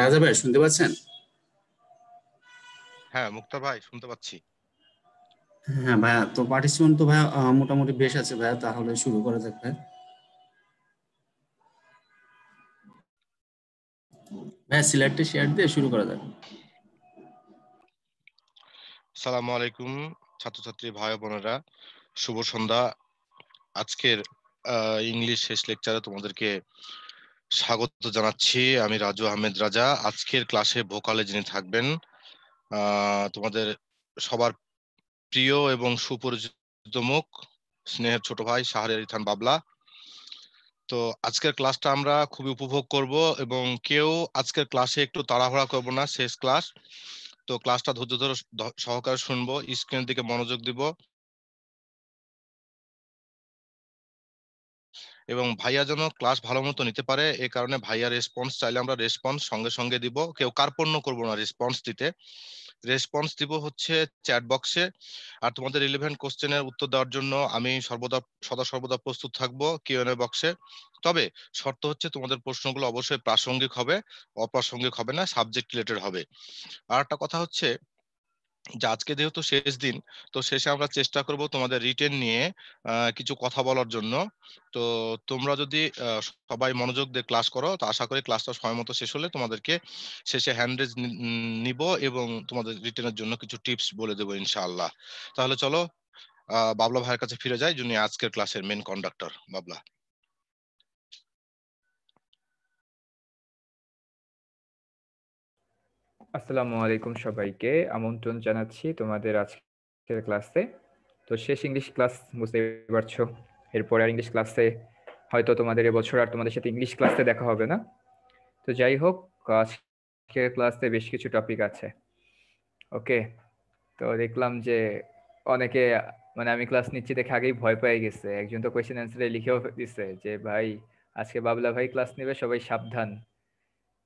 রাজা ভাই শুনতে পাচ্ছেন? হ্যাঁ মুক্তা ভাই শুনতে পাচ্ছি। হ্যাঁ ভাইয়া তো পার্টিসিপেন্ট তো ভাইয়া মোটামুটি বেশ আছে ভাইয়া তাহলে শুরু করা যাক ভাইয়া। ভাইয়া সিলেক্টে শেয়ার দিয়ে শুরু করা যাক। সালামু আলাইকুম ছাত্রছাত্রী ভাই বোনেরা শুভ সন্ধ্যা। আজকের ইংলিশ শেষ লেকচারে তোমাদেরকে স্বাগত জানাচ্ছি আমি রাজু আহমেদ রাজা। আজকের ক্লাসে ভোকালে যিনি থাকবেন তোমাদের সবার প্রিয় এবং সুপরিচিত মুখ, স্নেহের ছোট ভাই শাহরিয়ার ইথান বাবলা। তো আজকের ক্লাসটা আমরা খুবই উপভোগ করব এবং কেউ আজকের ক্লাসে একটু তাড়াহুড়া করব না, শেষ ক্লাস তো ক্লাসটা ধৈর্য ধরে সহকারে শুনব স্ক্রিনের দিকে মনোযোগ দিব। এবং ভাইয়া যেন ক্লাস ভালো মতো নিতে পারে এই কারণে ভাইয়া রেসপন্স চাইলে আমরা রেসপন্স সঙ্গে সঙ্গে দিব। কেউ কার্পণ্য করব না রেসপন্স দিতে। রেসপন্স দিব হচ্ছে চ্যাট বক্সে আর তোমাদের রিলেভেন্ট কোশ্চেনের উত্তর দেওয়ার জন্য আমি সর্বদা, সদা সর্বদা প্রস্তুত থাকব কিউএনএ বক্সে তবে শর্ত হচ্ছে তোমাদের প্রশ্নগুলো অবশ্যই প্রাসঙ্গিক হবে, অপ্রাসঙ্গিক হবে না সাবজেক্ট রিলেটেড হবে। আর একটা কথা হচ্ছে যে আজকে যেহেতু শেষ দিন, তো শেষে আমরা চেষ্টা করব তোমাদের রিটেন নিয়ে কিছু কথা বলার জন্য। তো তোমরা যদি সবাই মনোযোগ দিয়ে ক্লাস করো, তো আশা করি ক্লাসটা সময় মতো শেষ হলে তোমাদেরকে শেষে হ্যান্ডরেজ নিব এবং তোমাদের রিটেনের জন্য কিছু টিপস বলে দেবো ইনশাআল্লাহ। তাহলে চলো বাবলা ভাইয়ের কাছে ফিরে যাই, যিনি আজকের ক্লাসের মেন কন্ডাক্টর বাবলা। আসসালামু আলাইকুম সবাইকে। আমন্ত্রণ জানাচ্ছি তোমাদের আজকের ক্লাসে। তো শেষ ইংলিশ ক্লাস বুঝতে পারছ। এরপরে আর ইংলিশ ক্লাসে হয়তো তোমাদের এবছর আর তোমাদের সাথে ইংলিশ ক্লাসে দেখা হবে না। তো যাই হোক, আজকের ক্লাসে বেশ কিছু টপিক আছে। ওকে? তো দেখলাম যে অনেকে মানে আমি ক্লাস নিচ্ছি দেখে আগেই ভয় পেয়ে গেছে। একজন তো কোয়েশ্চেন অ্যান্সারে লিখেও দিছে যে, ভাই, আজকে বাবলা ভাই ক্লাস নেবে, সবাই সাবধান।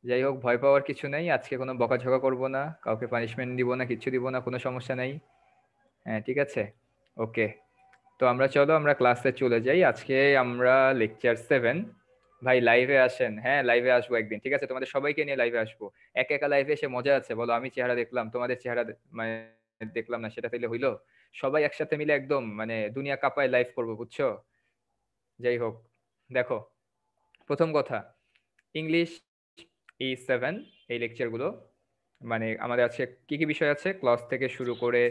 যাই হোক, ভয় পাওয়ার কিছু নেই। আজকে কোনো বকাঝকা করব না, কাউকে পানিশমেন্ট দিব না কিছু দিব না, কোনো সমস্যা নেই। হ্যাঁ ঠিক আছে? ওকে। তো আমরা চলো, আমরা ক্লাসে চলে যাই। আজকে আমরা লেকচার সেভেন ভাই লাইভে আসেন। হ্যাঁ লাইভে আসব একদিন, ঠিক আছে? তোমাদের সবাইকে নিয়ে লাইভে আসব। এক একা লাইভে এসে মজা আছে, বলো আমি চেহারা দেখলাম, তোমাদের চেহারা মানে দেখলাম না, সেটা তাইলে হইল? সবাই একসাথে মিলে একদম মানে দুনিয়া কাপায় লাইভ করব, বুঝছ? যাই হোক, দেখো, প্রথম কথা ইংলিশ ই সেভেন এই লেকচারগুলো মানে আমাদের আছে কি কি বিষয় আছে? ক্লাস থেকে শুরু করে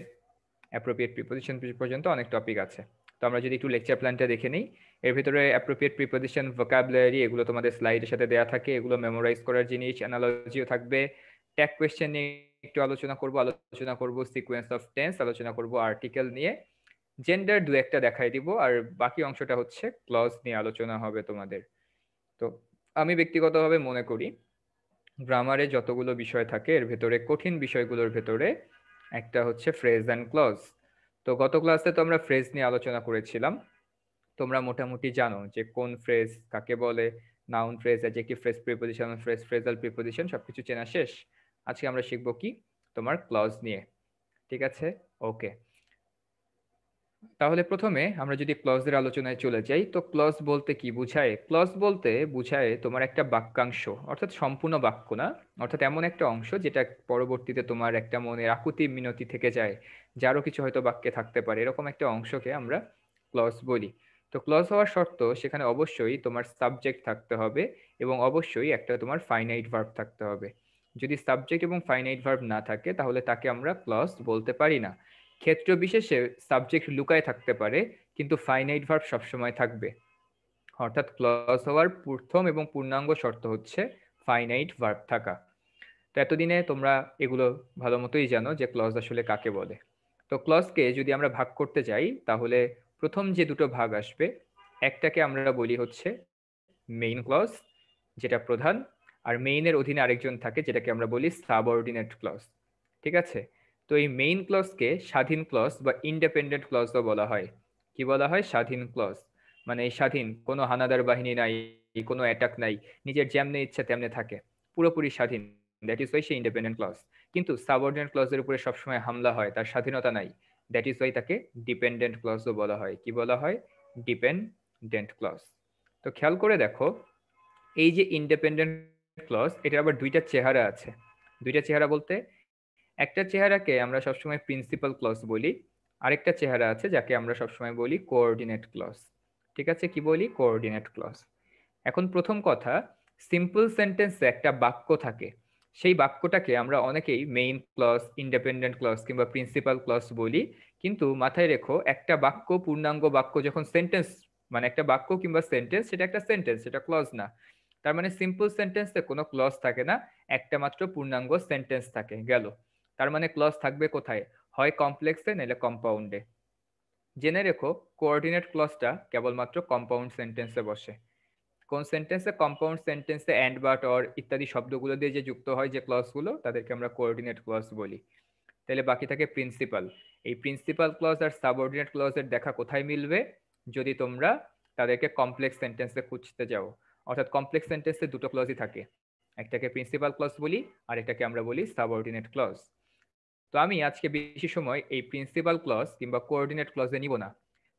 অ্যাপ্রোপ্রিয়েট প্রিপোজিশন পর্যন্ত অনেক টপিক আছে। তো আমরা যদি একটু লেকচার প্ল্যানটা দেখে নিই, এর ভিতরে অ্যাপ্রোপ্রিয়েট প্রিপোজিশন ভোকাবুলারি এগুলো তোমাদের স্লাইডের সাথে দেওয়া থাকে। এগুলো মেমোরাইজ করার জিনিস অ্যানালজিও থাকবে। ট্যাগ কোয়েশ্চেন নিয়ে একটু আলোচনা করব আলোচনা করব সিকোয়েন্স অফ টেন্স আলোচনা করব আর্টিকেল নিয়ে। জেন্ডার দু একটা দেখাই দিব, আর বাকি অংশটা হচ্ছে ক্লজ নিয়ে আলোচনা হবে তোমাদের। তো আমি ব্যক্তিগতভাবে মনে করি গ্রামারে যতগুলো বিষয় থাকে, এর ভেতরে, কঠিন বিষয়গুলোর ভেতরে একটা হচ্ছে ফ্রেজ অ্যান্ড ক্লজ তো গত ক্লাসে তো আমরা ফ্রেজ নিয়ে আলোচনা করেছিলাম। তোমরা মোটামুটি জানো যে কোন ফ্রেজ কাকে বলে noun phrase adjective phrase preposition phrase phrasal preposition সবকিছু চেনা শেষ। আজকে আমরা শিখব কি? তোমার ক্লজ নিয়ে। ঠিক আছে? ওকে তাহলে প্রথমে আমরা যদি ক্লজের আলোচনায় চলে যাই, তো ক্লজ বলতে কি বুঝায়? ক্লজ বলতে বুঝায় তোমার একটা বাক্যাংশ, অর্থাৎ সম্পূর্ণ বাক্য না, অর্থাৎ এমন একটা অংশ যেটা পরবর্তীতে তোমার একটা মনের আকুতি মিনতি থেকে যায়, যারও কিছু হয়তো বাক্যে থাকতে পারে। এরকম একটা অংশকে আমরা ক্লজ বলি। তো ক্লজ হওয়ার শর্ত, সেখানে অবশ্যই তোমার সাবজেক্ট থাকতে হবে এবং অবশ্যই একটা তোমার ফাইনাইট ভার্ব থাকতে হবে। যদি সাবজেক্ট এবং ফাইনাইট ভার্ব না থাকে, তাহলে তাকে আমরা ক্লজ বলতে পারি না। ক্ষেত্র বিশেষে সাবজেক্ট লুকায় থাকতে পারে, কিন্তু ফাইনাইট ভার্ব সবসময় থাকবে। অর্থাৎ ক্লজ হওয়ার প্রথম এবং পূর্ণাঙ্গ শর্ত হচ্ছে ফাইনাইট ভার্ব থাকা। তো এতদিনে তোমরা এগুলো ভালো মতোই জানো যে ক্লজ আসলে কাকে বলে। তো ক্লজকে যদি আমরা ভাগ করতে যাই, তাহলে প্রথম যে দুটো ভাগ আসবে, একটাকে আমরা বলি হচ্ছে মেইন ক্লজ যেটা প্রধান, আর মেইনের অধীনে আরেকজন থাকে, যেটাকে আমরা বলি সাবঅর্ডিনেট ক্লজ ঠিক আছে? তো এই মেইন ক্লজকে স্বাধীন ক্লজ বা ইন্ডিপেন্ডেন্ট ক্লজও বলা হয়। কি বলা হয়? স্বাধীন ক্লজ মানে স্বাধীন, কোনো হানাদার বাহিনী নাই, কোনো অ্যাটাক নাই, নিজের যেমনে ইচ্ছা তেমনে থাকে। পুরোপুরি স্বাধীন। দ্যাট ইজ ওয়াই সে ইন্ডিপেন্ডেন্ট ক্লজ কিন্তু সাবঅর্ডিনেট ক্লজের উপরে সবসময় হামলা হয়, তার স্বাধীনতা নাই। দ্যাট ইজ ওয়াই তাকে ডিপেন্ডেন্ট ক্লজও বলা হয়। কি বলা হয়? ডিপেন্ডেন্ট ক্লজ তো খেয়াল করে দেখো, এই যে ইন্ডিপেন্ডেন্ট ক্লজ এটা আবার দুইটা চেহারা আছে। দুইটা চেহারা বলতে একটা চেহারাকে আমরা সবসময় প্রিন্সিপাল ক্লজ বলি, আরেকটা চেহারা আছে যাকে আমরা সবসময় বলি কোঅর্ডিনেট ক্লজ ঠিক আছে? কি বলি? কোঅর্ডিনেট ক্লজ এখন প্রথম কথা সিম্পল সেন্টেন্সে একটা বাক্য থাকে। সেই বাক্যটাকে আমরা অনেকেই মেইন ক্লস ইন্ডিপেন্ডেন্ট ক্লজ কিংবা প্রিন্সিপাল ক্লজ বলি। কিন্তু মাথায় রেখো, একটা বাক্য, পূর্ণাঙ্গ বাক্য যখন সেন্টেন্স মানে একটা বাক্য কিংবা সেন্টেন্স সেটা একটা সেন্টেন্স সেটা ক্লজ না। তার মানে সিম্পল সেন্টেন্সে কোনো ক্লজ থাকে না, একটা মাত্র পূর্ণাঙ্গ সেন্টেন্স থাকে, গেল। তার মানে ক্লজ থাকবে কোথায়? হয় কমপ্লেক্সে নাহলে কম্পাউন্ডে জেনে রেখো কোঅর্ডিনেট ক্লজটা কেবলমাত্র কম্পাউন্ড সেন্টেন্সে বসে। কোন সেন্টেন্সে কম্পাউন্ড সেন্টেন্সে অ্যান্ড বাট অর ইত্যাদি শব্দগুলো দিয়ে যে যুক্ত হয় যে ক্লজগুলো তাদেরকে আমরা কোঅর্ডিনেট ক্লজ বলি। তাহলে বাকি থাকে প্রিন্সিপাল এই প্রিন্সিপাল ক্লজ আর সাবঅর্ডিনেট ক্লজের দেখা কোথায় মিলবে? যদি তোমরা তাদেরকে কমপ্লেক্স সেন্টেন্সে খুঁজতে যাও। অর্থাৎ কমপ্লেক্স সেন্টেন্সে দুটো ক্লজই থাকে। একটাকে প্রিন্সিপাল ক্লজ বলি আর একটাকে আমরা বলি সাবঅর্ডিনেট ক্লজ তো আমি আজকে বেশি সময় এই প্রিন্সিপাল ক্লজ কিংবা কোঅর্ডিনেট ক্লজে নিব না।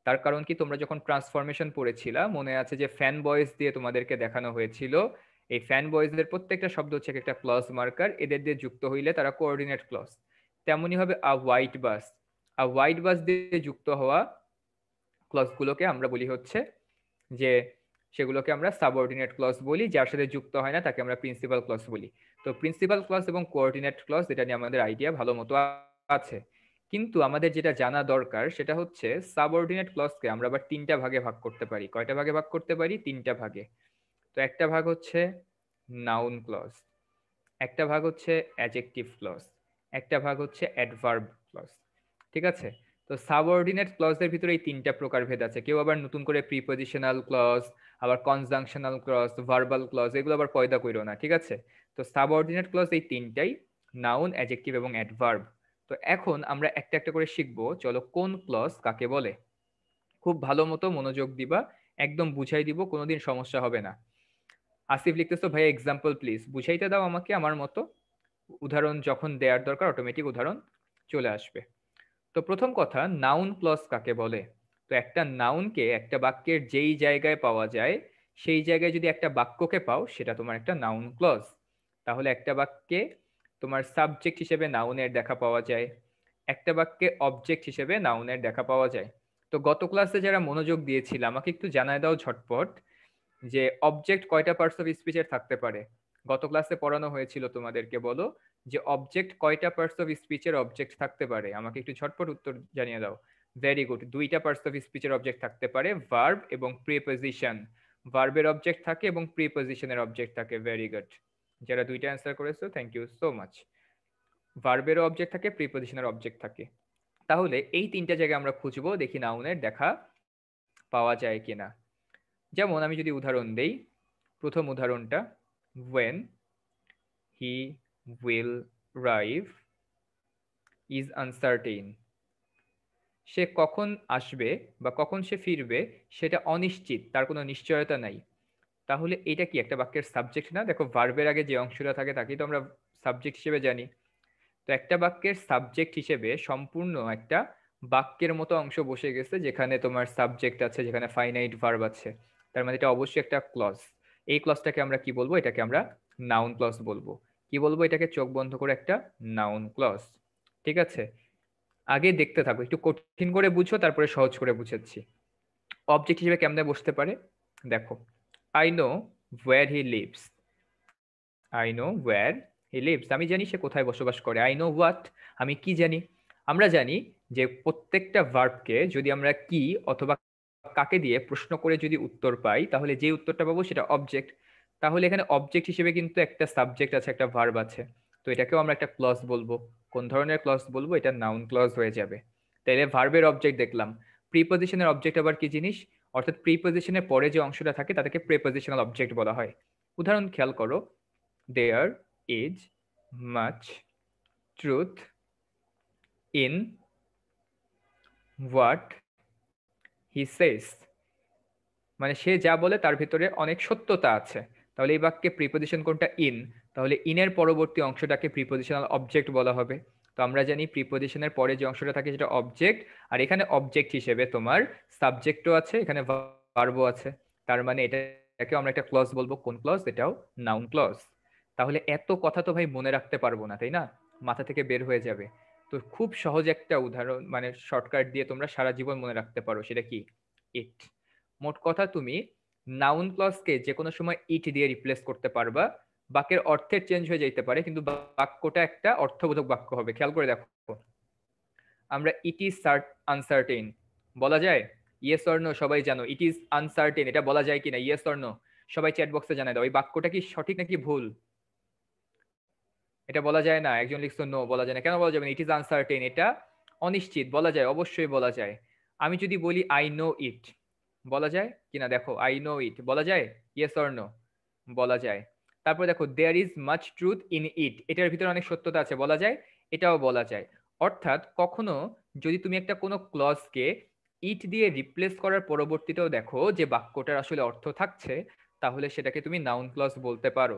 তার কারণ কি? তোমরা যখন ট্রান্সফরমেশন পড়েছিলা, মনে আছে যে ফ্যান বয়েজ দিয়ে তোমাদেরকে দেখানো হয়েছিল, এই ফ্যান বয়েজদের প্রত্যেকটা শব্দ হচ্ছে একটা ক্লজ মার্কার এদের দিয়ে যুক্ত হইলে তারা কোঅর্ডিনেট ক্লজ তেমনই হবে আ হোয়াইট বাস আ হোয়াইট বাস দিয়ে যুক্ত হওয়া ক্লজগুলোকে আমরা বলি হচ্ছে যে, সেগুলোকে আমরা সাবঅর্ডিনেট ক্লজ বলি, যার সাথে যুক্ত হয় না, তাকে আমরা প্রিন্সিপাল ক্লজ বলি। তো প্রিন্সিপাল ক্লজ এবং কোঅর্ডিনেট ক্লজ এটা নিয়ে আমাদের আইডিয়া ভালো মতো আছে। কিন্তু আমাদের যেটা জানা দরকার সেটা হচ্ছে সাবঅর্ডিনেট ক্লজকে আমরা আবার তিনটা ভাগে ভাগ করতে পারি। কয়টা ভাগে ভাগ করতে পারি? তিনটা ভাগে। তো একটা ভাগ হচ্ছে নাউন ক্লজ একটা ভাগ হচ্ছে অ্যাজেক্টিভ ক্লজ একটা ভাগ হচ্ছে অ্যাডভার্ব ক্লজ ঠিক আছে? তো সাবঅর্ডিনেট ক্লজের ভিতরে এই তিনটা প্রকার ভেদ আছে। কেউ আবার নতুন করে প্রিপোজিশনাল ক্লজ আবার কনজাংশনাল ক্লজ ভার্বাল ক্লজ এগুলো আবার পয়দা কইরো না, ঠিক আছে? তো সাবঅর্ডিনেট ক্লজ এই তিনটাই নাউন অ্যাজেক্টিভ এবং অ্যাডভার্ব তো এখন আমরা একটা একটা করে শিখব, চলো কোন ক্লজ কাকে বলে? খুব ভালো মতো মনোযোগ দিবা, একদম বুঝাই দিব, কোনোদিন সমস্যা হবে না। আসিফ লিখতেছো, ভাই এক্সাম্পল প্লিজ বুঝাইতে দাও আমাকে আমার মতো। উদাহরণ যখন দেওয়ার দরকার অটোমেটিক উদাহরণ চলে আসবে। তো প্রথম কথা নাউন ক্লজ কাকে বলে? তো একটা নাউনকে একটা বাক্যের যেই জায়গায় পাওয়া যায়, সেই জায়গায় যদি একটা বাক্যকে পাও, সেটা তোমার একটা নাউন ক্লজ তাহলে একটা বাক্যে তোমার সাবজেক্ট হিসেবে নাউনের দেখা পাওয়া যায়, একটা বাক্যে অবজেক্ট হিসেবে নাউনের দেখা পাওয়া যায়। তো গত ক্লাসে যারা মনোযোগ দিয়েছিল, আমাকে একটু জানায় দাও ঝটপট যে অবজেক্ট কয়টা পার্টস অফ স্পিচের থাকতে পারে? গত ক্লাসে পড়ানো হয়েছিল তোমাদেরকে, বলো যে অবজেক্ট কয়টা পার্টস অফ স্পিচের অবজেক্ট থাকতে পারে? আমাকে একটু ঝটপট উত্তর জানিয়ে দাও। ভেরি গুড দুইটা পার্টস অফ স্পিচের অবজেক্ট থাকতে পারে ভার্ব এবং প্রিপোজিশন ভার্বের অবজেক্ট থাকে এবং প্রিপোজিশনের অবজেক্ট থাকে। ভেরি গুড যারা দুইটা অ্যান্সার করেছ থ্যাংক ইউ সো মাচ ভার্বেরও অবজেক্ট থাকে প্রিপোজিশনের অবজেক্ট থাকে। তাহলে এই তিনটা জায়গায় আমরা খুঁজবো, দেখি নাউনের দেখা পাওয়া যায় কিনা। যেমন আমি যদি উদাহরণ দেই, প্রথম উদাহরণটা when he will arrive is uncertain সে কখন আসবে বা কখন সে ফিরবে, সেটা অনিশ্চিত, তার কোনো নিশ্চয়তা নাই। তাহলে এটা কি একটা বাক্যের সাবজেক্ট না? দেখো ভার্বের আগে যে অংশটা থাকে তাকেই তো আমরা সাবজেক্ট হিসেবে জানি। তো একটা বাক্যের সাবজেক্ট হিসেবে সম্পূর্ণ একটা বাক্যের মতো অংশ বসে গেছে, যেখানে তোমার সাবজেক্ট আছে, যেখানে ফাইনাইট ভার্ব আছে। তার মানে এটা অবশ্যই একটা ক্লজ এই ক্লজটাকে আমরা কি বলব? এটাকে আমরা নাউন ক্লজ বলব। কি বলব? এটাকে চোখ বন্ধ করে একটা নাউন ক্লজ ঠিক আছে? আগে দেখতে থাকো। একটু কঠিন করে বুঝো, তারপরে সহজ করে বুঝাচ্ছি। অবজেক্ট হিসেবে কেমনে বসতে পারে? দেখো I know where he lives I know where he lives আমি জানি সে কোথায় বসবাস করে। আই নো হোয়াট আমি কি জানি? আমরা জানি যে প্রত্যেকটা ভার্বকে যদি আমরা কি অথবা কাকে দিয়ে প্রশ্ন করে যদি উত্তর পাই, তাহলে যে উত্তরটা পাবো সেটা অবজেক্ট তাহলে এখানে অবজেক্ট হিসেবে কিন্তু একটা সাবজেক্ট আছে, একটা ভার্ব আছে। তো এটাকেও আমরা একটা ক্লজ বলব। কোন ধরনের ক্লজ বলব? এটা নাউন ক্লজ হয়ে যাবে। তাইলে ভার্বের অবজেক্ট দেখলাম। প্রিপোজিশনের অবজেক্ট আবার কি জিনিস? অর্থাৎ প্রিপোজিশনের পরে যে অংশটা থাকে, তাদেরকে প্রিপোজিশনাল অবজেক্ট বলা হয়। উদাহরণ, খেয়াল করো there is much truth in what he says মানে সে যা বলে, তার ভিতরে অনেক সত্যতা আছে। তাহলে এই বাক্যে প্রিপোজিশন কোনটা ইন তাহলে ইনের পরবর্তী অংশটাকে প্রিপোজিশনাল অবজেক্ট বলা হবে। তো আমরা জানি প্রিপোজিশনের পরে যে অংশটা থাকে সেটা অবজেক্ট আর এখানে অবজেক্ট হিসেবে তোমার সাবজেক্টও আছে, এখানে ভার্বও আছে। তার মানে এটাকে আমরা একটা ক্লজ বলব। কোন ক্লজ এটাও নাউন ক্লজ তাহলে এত কথা তো ভাই মনে রাখতে পারব না, তাই না? মাথা থেকে বের হয়ে যাবে। তো খুব সহজ একটা উদাহরণ মানে শর্টকাট দিয়ে তোমরা সারা জীবন মনে রাখতে পারো, সেটা কি? ইট মোট কথা তুমি নাউন ক্লজকে যে কোনো সময় ইট দিয়ে রিপ্লেস করতে পারবা। বাক্যের অর্থের চেঞ্জ হয়ে যেতে পারে, কিন্তু বাক্যটা একটা অর্থবোধক বাক্য হবে। খেয়াল করে দেখো। আমরা ইট ইজ আনসার্টেন বলা যায়? ইয়েস অর নো সবাই জানো। ইট ইজ আনসার্টেন এটা বলা যায় কিনা? ইয়েস অর নো সবাই চ্যাট বক্সে জানাই দাও। এই বাক্যটা কি সঠিক নাকি ভুল? এটা বলা যায় না। একজন লিখছো নো বলা যায় না। কেন বলা যাবে ইট ইজ আনসার্টেন এটা অনিশ্চিত। বলা যায়, অবশ্যই বলা যায়। আমি যদি বলি আই নো ইট বলা যায় কিনা? দেখো আই নো ইট বলা যায়? ইয়েস অর নো বলা যায়। তারপর দেখো there is much truth in it এটার ভিতরে অনেক সত্যতা আছে, বলা যায়? এটাও বলা যায়। অর্থাৎ কখনো যদি তুমি একটা কোনো ক্লজকে ইট দিয়ে রিপ্লেস করার পরবর্তীতেও দেখো যে বাক্যটার আসলে অর্থ থাকছে, তাহলে সেটাকে তুমি নাউন ক্লজ বলতে পারো।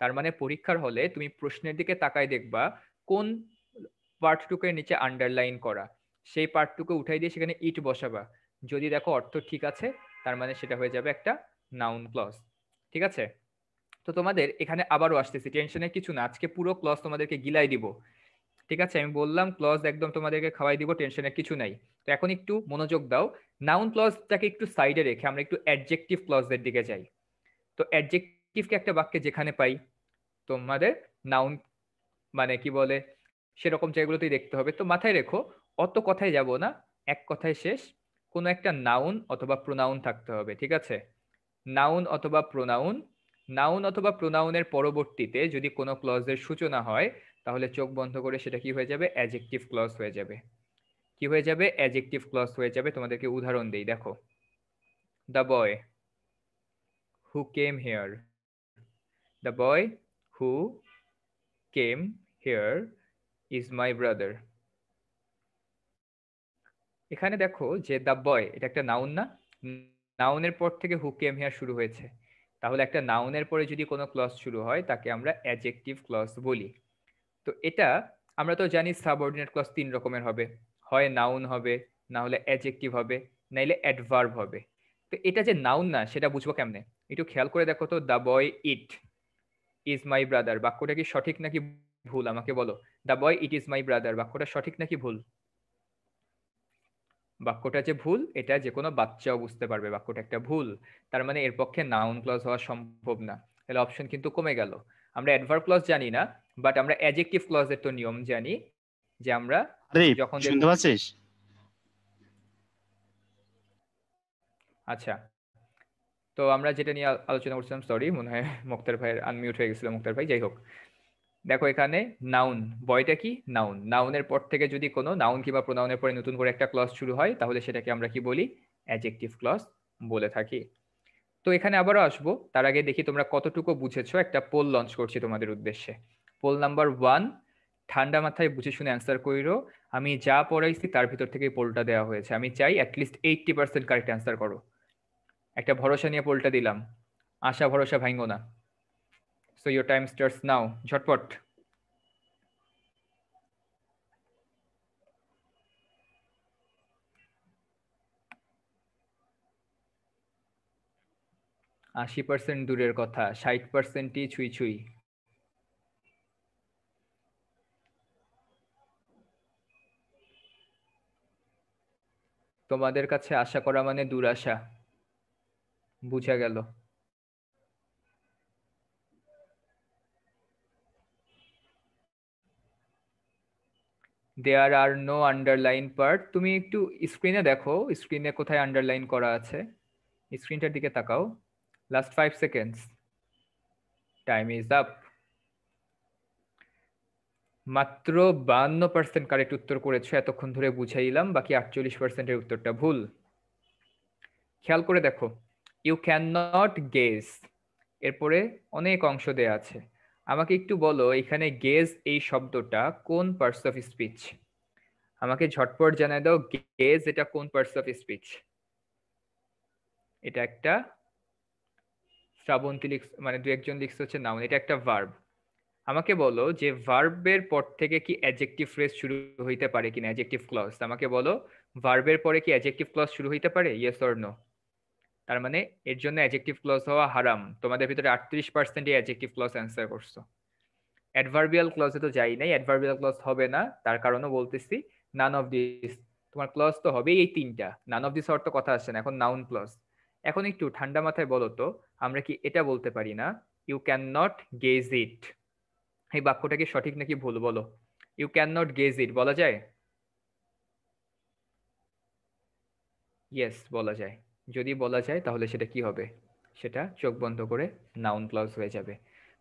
তার মানে পরীক্ষার হলে তুমি প্রশ্নের দিকে তাকায় দেখবা কোন পার্টটুকুর নিচে আন্ডারলাইন করা। সেই পার্টটুকু উঠাই দিয়ে সেখানে ইট বসাবা। যদি দেখো অর্থ ঠিক আছে, তার মানে সেটা হয়ে যাবে একটা নাউন ক্লজ ঠিক আছে? তো তোমাদের এখানে আবারও আসতেছি টেনশনের কিছু না। আজকে পুরো ক্লজ তোমাদেরকে গিলাই দিব। ঠিক আছে? আমি বললাম ক্লজ একদম তোমাদেরকে খাওয়াই দিব টেনশনের কিছু নাই। তো এখন একটু মনোযোগ দাও। নাউন ক্লজটাকে একটু সাইডে রেখে আমরা একটু অ্যাডজেক্টিভ ক্লজের দিকে যাই। তো অ্যাডজেক্টিভকে একটা বাক্যে যেখানে পাই, তোমাদের নাউন মানে কি বলে, সেরকম জায়গাগুলোতেই দেখতে হবে। তো মাথায় রেখো, অত কথায় যাব না। এক কথায় শেষ। কোনো একটা নাউন অথবা প্রোনাউন থাকতে হবে। ঠিক আছে? নাউন অথবা প্রোনাউন নাউন অথবা প্রোনাউনের পরবর্তীতে যদি কোনো ক্লজের সূচনা হয়, তাহলে চোখ বন্ধ করে সেটা কি হয়ে যাবে? অ্যাজেক্টিভ ক্লজ হয়ে যাবে। কি হয়ে যাবে? অ্যাজেক্টিভ ক্লজ হয়ে যাবে। তোমাদেরকে উদাহরণ দেই, দেখো। The boy who came here the boy who came here is my brother এখানে দেখো যে দ্য বয় এটা একটা নাউন না? নাউনের পর থেকে হু কেম হেয়ার শুরু হয়েছে। তাহলে একটা নাউনের পরে যদি কোনো ক্লজ শুরু হয়, তাকে আমরা অ্যাজেক্টিভ ক্লজ বলি। তো এটা আমরা তো জানি সাবঅর্ডিনেট ক্লজ তিন রকমের হবে। হয় নাউন হবে, না হলে অ্যাজেক্টিভ হবে নাইলে অ্যাডভার্ব হবে। তো এটা যে নাউন না, সেটা বুঝব কেমনে? একটু খেয়াল করে দেখো তো the boy it is my brother বাক্যটা কি সঠিক নাকি ভুল? আমাকে বলো। The boy it is my brother বাক্যটা সঠিক নাকি ভুল? বাক্যটা যে ভুল এটা যে কোনো বাচ্চাও বুঝতে পারবে বাক্যটা একটা ভুল। তার মানে এর পক্ষে নাউন ক্লজ হওয়া সম্ভব না। তাহলে অপশন কিন্তু কমে গেল। আমরা অ্যাডভার্ব ক্লজ জানি না বাট আমরা অ্যাডজেক্টিভ ক্লজের তো নিয়ম জানি যে আমরা যখন শুনতে পাচ্ছিস? আচ্ছা। তো আমরা যেটা নিয়ে আলোচনা করছিলাম সরি মনে হয় মুক্তার ভাইয়ের আনমিউট হয়ে গেছিল মুক্তার ভাই যাই হোক। দেখো এখানে নাউন বয়টা কি? নাউন নাউনের পর থেকে যদি কোনো নাউন কিংবা প্রোনাউনের পরে নতুন করে একটা ক্লজ শুরু হয়, তাহলে সেটাকে আমরা কি বলি? অ্যাডজেক্টিভ ক্লজ বলে থাকি। তো এখানে আবারও আসব। তার আগে দেখি তোমরা কতটুকু বুঝেছ? একটা পোল লঞ্চ করছি তোমাদের উদ্দেশ্যে। পোল নাম্বার ওয়ান ঠান্ডা মাথায় বুঝে শুনে অ্যান্সার করিরো আমি যা পড়াইছি তার ভিতর থেকে পোলটা দেওয়া হয়েছে। আমি চাই at least eighty percent correct answer করো। একটা ভরসা নিয়ে পোলটা দিলাম। আশা ভরসা ভাঙ্গো না। So your time starts now ঝটপট আশি পার্সেন্ট দূরের কথা, ষাট পার্সেন্টই ছুঁই ছুঁই। তোমাদের কাছে আশা করা মানে দুরাশা। বুঝা গেল। There are no underline part তুমি একটু স্ক্রিনে দেখো স্ক্রিনে কোথায় আন্ডারলাইন করা আছে? স্ক্রিনটার দিকে তাকাও। Last five seconds time is up মাত্র বান্ন পার্সেন্ট কারেক্ট উত্তর করেছ, এতক্ষণ ধরে বুঝাইলাম, বাকি আটচল্লিশ পার্সেন্টের উত্তরটা ভুল। খেয়াল করে দেখো। ইউ ক্যান নট গেস এরপরে অনেক অংশ দেয়া আছে। আমাকে একটু বলো, এখানে গেজ এই শব্দটা কোন পার্টস অফ স্পিচ আমাকে ঝটপট জানাই দাও, গেজ এটা কোন পার্টস অফ স্পিচ এটা একটা শ্রাবন্তী লিখস মানে দু একজন লিখছে হচ্ছে নাউন এটা একটা ভার্ব আমাকে বলো যে ভার্বের পর থেকে কি অ্যাডজেক্টিভ ফ্রেজ শুরু হইতে পারে কিনা অ্যাডজেক্টিভ ক্লজ আমাকে বলো ভার্বের পরে কি অ্যাডজেক্টিভ ক্লজ শুরু হইতে পারে? ইয়েস অর নো তার মানে এর জন্য অ্যাডজেক্টিভ ক্লজ হওয়া হারাম। তোমাদের ভিতরে আটত্রিশ পার্সেন্টই অ্যাডজেক্টিভ ক্লজ অ্যান্সার করছ। অ্যাডভার্বিয়াল ক্লজে তো যাই নাই অ্যাডভার্বিয়াল ক্লজ হবে না, তার কারণও বলতেছি নান অফ দিস তোমার ক্লজ তো হবে এই তিনটা নান অফ দিস তো কথা আসছে না, এখন নাউন ক্লজ এখন একটু ঠান্ডা মাথায় বলো তো, আমরা কি এটা বলতে পারি না? You can not guess it এই বাক্যটা কি সঠিক নাকি ভুল, বলো। You can not guess it বলা যায়? ইয়েস বলা যায়। যদি বলা যায় তাহলে সেটা কি হবে? সেটা চোখ বন্ধ করে নাউন ক্লজ হয়ে যাবে।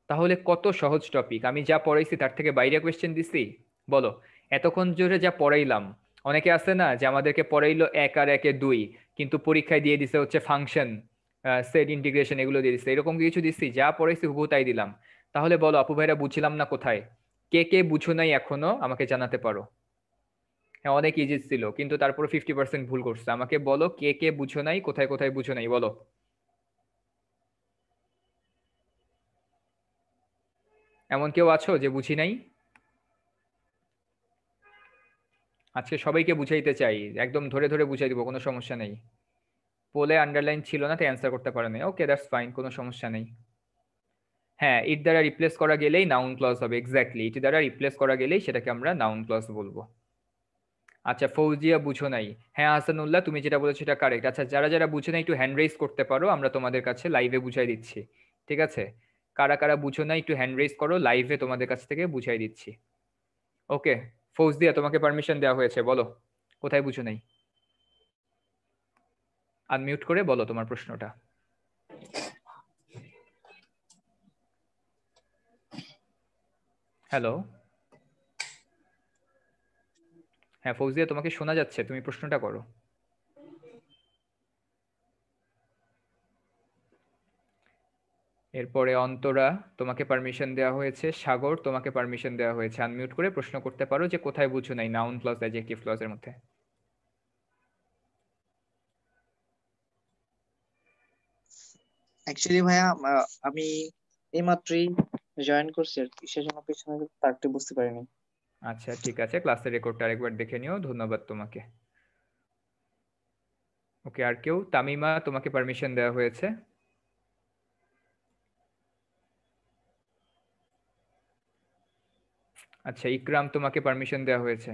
তাহলে কত সহজ টপিক আমি যা পড়াইছি তার থেকে বাইরে কোয়েশ্চেন দিছি? বলো। এতক্ষণ জোরে যা পড়াইলাম, অনেকে আছে না যে আমাদেরকে পড়াইলো এক আর একে দুই, কিন্তু পরীক্ষায় দিয়ে দিছে হচ্ছে ফাংশন সেট ইন্টিগ্রেশন এগুলো দিয়ে দিচ্ছে এরকম কিছু দিচ্ছি যা পড়াইছি হুবু তাই দিলাম। তাহলে বলো, আপু ভাইরা বুঝছিলাম না কোথায়? কে কে বুঝো নাই এখনও আমাকে জানাতে পারো। হ্যাঁ অনেক ইজি ছিল। কিন্তু তারপর ফিফটি পার্সেন্ট ভুল করছে। আমাকে বলো, কে কে বুঝো নাই, কোথায় কোথায় বুঝো নাই, বলো। এমন কেউ আছো যে বুঝি নাই? আজকে সবাইকে বুঝাইতে চাই। একদম ধরে ধরে বুঝাই দিব, কোনো সমস্যা নেই। পোলে আন্ডারলাইন ছিল না তাই অ্যান্সার করতে পারে নাই। ওকে দ্যাটস ফাইন কোনো সমস্যা নেই। হ্যাঁ ইট দ্বারা রিপ্লেস করা গেলেই নাউন ক্লজ হবে। এক্স্যাক্টলি ইট দ্বারা রিপ্লেস করা গেলেই সেটাকে আমরা নাউন ক্লজ বলব। আচ্ছা ফৌজিয়া বুঝো নাই। হ্যাঁ হাসানুল্লাহ তুমি যেটা বলেছ সেটা কারেক্ট আচ্ছা যারা যারা বুঝো নাই, একটু হ্যান্ড রেজ করতে পারো, আমরা তোমাদের কাছে লাইভে বুঝাই দিচ্ছি। ঠিক আছে? কারা কারা বুঝো নাই, একটু হ্যান্ড রেজ করো লাইভে তোমাদের কাছ থেকে বুঝাই দিচ্ছি। ওকে ফৌজদিয়া তোমাকে পারমিশন দেওয়া হয়েছে, বলো। কোথায় বুঝো নাই? আনমিউট করে বলো তোমার প্রশ্নটা। হ্যালো হ্যাঁ ফৌজিয়া তোমাকে শোনা যাচ্ছে, তুমি প্রশ্নটা করো। এরপরে অন্তরা, তোমাকে পারমিশন দেওয়া হয়েছে। সাগর, তোমাকে পারমিশন দেওয়া হয়েছে। আনমিউট করে প্রশ্ন করতে পারো যে কোথায় বুঝো নাই নাউন ক্লজ অ্যাডজেক্টিভ ক্লজের মধ্যে। অ্যাকচুয়ালি ভাইয়া আমি এইমাত্রই জয়েন করছি আর কি, সেজন্য পিছনে পার্টটা বুঝতে পারিনি। আচ্ছা ঠিক আছে। ক্লাসের রেকর্ডটা আরেকবার দেখে নিও। ধন্যবাদ তোমাকে। ওকে আর কেউ? তামিমা তোমাকে পারমিশন দেওয়া হয়েছে? আচ্ছা ইকরাম তোমাকে পারমিশন দেওয়া হয়েছে।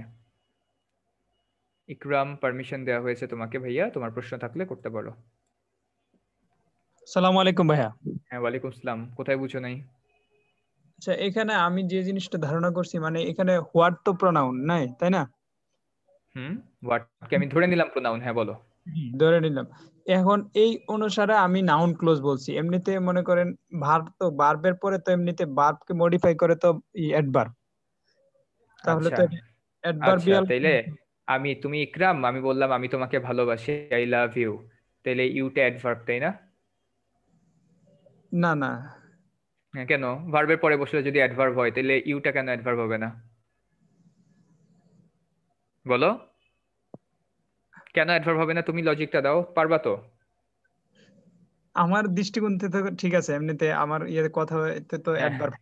ইকরাম পারমিশন দেওয়া হয়েছে তোমাকে ভাইয়া। তোমার প্রশ্ন থাকলে করতে পারো। সালাম আলাইকুম ভাইয়া। হ্যাঁ ওয়ালাইকুম আসসালাম কোথায় বুঝো নাই? আচ্ছা এখানে আমি যে জিনিসটা ধারণা করছি মানে এখানে হোয়াট তো প্রোনাউন নাই? তাই না? হুম হোয়াটকে আমি ধরে নিলাম প্রোনাউন হ্যাঁ বলো। ধরে নিলাম। এখন এই অনুসারে আমি নাউন ক্লোজ বলছি। এমনিতে মনে করেন ভার্ব তো ভার্বের পরে তো এমনিতে ভার্বকে মডিফাই করে তো অ্যাডভার্ব তাহলে তো আচ্ছা আচ্ছা অ্যাডভার্বিয়াল তাইলে আমি তুমি ইকরাম আমি বললাম আমি তোমাকে ভালোবাসি আই লাভ ইউ তাইলে ইউটা অ্যাডভার্ব তাই না? না না। কেন? ভার্বের পরে বসলে যদি অ্যাডভার্ব হয় তাহলে ইউটা কেন অ্যাডভার্ব হবে না? বলো। কেন অ্যাডভার্ব হবে না? তুমি লজিকটা দাও। পারবা তো? আমার দৃষ্টিকোণ থেকে ঠিক আছে এমনিতে আমার ইয়ে কথা তো হ্যাঁ, অ্যাডভার্ব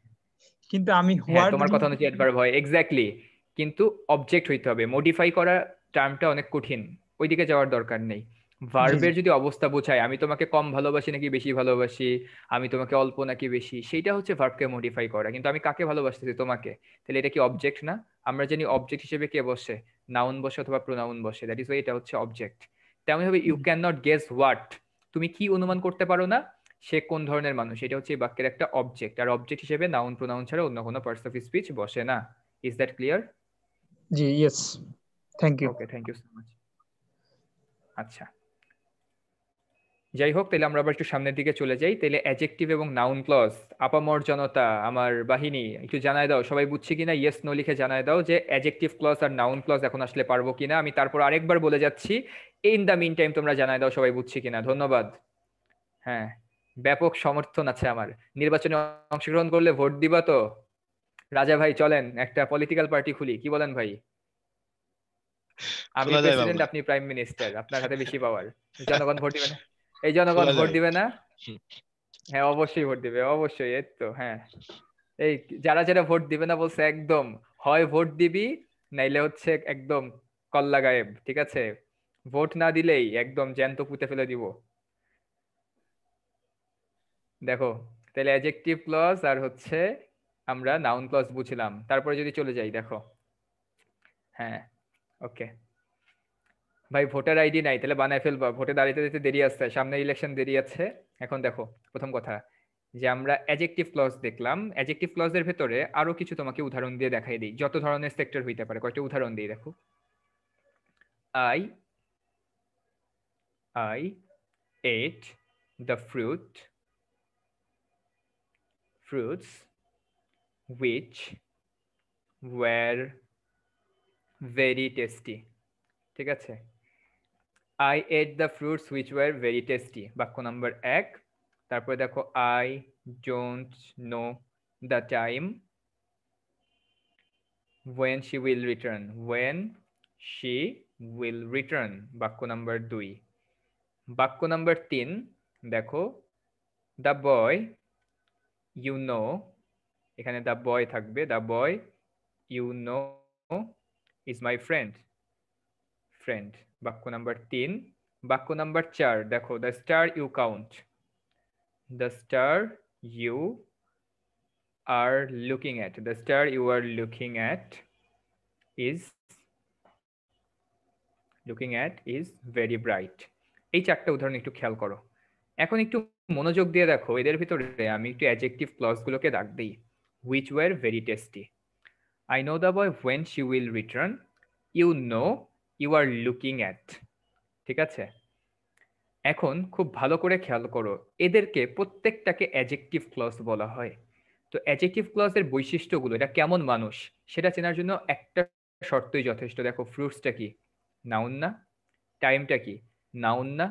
কিন্তু আমি হ্যাঁ হোয়াট তোমার কথা অনুযায়ী অ্যাডভার্ব হয়। এক্স্যাক্টলি কিন্তু অবজেক্ট হইতে হবে। মডিফাই করা টার্মটা অনেক কঠিন। ওইদিকে যাওয়ার দরকার নেই। ভার্বের যদি অবস্থা বোঝায় আমি তোমাকে কম ভালোবাসি নাকি বেশি ভালোবাসি? আমি তোমাকে অল্প নাকি বেশি? সেইটা হচ্ছে ভার্বকে মডিফাই করা। কিন্তু আমি কাকে ভালোবাসতেছি তোমাকে? তাহলে এটা কি অবজেক্ট না? আমরা জানি অবজেক্ট হিসেবে কে বসে? নাউন বসে অথবা প্রোনাউন বসে। দ্যাট ইজ ওয়াই এটা হচ্ছে অবজেক্ট তেমন ভাবে you can not guess what তুমি কি অনুমান করতে পারো না? সে কোন ধরনের মানুষ? এটা হচ্ছে এই বাক্যের একটা অবজেক্ট আর অবজেক্ট হিসেবে নাউন প্রোনাউন ছাড়া অন্য কোনো পার্টস অফ স্পিচ বসে না। Is that clear G yes thank you okay thank you so much আচ্ছা। যাই হোক তাহলে আমরা আবার একটু সামনের দিকে চলে যাই। তাহলে অ্যাজেক্টিভ এবং নাউন ক্লজ আপামর জনতা আমার বাহিনী একটু জানায় দাও সবাই বুঝছি কিনা? ইয়েস নো লিখে জানায় দাও যে অ্যাজেক্টিভ ক্লজ আর নাউন ক্লজ এখন আসলে পারব কিনা? আমি তারপর আরেকবার বলে যাচ্ছি। ইন দ্য মিন টাইম তোমরা জানায় দাও সবাই বুঝছি কিনা? ধন্যবাদ। হ্যাঁ ব্যাপক সমর্থন আছে আমার। নির্বাচনে অংশগ্রহণ করলে ভোট দিবা তো? রাজা ভাই চলেন একটা পলিটিক্যাল পার্টি খুলি। কি বলেন ভাই? আমি প্রেসিডেন্ট আপনি প্রাইম মিনিস্টার আপনার হাতে বেশি পাওয়ার জনগণ ভোট দিবে না। এই জনগণ ভোট দিবে না? হ্যাঁ অবশ্যই ভোট দিবে অবশ্যই এই তো হ্যাঁ। এই যারা যারা ভোট দিবে না বলছে একদম হয় ভোট দিবি নাইলে হচ্ছে একদম কল্লা গায়েব ঠিক আছে? ভোট না দিলেই একদম জ্যান্ত পুঁতে ফেলে দিব। দেখো তাহলে অ্যাডজেক্টিভ ক্লজ আর হচ্ছে আমরা নাউন ক্লজ বুঝলাম। তারপরে যদি চলে যাই দেখো। হ্যাঁ ওকে ভাই, ভোটার আইডি নাই, তাহলে বানায় ফেলবা। ভোটে দাঁড়িয়ে দিতে দেরি আছে সামনে ইলেকশন দেরি আছে। এখন দেখো, প্রথম কথা, যে আমরা অ্যাডজেক্টিভ ক্লজ দেখলাম। অ্যাডজেক্টিভ ক্লজের ভেতরে আরও কিছু তোমাকে উদাহরণ দিয়ে দেখাই দিই। যত ধরনের সেক্টর হইতে পারে কয়েকটা উদাহরণ দিই, দেখো। I I ate the fruit fruits which were very tasty ঠিক আছে? I ate the fruits which were very tasty বাক্য নাম্বার এক। তারপরে দেখো I don't know the time when she will return when she will return বাক্য number দুই। বাক্য number তিন, দেখো দ্য বয় ইউ নো এখানে দ্য বয় থাকবে। The boy you know is my friend friend বাক্য নাম্বার তিন, বাক্য নাম্বার চার, দেখো the star you count the star you are looking at the star you are looking at is looking at is very bright এই চারটা উদাহরণ একটু খেয়াল করো। এখন একটু মনোযোগ দিয়ে দেখো, এদের ভিতরে আমি একটু অ্যাডজেক্টিভ ক্লজগুলোকে দাগ দিই which were very tasty I know the boy when she will return you know you are looking at ঠিক আছে? এখন খুব ভালো করে খেয়াল করো, এদেরকে প্রত্যেকটাকে অ্যাজেক্টিভ ক্লজ বলা হয়। তো অ্যাজেক্টিভ ক্লজের বৈশিষ্ট্যগুলো, এটা কেমন মানুষ? সেটা চেনার জন্য একটা শর্তই যথেষ্ট। দেখো ফ্রুটসটা কি? নাউন না। টাইমটা কি? নাউন না।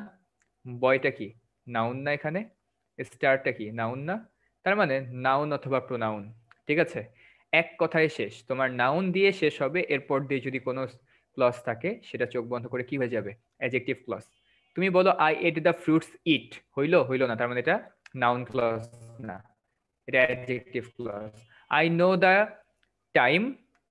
বয়টা কি? নাউন না এখানে। স্টারটা কি? নাউন না। তার মানে নাউন অথবা প্রোনাউন ঠিক আছে? এক কথায় শেষ। তোমার নাউন দিয়ে শেষ হবে, এরপর দিয়ে যদি কোনো ক্লস থাকে, সেটা চোখ বন্ধ করে কি হয়ে যাবে? অ্যাজেক্টিভ ক্লস তুমি বলো I ate the fruits it হইল? হইল না, তার মানে এটা নাউন ক্লস না। এটা adjective clause I know the time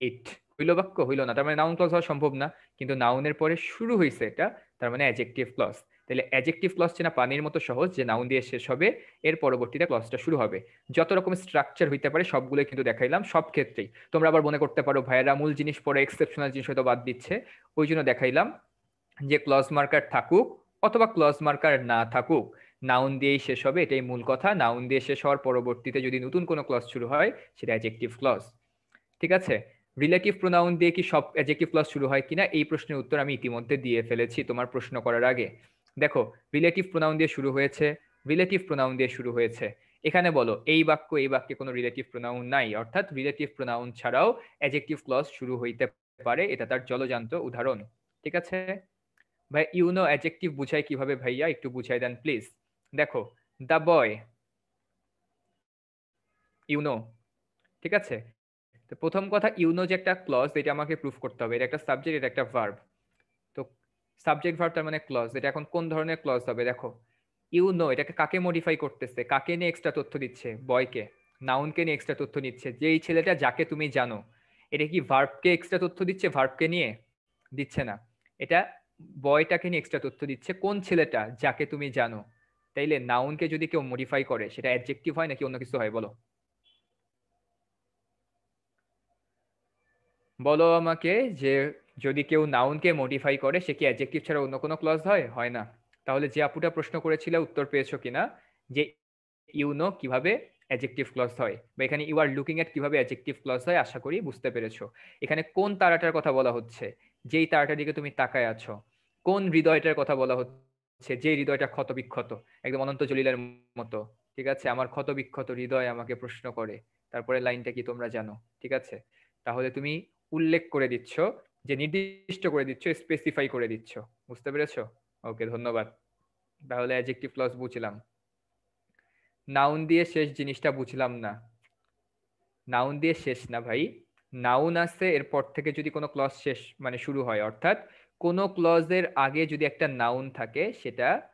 it হইল বাক্য? হইল না, তার মানে নাউন ক্লস হওয়া সম্ভব না। কিন্তু নাউনের পরে শুরু হয়েছে এটা, তার মানে অ্যাডজেক্টিভ ক্লস তাহলে অ্যাডজেক্টিভ ক্লস চেনা পানির মতো সহজ যে নাউন দিয়ে শেষ হবে, এর পরবর্তীতে ক্লসটা শুরু হবে। যত রকম স্ট্রাকচার হইতে পারে সবগুলো কিন্তু দেখাইলাম, সব ক্ষেত্রেই। তোমরা আবার মনে করতে পারো, ভাইয়েরা মূল জিনিস পরে এক্সেপশনাল জিনিস হয়তো বাদ দিচ্ছে। ওই জন্য দেখাইলাম যে ক্লজ মার্কার থাকুক অথবা ক্লজ মার্কার না থাকুক নাউন দিয়েই শেষ হবে, এটাই মূল কথা। নাউন দিয়ে শেষ হওয়ার পরবর্তীতে যদি নতুন কোনো ক্লজ শুরু হয়, সেটা অ্যাডজেক্টিভ ক্লস ঠিক আছে? রিলেটিভ প্রোনাউন দিয়ে কি সব অ্যাডজেক্টিভ ক্লস শুরু হয় কিনা, এই প্রশ্নের উত্তর আমি ইতিমধ্যে দিয়ে ফেলেছি তোমার প্রশ্ন করার আগে। দেখো রিলেটিভ প্রোনাউন দিয়ে শুরু হয়েছে রিলেটিভ প্রোনাউন দিয়ে শুরু হয়েছে। এখানে বলো, এই বাক্য, এই বাক্যে কোনো রিলেটিভ প্রোনাউন নাই, অর্থাৎ রিলেটিভ প্রোনাউন ছাড়াও অ্যাডজেক্টিভ ক্লজ শুরু হইতে পারে, এটা তার জলজান্ত উদাহরণ, ঠিক আছে? ভাই ইউনো অ্যাডজেক্টিভ বুঝাই কীভাবে ভাইয়া? একটু বুঝাই দেন প্লিজ দেখো দ্য বয় ইউনো ঠিক আছে? তো প্রথম কথা ইউনো যে একটা ক্লজ এটা আমাকে প্রুফ করতে হবে, এটা একটা সাবজেক্ট এটা একটা ভার্ব সাবজেক্ট ভার্ব তার মানে ক্লজ এটা এখন কোন ধরনের ক্লজ হবে? দেখো ইউ নো এটাকে কাকে মডিফাই করতেছে? কাকে নিয়ে এক্সট্রা তথ্য দিচ্ছে? বয়কে নাউনকে নিয়ে এক্সট্রা তথ্য নিচ্ছে। যে এই ছেলেটা যাকে তুমি জানো, এটা কি ভার্বকে এক্সট্রা তথ্য দিচ্ছে? ভার্বকে নিয়ে? দিচ্ছে না। এটা বয়টাকে নিয়ে এক্সট্রা তথ্য দিচ্ছে। কোন ছেলেটা যাকে তুমি জানো? তাইলে নাউনকে যদি কেউ মডিফাই করে, সেটা অ্যাডজেক্টিভ হয় নাকি অন্য কিছু হয়? বলো। বলো আমাকে যে যদি কেউ নাউনকে মডিফাই করে, সে কি অ্যাডজেক্টিভ ছাড়া অন্য কোনো ক্লজ হয়? হয় না। তাহলে যে আপুটা প্রশ্ন করেছিল, উত্তর পেয়েছ কিনা যে ইউ নো কীভাবে অ্যাডজেক্টিভ ক্লজ হয়? বা এখানে ইউ আর লুকিং এট কীভাবে অ্যাডজেক্টিভ ক্লজ হয়? আশা করি বুঝতে পেরেছ। এখানে কোন তারাটার কথা বলা হচ্ছে? যেই তারাটার দিকে তুমি তাকায় আছো। কোন হৃদয়টার কথা বলা হচ্ছে? যে হৃদয়টা ক্ষত বিক্ষত একদম অনন্ত জলিলের মতো। ঠিক আছে? আমার ক্ষত বিক্ষত হৃদয় আমাকে প্রশ্ন করে। তারপরে লাইনটা কি তোমরা জানো? ঠিক আছে? তাহলে তুমি উল্লেখ করে দিচ্ছ যে নির্দিষ্ট করে দিচ্ছ স্পেসিফাই করে দিচ্ছ। বুঝতে পেরেছ? ওকে ধন্যবাদ। তাহলে অ্যাজেক্টিভ ক্লজ বুঝলাম। নাউন দিয়ে শেষ জিনিসটা বুঝলাম না। নাউন দিয়ে শেষ না ভাই। নাউন আছে, এরপর থেকে যদি কোনো ক্লজ শেষ মানে শুরু হয়, অর্থাৎ কোনো ক্লজের আগে যদি একটা নাউন থাকে, সেটা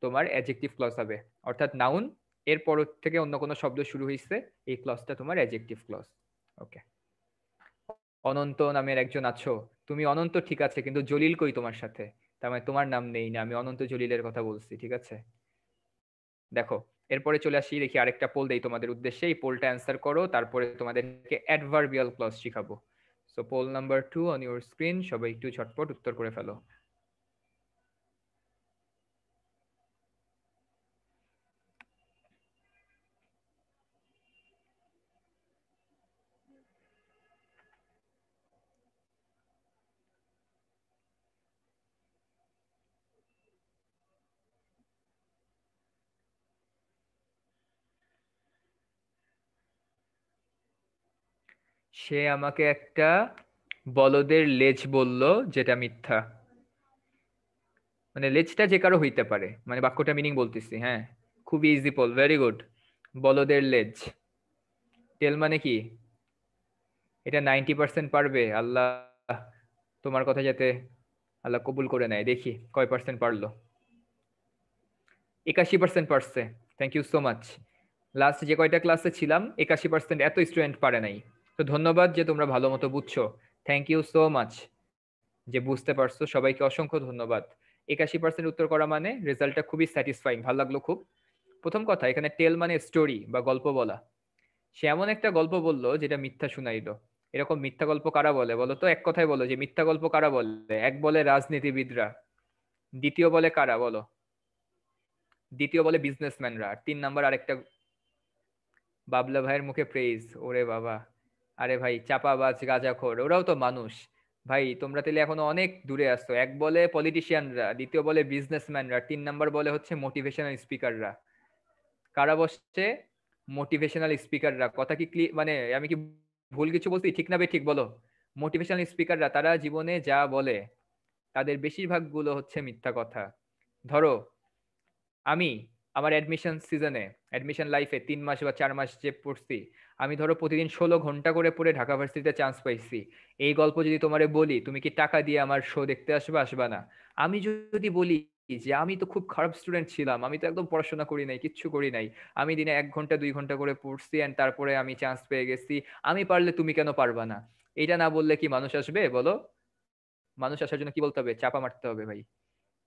তোমার অ্যাজেক্টিভ ক্লজ হবে। অর্থাৎ নাউন এরপর থেকে অন্য কোনো শব্দ শুরু হয়েছে এই ক্লজটা তোমার অ্যাজেক্টিভ ক্লজ ওকে অনন্ত নামের একজন আছো। তুমি অনন্ত ঠিক আছে, কিন্তু জলিল কই তোমার সাথে? তার মানে তোমার নাম নেই না, আমি অনন্ত জলিলের কথা বলছি, ঠিক আছে? দেখো, এরপরে চলে আসি, দেখি আরেকটা পোল দেই তোমাদের উদ্দেশ্যে। এই পোলটা অ্যান্সার করো, তারপরে তোমাদেরকে অ্যাডভার্বিয়াল ক্লজ শিখাবো। So poll number two on your screen সবাই একটু ঝটপট উত্তর করে ফেলো। সে আমাকে একটা বলদের লেজ বলল যেটা মিথ্যা। মানে লেজটা যে কারও হইতে পারে। মানে বাক্যটা মিনিং বলতেছি হ্যাঁ? খুবই ইজি পল ভেরি গুড বলদের লেজ। টেল মানে কি? এটা নাইনটি পার্সেন্ট পারবে, আল্লাহ তোমার কথা যাতে আল্লাহ কবুল করে নেয়। দেখি, কয় পার্সেন্ট পারল? একাশি পার্সেন্ট পারছে। Thank you so much last যে কয়টা ক্লাসে ছিলাম, একাশি পার্সেন্ট এত স্টুডেন্ট পারে নাই। তো ধন্যবাদ যে তোমরা ভালো মতো বুঝছ। থ্যাংক ইউ সো মাচ যে বুঝতে পারছ। সবাইকে অসংখ্য ধন্যবাদ। একাশি পার্সেন্ট উত্তর করা মানে রেজাল্টটা খুবই স্যাটিসফাইং ভালো লাগল খুব। প্রথম কথা, এখানে টেল মানে স্টোরি বা গল্প বলা। সে এমন একটা গল্প বলল যেটা মিথ্যা শুনাইলো। এরকম মিথ্যা গল্প কারা বলে বলো তো? এক কথায় বলো যে মিথ্যা গল্প কারা বলে? এক বলে রাজনীতিবিদরা, দ্বিতীয় বলে কারা বলো? দ্বিতীয় বলে বিজনেসম্যানরা তিন নাম্বার আরেকটা বাবলা ভাইয়ের মুখে প্রেজ ওরে বাবা। আরে ভাই চাপাবাজ গাজাখোর ওরাও তো মানুষ। ভাই, তোমরা তাহলে এখনও অনেক দূরে আসছো এক বলে পলিটিশিয়ানরা দ্বিতীয় বলে বিজনেসম্যানরা তিন নাম্বার বলে হচ্ছে মোটিভেশনাল স্পিকাররা কারা বসছে? মোটিভেশনাল স্পিকাররা কথা কি মানে আমি কি ভুল কিছু বলছি? ঠিক না ঠিক বলো। মোটিভেশনাল স্পিকাররা তারা জীবনে যা বলে, তাদের বেশিরভাগগুলো হচ্ছে মিথ্যা কথা। ধরো, আমি আমার অ্যাডমিশন সিজনে অ্যাডমিশন লাইফে তিন মাস বা চার মাস যে পড়ছি আমি ধরো প্রতিদিন ষোলো ঘণ্টা করে পড়ে ঢাকা ভার্সিটিতে চান্স পাইছি। এই গল্প যদি তোমারে বলি, তুমি কি টাকা দিয়ে আমার শো দেখতে আসবে, আসবা না? আমি যদি বলি যে আমি তো খুব খারাপ স্টুডেন্ট ছিলাম, আমি তো একদম পড়াশোনা করি নাই, কিচ্ছু করি নাই। আমি দিনে এক ঘণ্টা, দুই ঘণ্টা করে পড়ছি অ্যান্ড তারপরে আমি চান্স পেয়ে গেছি। আমি পারলে তুমি কেন পারবা না? এটা না বললে কি মানুষ আসবে, বলো? মানুষ আসার জন্য কি বলতে হবে? চাপা মারতে হবে ভাই।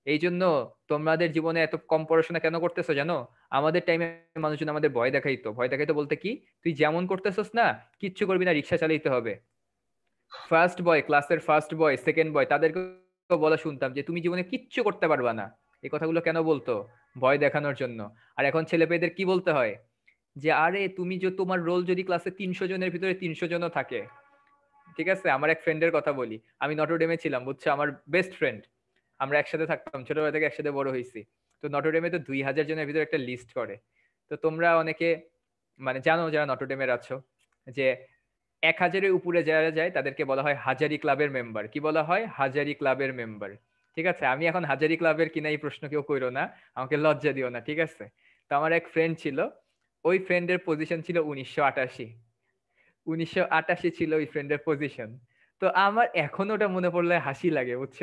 এই জন্য তোমাদের জীবনে এত কম পড়াশোনা কেন করতেছো জানো? আমাদের টাইমে মানুষজন আমাদের ভয় দেখাইতো। ভয় দেখাইতো বলতে কি, তুই যেমন করতেছস না, কিচ্ছু করবি না, রিক্সা চালাইতে হবে। ফার্স্ট বয় ক্লাসের ফার্স্ট বয় সেকেন্ড বয় তাদেরকে বলা শুনতাম যে, তুমি জীবনে কিচ্ছু করতে পারবা না। এই কথাগুলো কেন বলতো? ভয় দেখানোর জন্য। আর এখন ছেলে পেয়েদের কি বলতে হয়? যে, আরে, তুমি যে, তোমার রোল যদি ক্লাসে তিনশো জনের ভিতরে তিনশো জনও থাকে। ঠিক আছে? আমার এক ফ্রেন্ডের কথা বলি। আমি নটোডেমে ছিলাম, বুঝছ? আমার বেস্ট ফ্রেন্ড আমরা একসাথে থাকতাম, ছোটবেলা থেকে একসাথে বড় হয়েছি তো নটোডেমে তো দুই হাজার জনের ভিতরে একটা লিস্ট করে। তো তোমরা অনেকে মানে জানো যারা নটোডেমের আছো, যে এক হাজারের উপরে যারা যায়, তাদেরকে বলা হয় হাজারি ক্লাবের মেম্বার কি বলা হয়? হাজারি ক্লাবের মেম্বার ঠিক আছে? আমি এখন হাজারি ক্লাবের কিনা এই প্রশ্ন কেউ করো না, আমাকে লজ্জা দিও না, ঠিক আছে? তো আমার এক ফ্রেন্ড ছিল, ওই ফ্রেন্ডের পজিশন ছিল উনিশশো আটাশি। উনিশশো আটাশি ছিল ওই ফ্রেন্ডের পজিশন তো আমার এখন ওটা মনে পড়লে হাসি লাগে, বুঝছ?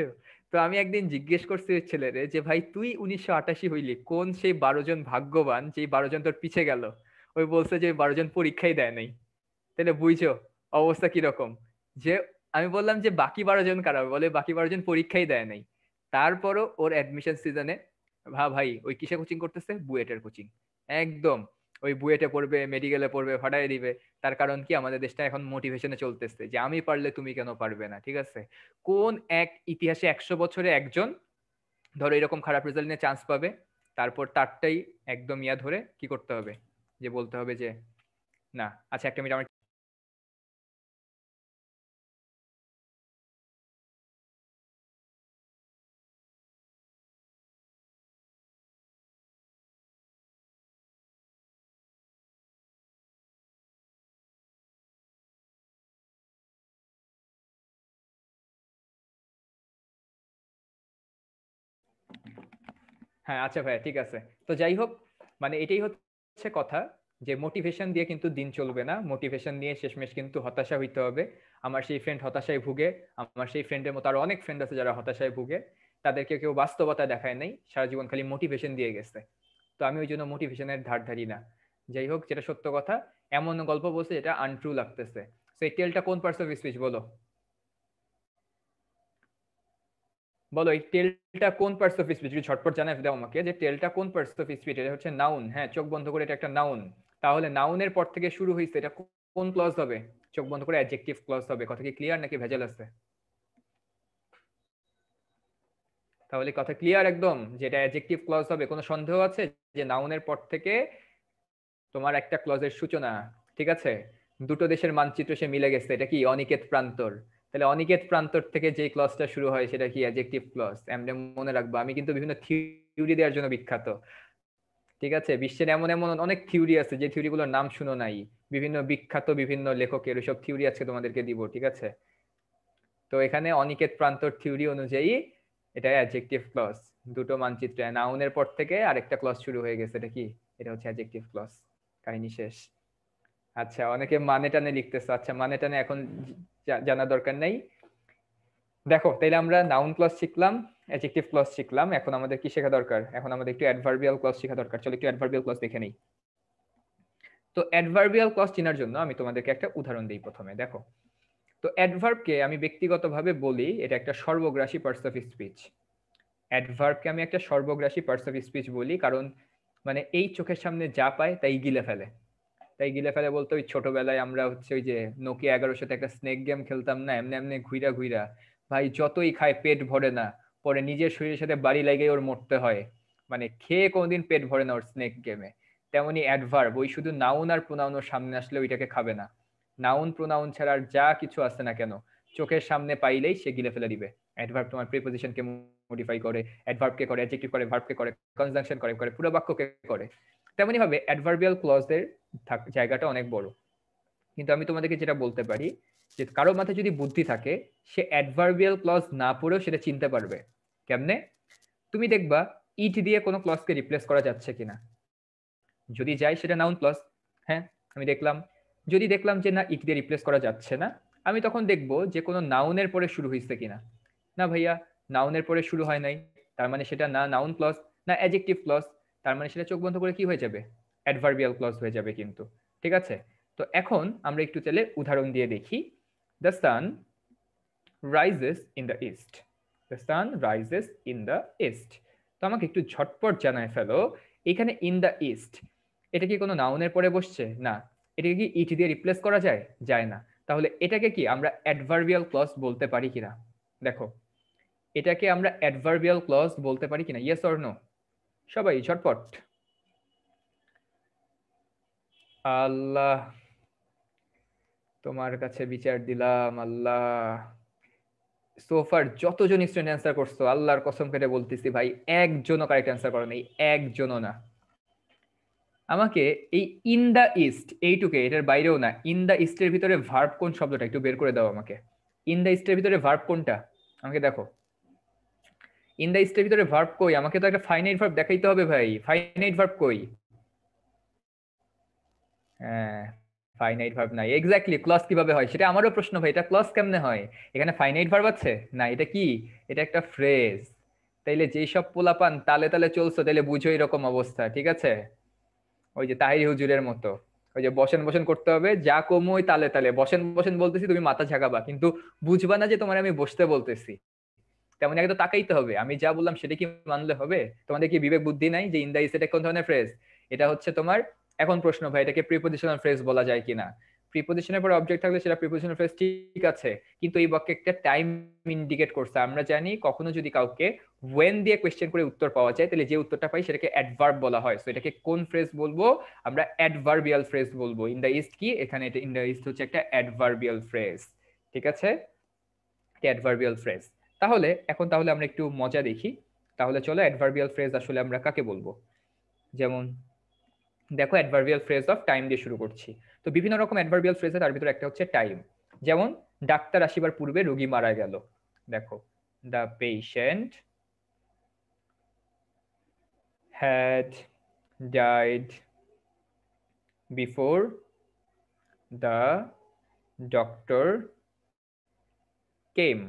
তো আমি একদিন জিজ্ঞেস করছি ওই ছেলেরে যে, ভাই, তুই উনিশশো আটাশি হইলি, কোন সেই বারো জন ভাগ্যবান যে বারো জন তোর পিছে গেল? ওই বলছে যে, বারো জন পরীক্ষাই দেয় নাই। তাহলে বুঝছ অবস্থা কীরকম? যে, আমি বললাম যে, বাকি বারো জন কারা? বলে, বাকি বারো জন পরীক্ষাই দেয় নাই। তারপরও ওর অ্যাডমিশন সিজনে ভা ভাই, ওই কিসে কোচিং করতেছে? বুয়েটের কোচিং একদম। ওই বুয়েটে পড়বে, মেডিকেলে পড়বে, ফাটাই দিবে। তার কারণ কি? আমাদের দেশটা এখন মোটিভেশনে চলতেছে যে, আমি পারলে তুমি কেন পারবে না? ঠিক আছে? কোন এক ইতিহাসে একশো বছরে একজন, ধরো এরকম খারাপ রেজাল্ট নিয়ে চান্স পাবে, তারপর তারটাই একদম ইয়া ধরে কি করতে হবে? যে বলতে হবে যে, না আচ্ছা একটা মিনিট, আমার হ্যাঁ আচ্ছা ভাইয়া, ঠিক আছে। তো যাই হোক মানে এটাই হচ্ছে কথা যে মোটিভেশন দিয়ে কিন্তু দিন চলবে না। মোটিভেশন নিয়ে শেষমেশ কিন্তু হতাশা হইতে হবে। আমার সেই ফ্রেন্ড হতাশায় ভুগে, আমার সেই ফ্রেন্ডের মতো আরও অনেক ফ্রেন্ড আছে যারা হতাশায় ভুগে, তাদেরকে কেউ বাস্তবতা দেখায় নাই, সারা জীবন খালি মোটিভেশন দিয়ে গেছে। তো আমি ওই জন্য মোটিভেশনের ধার ধারি না। যাই হোক, যেটা সত্য কথা, এমন গল্প বলছে যেটা আনট্রু লাগতেছে। সেই টেলটা কোন পার্টস অফ স্পিচ বলো? বলো, এই টেলটা কোন পার্টস অফ স্পিচ ঝটপট জানাই দাও আমাকে যে টেলটা কোন পার্টস অফ স্পিচ এটা হচ্ছে নাউন হ্যাঁ চোখ বন্ধ করে এটা একটা নাউন তাহলে নাউনের পর থেকে শুরু হয়েছে এটা কোন ক্লজ হবে? চোখ বন্ধ করে অ্যাডজেক্টিভ ক্লজ হবে। কথা কি ক্লিয়ার নাকি ভেজাল আছে? তাহলে কথা ক্লিয়ার একদম যেটা অ্যাডজেক্টিভ ক্লজ হবে। কোনো সন্দেহ আছে যে নাউনের পর থেকে তোমার একটা ক্লজের সূচনা? ঠিক আছে? দুটো দেশের মানচিত্র সে মিলে গেছে। এটা কি অনিকেত প্রান্তর? তাহলে অনিকেত প্রান্তর থেকে যে ক্লজটা শুরু হয় সেটা কি অ্যাডজেক্টিভ ক্লজ এমনি মনে রাখবা। আমি কিন্তু বিভিন্ন থিওরি দেওয়ার জন্য বিখ্যাত। ঠিক আছে? বিশ্বের এমন এমন অনেক থিওরি আছে যে থিওরিগুলোর নাম শুনো নাই। বিভিন্ন বিখ্যাত, বিভিন্ন লেখকের ওইসব থিওরি আজকে তোমাদেরকে দিব, ঠিক আছে? তো এখানে অনিকেত প্রান্তর থিওরি অনুযায়ী এটা অ্যাডজেক্টিভ ক্লজ দুটো মানচিত্রে নাউনের পর থেকে আরেকটা ক্লজ শুরু হয়ে গেছে। এটা কি? এটা হচ্ছে অ্যাডজেক্টিভ ক্লজ কাহিনী শেষ। আচ্ছা অনেকে মানে টানে লিখতেছে। আচ্ছা মানে টানে এখন জানা দরকার নেই। দেখো, তাইলে আমরা নাউন ক্লজ শিখলাম অ্যাডজেক্টিভ ক্লজ শিখলাম, এখন আমাদের কি শেখা দরকার? এখন আমাদের একটু অ্যাডভার্বিয়াল ক্লজ শেখা দরকার, চলো একটু অ্যাডভার্বিয়াল ক্লজ দেখে নেই। তো অ্যাডভার্বিয়াল ক্লজ চেনার জন্য আমি তোমাদেরকে একটা উদাহরণ দিই প্রথমে, দেখো। তো অ্যাডভার্বকে আমি ব্যক্তিগতভাবে বলি, এটা একটা সর্বগ্রাসী পার্টস অফ স্পিচ অ্যাডভার্বকে আমি একটা সর্বগ্রাসী পার্টস অফ স্পিচ বলি, কারণ মানে এই চোখের সামনে যা পায়, তাই গিলে ফেলে। তাই গিলে ফেলে বলতো, ওই ছোটবেলায় আমরা হচ্ছে ওই যে নোকিয়া এগারোশোতে একটা স্নেক গেম খেলতাম না, এমনি এমনি ঘুইরা ঘুইরা। ভাই, যতই খায় পেট ভরে না, পরে নিজের শরীরের সাথে বাড়ি লাগে ওর মরতে হয়। মানে খেয়ে কোনোদিন পেট ভরে না ওর স্নেক গেমে তেমনি অ্যাডভার্ব ওই শুধু নাউন আর প্রোনাউনের সামনে আসলে ওইটাকে খাবে না। নাউন প্রোনাউন ছাড়া আর যা কিছু আছে না কেন, চোখের সামনে পাইলেই সে গিলে ফেলে দিবে। অ্যাডভার্ব তোমার প্রিপোজিশনকে মডিফাই করে অ্যাডভার্বকে করে অ্যাডজেক্টিভ করে ভার্বকে করে কনজাংশন করে করে, পুরো বাক্যকে করে। তেমনি ভাবে অ্যাডভার্বিয়াল ক্লজদের জায়গাটা অনেক বড়। কিন্তু আমি তোমাদেরকে যেটা বলতে পারি, যে কারও মাথায় যদি বুদ্ধি থাকে, সে অ্যাডভার্বিয়াল ক্লজ না পড়েও সেটা চিনতে পারবে। কেমনে? তুমি দেখবা, ইট দিয়ে কোনো ক্লজকে রিপ্লেস করা যাচ্ছে কিনা। যদি যাই সেটা নাউন ক্লজ হ্যাঁ আমি দেখলাম। যদি দেখলাম যে না, ইট দিয়ে রিপ্লেস করা যাচ্ছে না, আমি তখন দেখব যে কোনো নাউনের পরে শুরু হয়েছে কিনা। না ভাইয়া নাউনের পরে শুরু হয় নাই। তার মানে সেটা না নাউন ক্লজ না অ্যাডজেক্টিভ ক্লজ তার মানে সেটা চোখ বন্ধ করে কি হয়ে যাবে? অ্যাডভার্বিয়াল ক্লজ হয়ে যাবে কিন্তু। ঠিক আছে? তো এখন আমরা একটু তাহলে উদাহরণ দিয়ে দেখি। The sun rises in the east the sun rises in the east তো আমাকে একটু ঝটপট জানায় ফেলো। এখানে ইন দ্য ইস্ট এটা কি কোনো নাউনের পরে বসছে? না। এটাকে কি ইট দিয়ে রিপ্লেস করা যায়? যায় না। তাহলে এটাকে কি আমরা অ্যাডভার্বিয়াল ক্লজ বলতে পারি কিনা? দেখো, এটাকে আমরা অ্যাডভার্বিয়াল ক্লজ বলতে পারি কিনা? ইয়েস অর নো সবাই ঝটপট। আল্লাহ, তোমার কাছে বিচার দিলাম, আল্লাহ। সোফার যতজন স্টুডেন্ট অ্যান্সার করছ, আল্লাহর কসম কেটে বলতেছি ভাই, একজনও কারেক্ট অ্যান্সার করো নেই, একজনও না। আমাকে এই ইন দা ইস্ট এইটুকে, এটার বাইরেও না ইন দা ইস্টের ভিতরে ভার্ব কোন শব্দটা একটু বের করে দাও আমাকে। ইন দা ইস্টের ভিতরে ভার্ব কোনটা? আমাকে দেখো। ইন দা ইস্টের ভিতরে ভার্ব কই? আমাকে তো একটা ফাইনাইট ভার্ব দেখাইতে হবে ভাই। ফাইনাইট ভার্ব কই? হ্যাঁ ফাইনাইট ভার্ব নাই। এক্স্যাক্টলি ক্লজ কীভাবে হয়? সেটা আমারও প্রশ্ন ভাই। এটা ক্লজ কেমনে হয়? এখানে ফাইনাইট ভার্ব আছে? না, এটা কি? এটা একটা ফ্রেজ তাইলে যেই সব পোলাপান তালে তালে চলছো, তাইলে বুঝো এরকম অবস্থা, ঠিক আছে? ওই যে তাহির হুজুরের মতো। ওই যে বসেন বসেন করতে হবে, যা কমো ওই তালে তালে। বসেন বসেন বলতেছি, তুমি মাথা ঝাঁকাবা। কিন্তু বুঝবা না যে তোমার আমি বসতে বলতেছি। তেমন তো তাকাইতে হবে। আমি যা বললাম সেটা কি মানলে হবে? তোমাদের কি বিবেক বুদ্ধি নাই যে ইন্দা ইস এটা কোন ধরনের ফ্রেজ এটা হচ্ছে তোমার এখন প্রশ্ন ভাই, এটাকে প্রিপোজিশনাল ফ্রেজ বলা যায় কিনা? প্রিপোজিশনের পরে অবজেক্ট থাকলে সেটা প্রিপোজিশনাল ফ্রেজ ঠিক আছে, কিন্তু এই বাক্যে একটা টাইম ইন্ডিকেট করছে। আমরা জানি কখনো যদি কাউকে ওয়েন দিয়ে কোয়েশ্চেন করে উত্তর পাওয়া যায়, তাহলে যে উত্তরটা পাই সেটাকে অ্যাডভার্ব বলা হয়। সো এটাকে কোন ফ্রেজ বলব? আমরা অ্যাডভার্বিয়াল ফ্রেজ বলব। ইন দ্য ইস্ট কি? এখানে এটা ইন দ্য ইস্ট হচ্ছে একটা অ্যাডভার্বিয়াল ফ্রেজ ঠিক আছে? অ্যাডভার্বিয়াল ফ্রেজ তাহলে, এখন তাহলে আমরা একটু মজা দেখি। তাহলে চলো অ্যাডভার্বিয়াল ফ্রেজ আসলে আমরা কাকে বলব? যেমন, দেখো অ্যাডভার্বিয়াল ফ্রেজ অফ টাইম দিয়ে শুরু করছি। তো বিভিন্ন রকম অ্যাডভার্বিয়াল ফ্রেজে তার ভিতরে একটা হচ্ছে টাইম যেমন, ডাক্তার আসিবার পূর্বে রোগী মারা গেল। দেখো the patient had died before the doctor came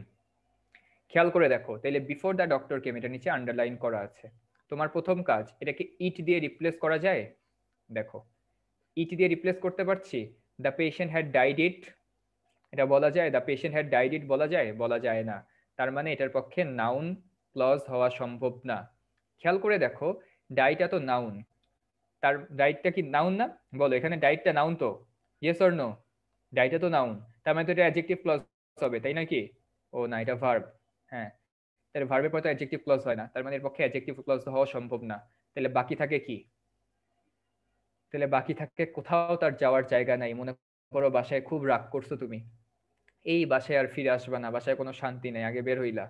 খেয়াল করে দেখো তাহলে বিফোর দ্য ডক্টর কেম এটা নিচে আন্ডারলাইন করা আছে। তোমার প্রথম কাজ, এটাকে ইট দিয়ে রিপ্লেস করা যায়? দেখো ইট দিয়ে রিপ্লেস করতে পারছি? The patient had died it এটা বলা যায়? The patient had died it বলা যায়? বলা যায় না। তার মানে এটার পক্ষে নাউন ক্লজ হওয়া সম্ভব না। খেয়াল করে দেখো ডাইটা তো নাউন তার ডাইটটা কি নাউন না? বলো, এখানে ডাইটটা নাউন তো? ইয়েস অর নো ডাইটা তো নাউন তার মানে তো এটা অ্যাডজেক্টিভ ক্লজ হবে, তাই নাকি ও না, এটা ভার্ব হ্যাঁ তাহলে ভার্বের পর তো অ্যাডজেক্টিভ ক্লজ হয় না, তার মানে এর পক্ষে অ্যাডজেক্টিভ ক্লজ হওয়া সম্ভব না, তাহলে বাকি থাকে কি? তাহলে বাকি থাকে কোথাও তার যাওয়ার জায়গা নাই, মনে করো বাসায় খুব রাগ করছ তুমি, এই বাসায় আর ফিরে আসবা না, বাসায় কোনো শান্তি নেই, আগে বের হইলা।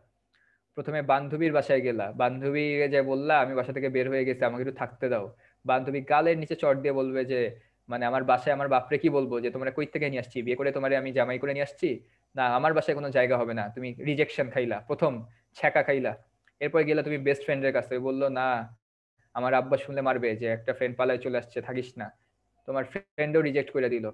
প্রথমে বান্ধবীর বাসায় গেলা বান্ধবী যে বললা, আমি বাসা থেকে বের হয়ে গেছি, আমাকে একটু থাকতে দাও। বান্ধবী গালের নিচে চট দিয়ে বলবে যে মানে আমার বাসায় আমার বাপরে কি বলব? যে তোমরা কই থেকে নিয়ে আসছি? বিয়ে করে তোমারে আমি জামাই করে নিয়ে আসছি? না, আমার বাসায় কোনো জায়গা হবে না। তুমি রিজেকশন খাইলা, প্রথম ছ্যাঁকা খাইলা। এরপর গেলা তুমি বেস্ট ফ্রেন্ডের কাছে। বলল, না, আমার আব্বা শুনলে মারবে যে একটা ফ্রেন্ড পালায় চলে আসছে, থাকিস না। তোমার ফ্রেন্ডও রিজেক্ট করে দিল।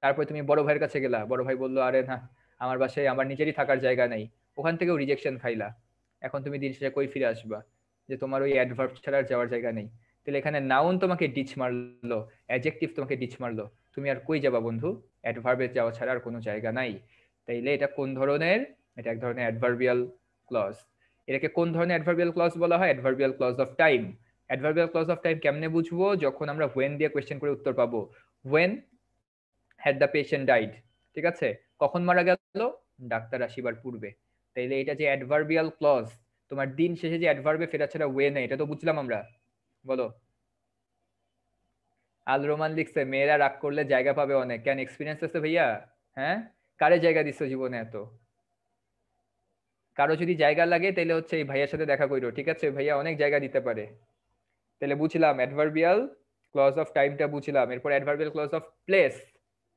তারপর তুমি বড় ভাইয়ের কাছে গেলা। বড় ভাই বলল, আরে না, আমার বাসায় আমার নিজেরই থাকার জায়গা নেই। ওখান থেকেও রিজেকশন খাইলা। এখন তুমি দিন শেষে কই ফিরে আসবা? যে তোমার ওই অ্যাডভার্ব ছাড়া আর যাওয়ার জায়গা নেই। তাহলে এখানে নাউন তোমাকে ডিচ মারলো অ্যাডজেক্টিভ তোমাকে ডিচ মারলো। তুমি আর কই যাবা বন্ধু? অ্যাডভার্বে যাওয়া ছাড়া আর কোনো জায়গা নাই। তাইলে এটা কোন ধরনের? এটা এক ধরনের অ্যাডভার্বিয়াল ক্লজ এটাকে কোন ধরনের অ্যাডভার্বিয়াল ক্লজ বলা হয়? Adverbial clause of time adverbial clause of time কেমনে বুঝব? যখন আমরা ওয়েন দিয়ে কোয়েশ্চেন করে উত্তর পাবো। When had the patient died ঠিক আছে? কখন মারা গেল? ডাক্তার আসিবার পূর্বে। তাইলে এটা যে অ্যাডভার্বিয়াল ক্লজ তোমার দিন শেষে যে অ্যাডভার্বে ফেরা ছাড়া ওয়ে নেই এটা তো বুঝলাম আমরা। বলো। আল রোমান লিখছে, মেয়েরা রাগ করলে জায়গা পাবে অনেক। কেন এক্সপিরিয়েন্স আছে ভাইয়া? হ্যাঁ? কারে জায়গা দিচ্ছ জীবনে এত? কারও যদি জায়গা লাগে তাহলে হচ্ছে এই ভাইয়ার সাথে দেখা করো ঠিক আছে? ভাইয়া অনেক জায়গা দিতে পারে। তাহলে বুঝলাম অ্যাডভার্বিয়াল ক্লজ অফ টাইমটা বুঝলাম, এরপর অ্যাডভার্বিয়াল ক্লজ অফ প্লেস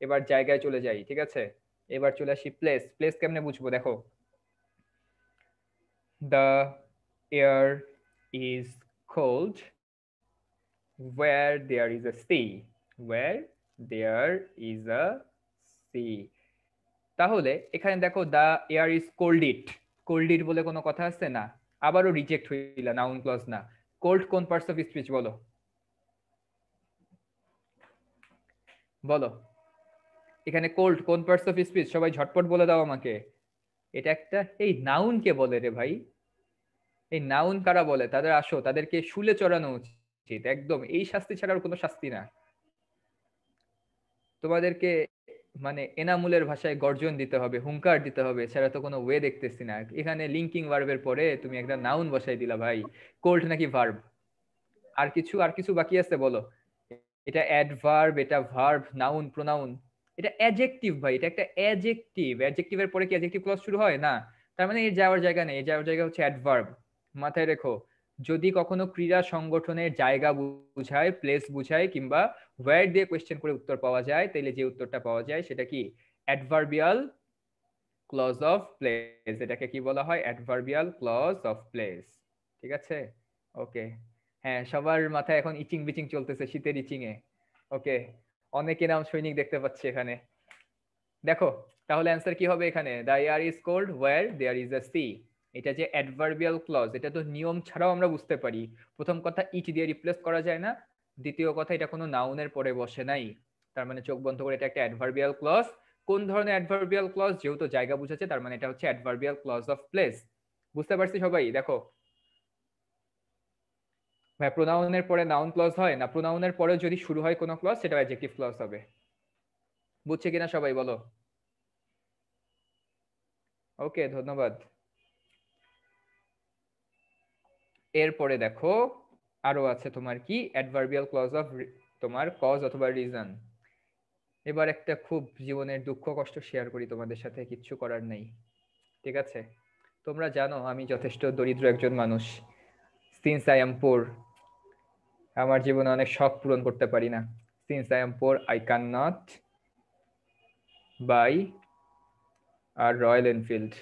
এবার জায়গায় চলে যাই, ঠিক আছে? এবার চলে আসি প্লেস প্লেস কেমনে বুঝব? দেখো। The air is cold where there is a sea, where there is a sea তাহলে এখানে দেখো the air is cold it cold it বলে কোনো কথা আছে না? আবারও রিজেক্ট হইলা নাউন ক্লজ না। কোল্ড কোন পার্টস অফ স্পিচ বলো? বলো। এখানে কোল্ড কোন পার্টস অফ স্পিচ সবাই ঝটপট বলে দাও আমাকে। এটা একটা, এই নাউন কে বলে রে ভাই? এই নাউন কারা বলে? তাদের আসো, তাদেরকে শুলে চড়ানো উচিত। একদম, এই শাস্তি ছাড়া আর কোনো শাস্তি না। তোমাদেরকে মানে এনামুলের ভাষায় গর্জন দিতে হবে, হুঙ্কার দিতে হবে ছাড়া তো কোনো ওয়ে দেখতেছি না। এখানে লিঙ্কিং ভার্বের পরে তুমি একটা নাউন বসাই দিলা ভাই কোল্ড নাকি ভার্ব আর কিছু আর কিছু বাকি আছে বলো? এটা অ্যাডভার্ব এটা ভার্ব নাউন প্রোনাউন এটা অ্যাডজেক্টিভ ভাই, এটা একটা অ্যাডজেক্টিভ অ্যাডজেক্টিভের পরে কি অ্যাডজেক্টিভ ক্লজ শুরু হয়? না, তার মানে এর যাওয়ার জায়গা নেই এর যাওয়ার জায়গা হচ্ছে অ্যাডভার্ব মাথায় রেখো যদি কখনো ক্রীড়া সংগঠনের জায়গা বুঝায় প্লেস বুঝায় কিংবা ওয়ার দিয়ে কোয়েশ্চেন করে উত্তর পাওয়া যায় তাহলে যে উত্তরটা পাওয়া যায় সেটা কি? অ্যাডভার্বিয়াল ক্লজ অফ প্লেস এটাকে কি বলা হয়? অ্যাডভার্বিয়াল ক্লজ অফ প্লেস ঠিক আছে? ওকে হ্যাঁ সবার মাথায় এখন ইচিং বিচিং চলতেছে শীতের ইচিং এ ওকে অনেকে নাম সৈনিক দেখতে পাচ্ছি এখানে। দেখো, তাহলে অ্যান্সার কি হবে এখানে? The air is cold where there is a sea এটা যে অ্যাডভার্বিয়াল ক্লজ এটা তো নিয়ম ছাড়াও আমরা বুঝতে পারি। প্রথম কথা ইট দিয়ে রিপ্লেস করা যায় না। দ্বিতীয় কথা, এটা কোনো নাউনের পরে বসে নাই। তার মানে চোখ বন্ধ করে এটা একটা অ্যাডভার্বিয়াল ক্লজ কোন ধরনের অ্যাডভার্বিয়াল ক্লজ যেহেতু জায়গা বুঝাচ্ছে, তার মানে এটা হচ্ছে অ্যাডভার্বিয়াল ক্লজ অফ প্লেস বুঝতে পারছি সবাই? দেখো। ভাই প্রোনাউনের পরে নাউন ক্লজ হয়? না প্রোনাউনের পরে যদি শুরু হয় কোনো ক্লজ সেটা অ্যাডজেক্টিভ ক্লজ হবে। বুঝছে কিনা সবাই বলো? ওকে ধন্যবাদ। এরপরে দেখো, আরও আছে তোমার কি? অ্যাডভার্বিয়াল ক্লজ অফ তোমার কজ অথবা রিজন এবার একটা খুব জীবনের দুঃখ, কষ্ট শেয়ার করি তোমাদের সাথে, কিচ্ছু করার নেই। ঠিক আছে? তোমরা জানো, আমি যথেষ্ট দরিদ্র একজন মানুষ। সিন্স আই এম পোর আমার জীবনে অনেক শখ পূরণ করতে পারি না। Since I am poor I can not buy a Royal Enfield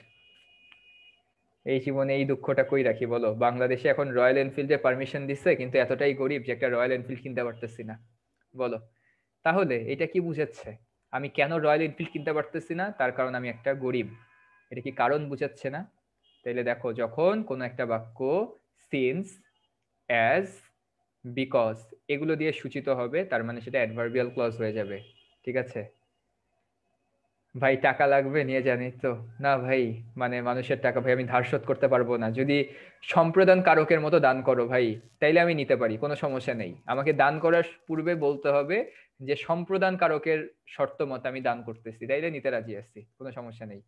এই জীবনে এই দুঃখটা কই রাখি বলো? বাংলাদেশে এখন রয়্যাল এনফিল্ডে পারমিশন দিচ্ছে, কিন্তু এতটাই গরিব যে একটা রয়্যাল এনফিল্ড কিনতে পারতেছি না। বলো। তাহলে এটা কি বুঝাচ্ছে? আমি কেন রয়্যাল এনফিল্ড কিনতে পারতেছি না? তার কারণ আমি একটা গরিব। এটা কি কারণ বুঝাচ্ছে না? তাইলে দেখো, যখন কোনো একটা বাক্য সিন্স অ্যাজ বিকজ এগুলো দিয়ে সূচিত হবে, তার মানে সেটা অ্যাডভার্বিয়াল ক্লজ হয়ে যাবে। ঠিক আছে? ভাই, টাকা লাগবে? নিয়ে জানি তো। না ভাই মানে মানুষের টাকা ভাই, আমি ধার শোধ করতে পারব না। যদি সম্প্রদান কারকের মতো দান করো ভাই, তাইলে আমি নিতে পারি, কোনো সমস্যা নেই। আমাকে দান করার পূর্বে বলতে হবে যে, সম্প্রদান কারকের শর্ত মতো আমি দান করতেছি। তাইলে নিতে রাজি আছি, কোনো সমস্যা নেই।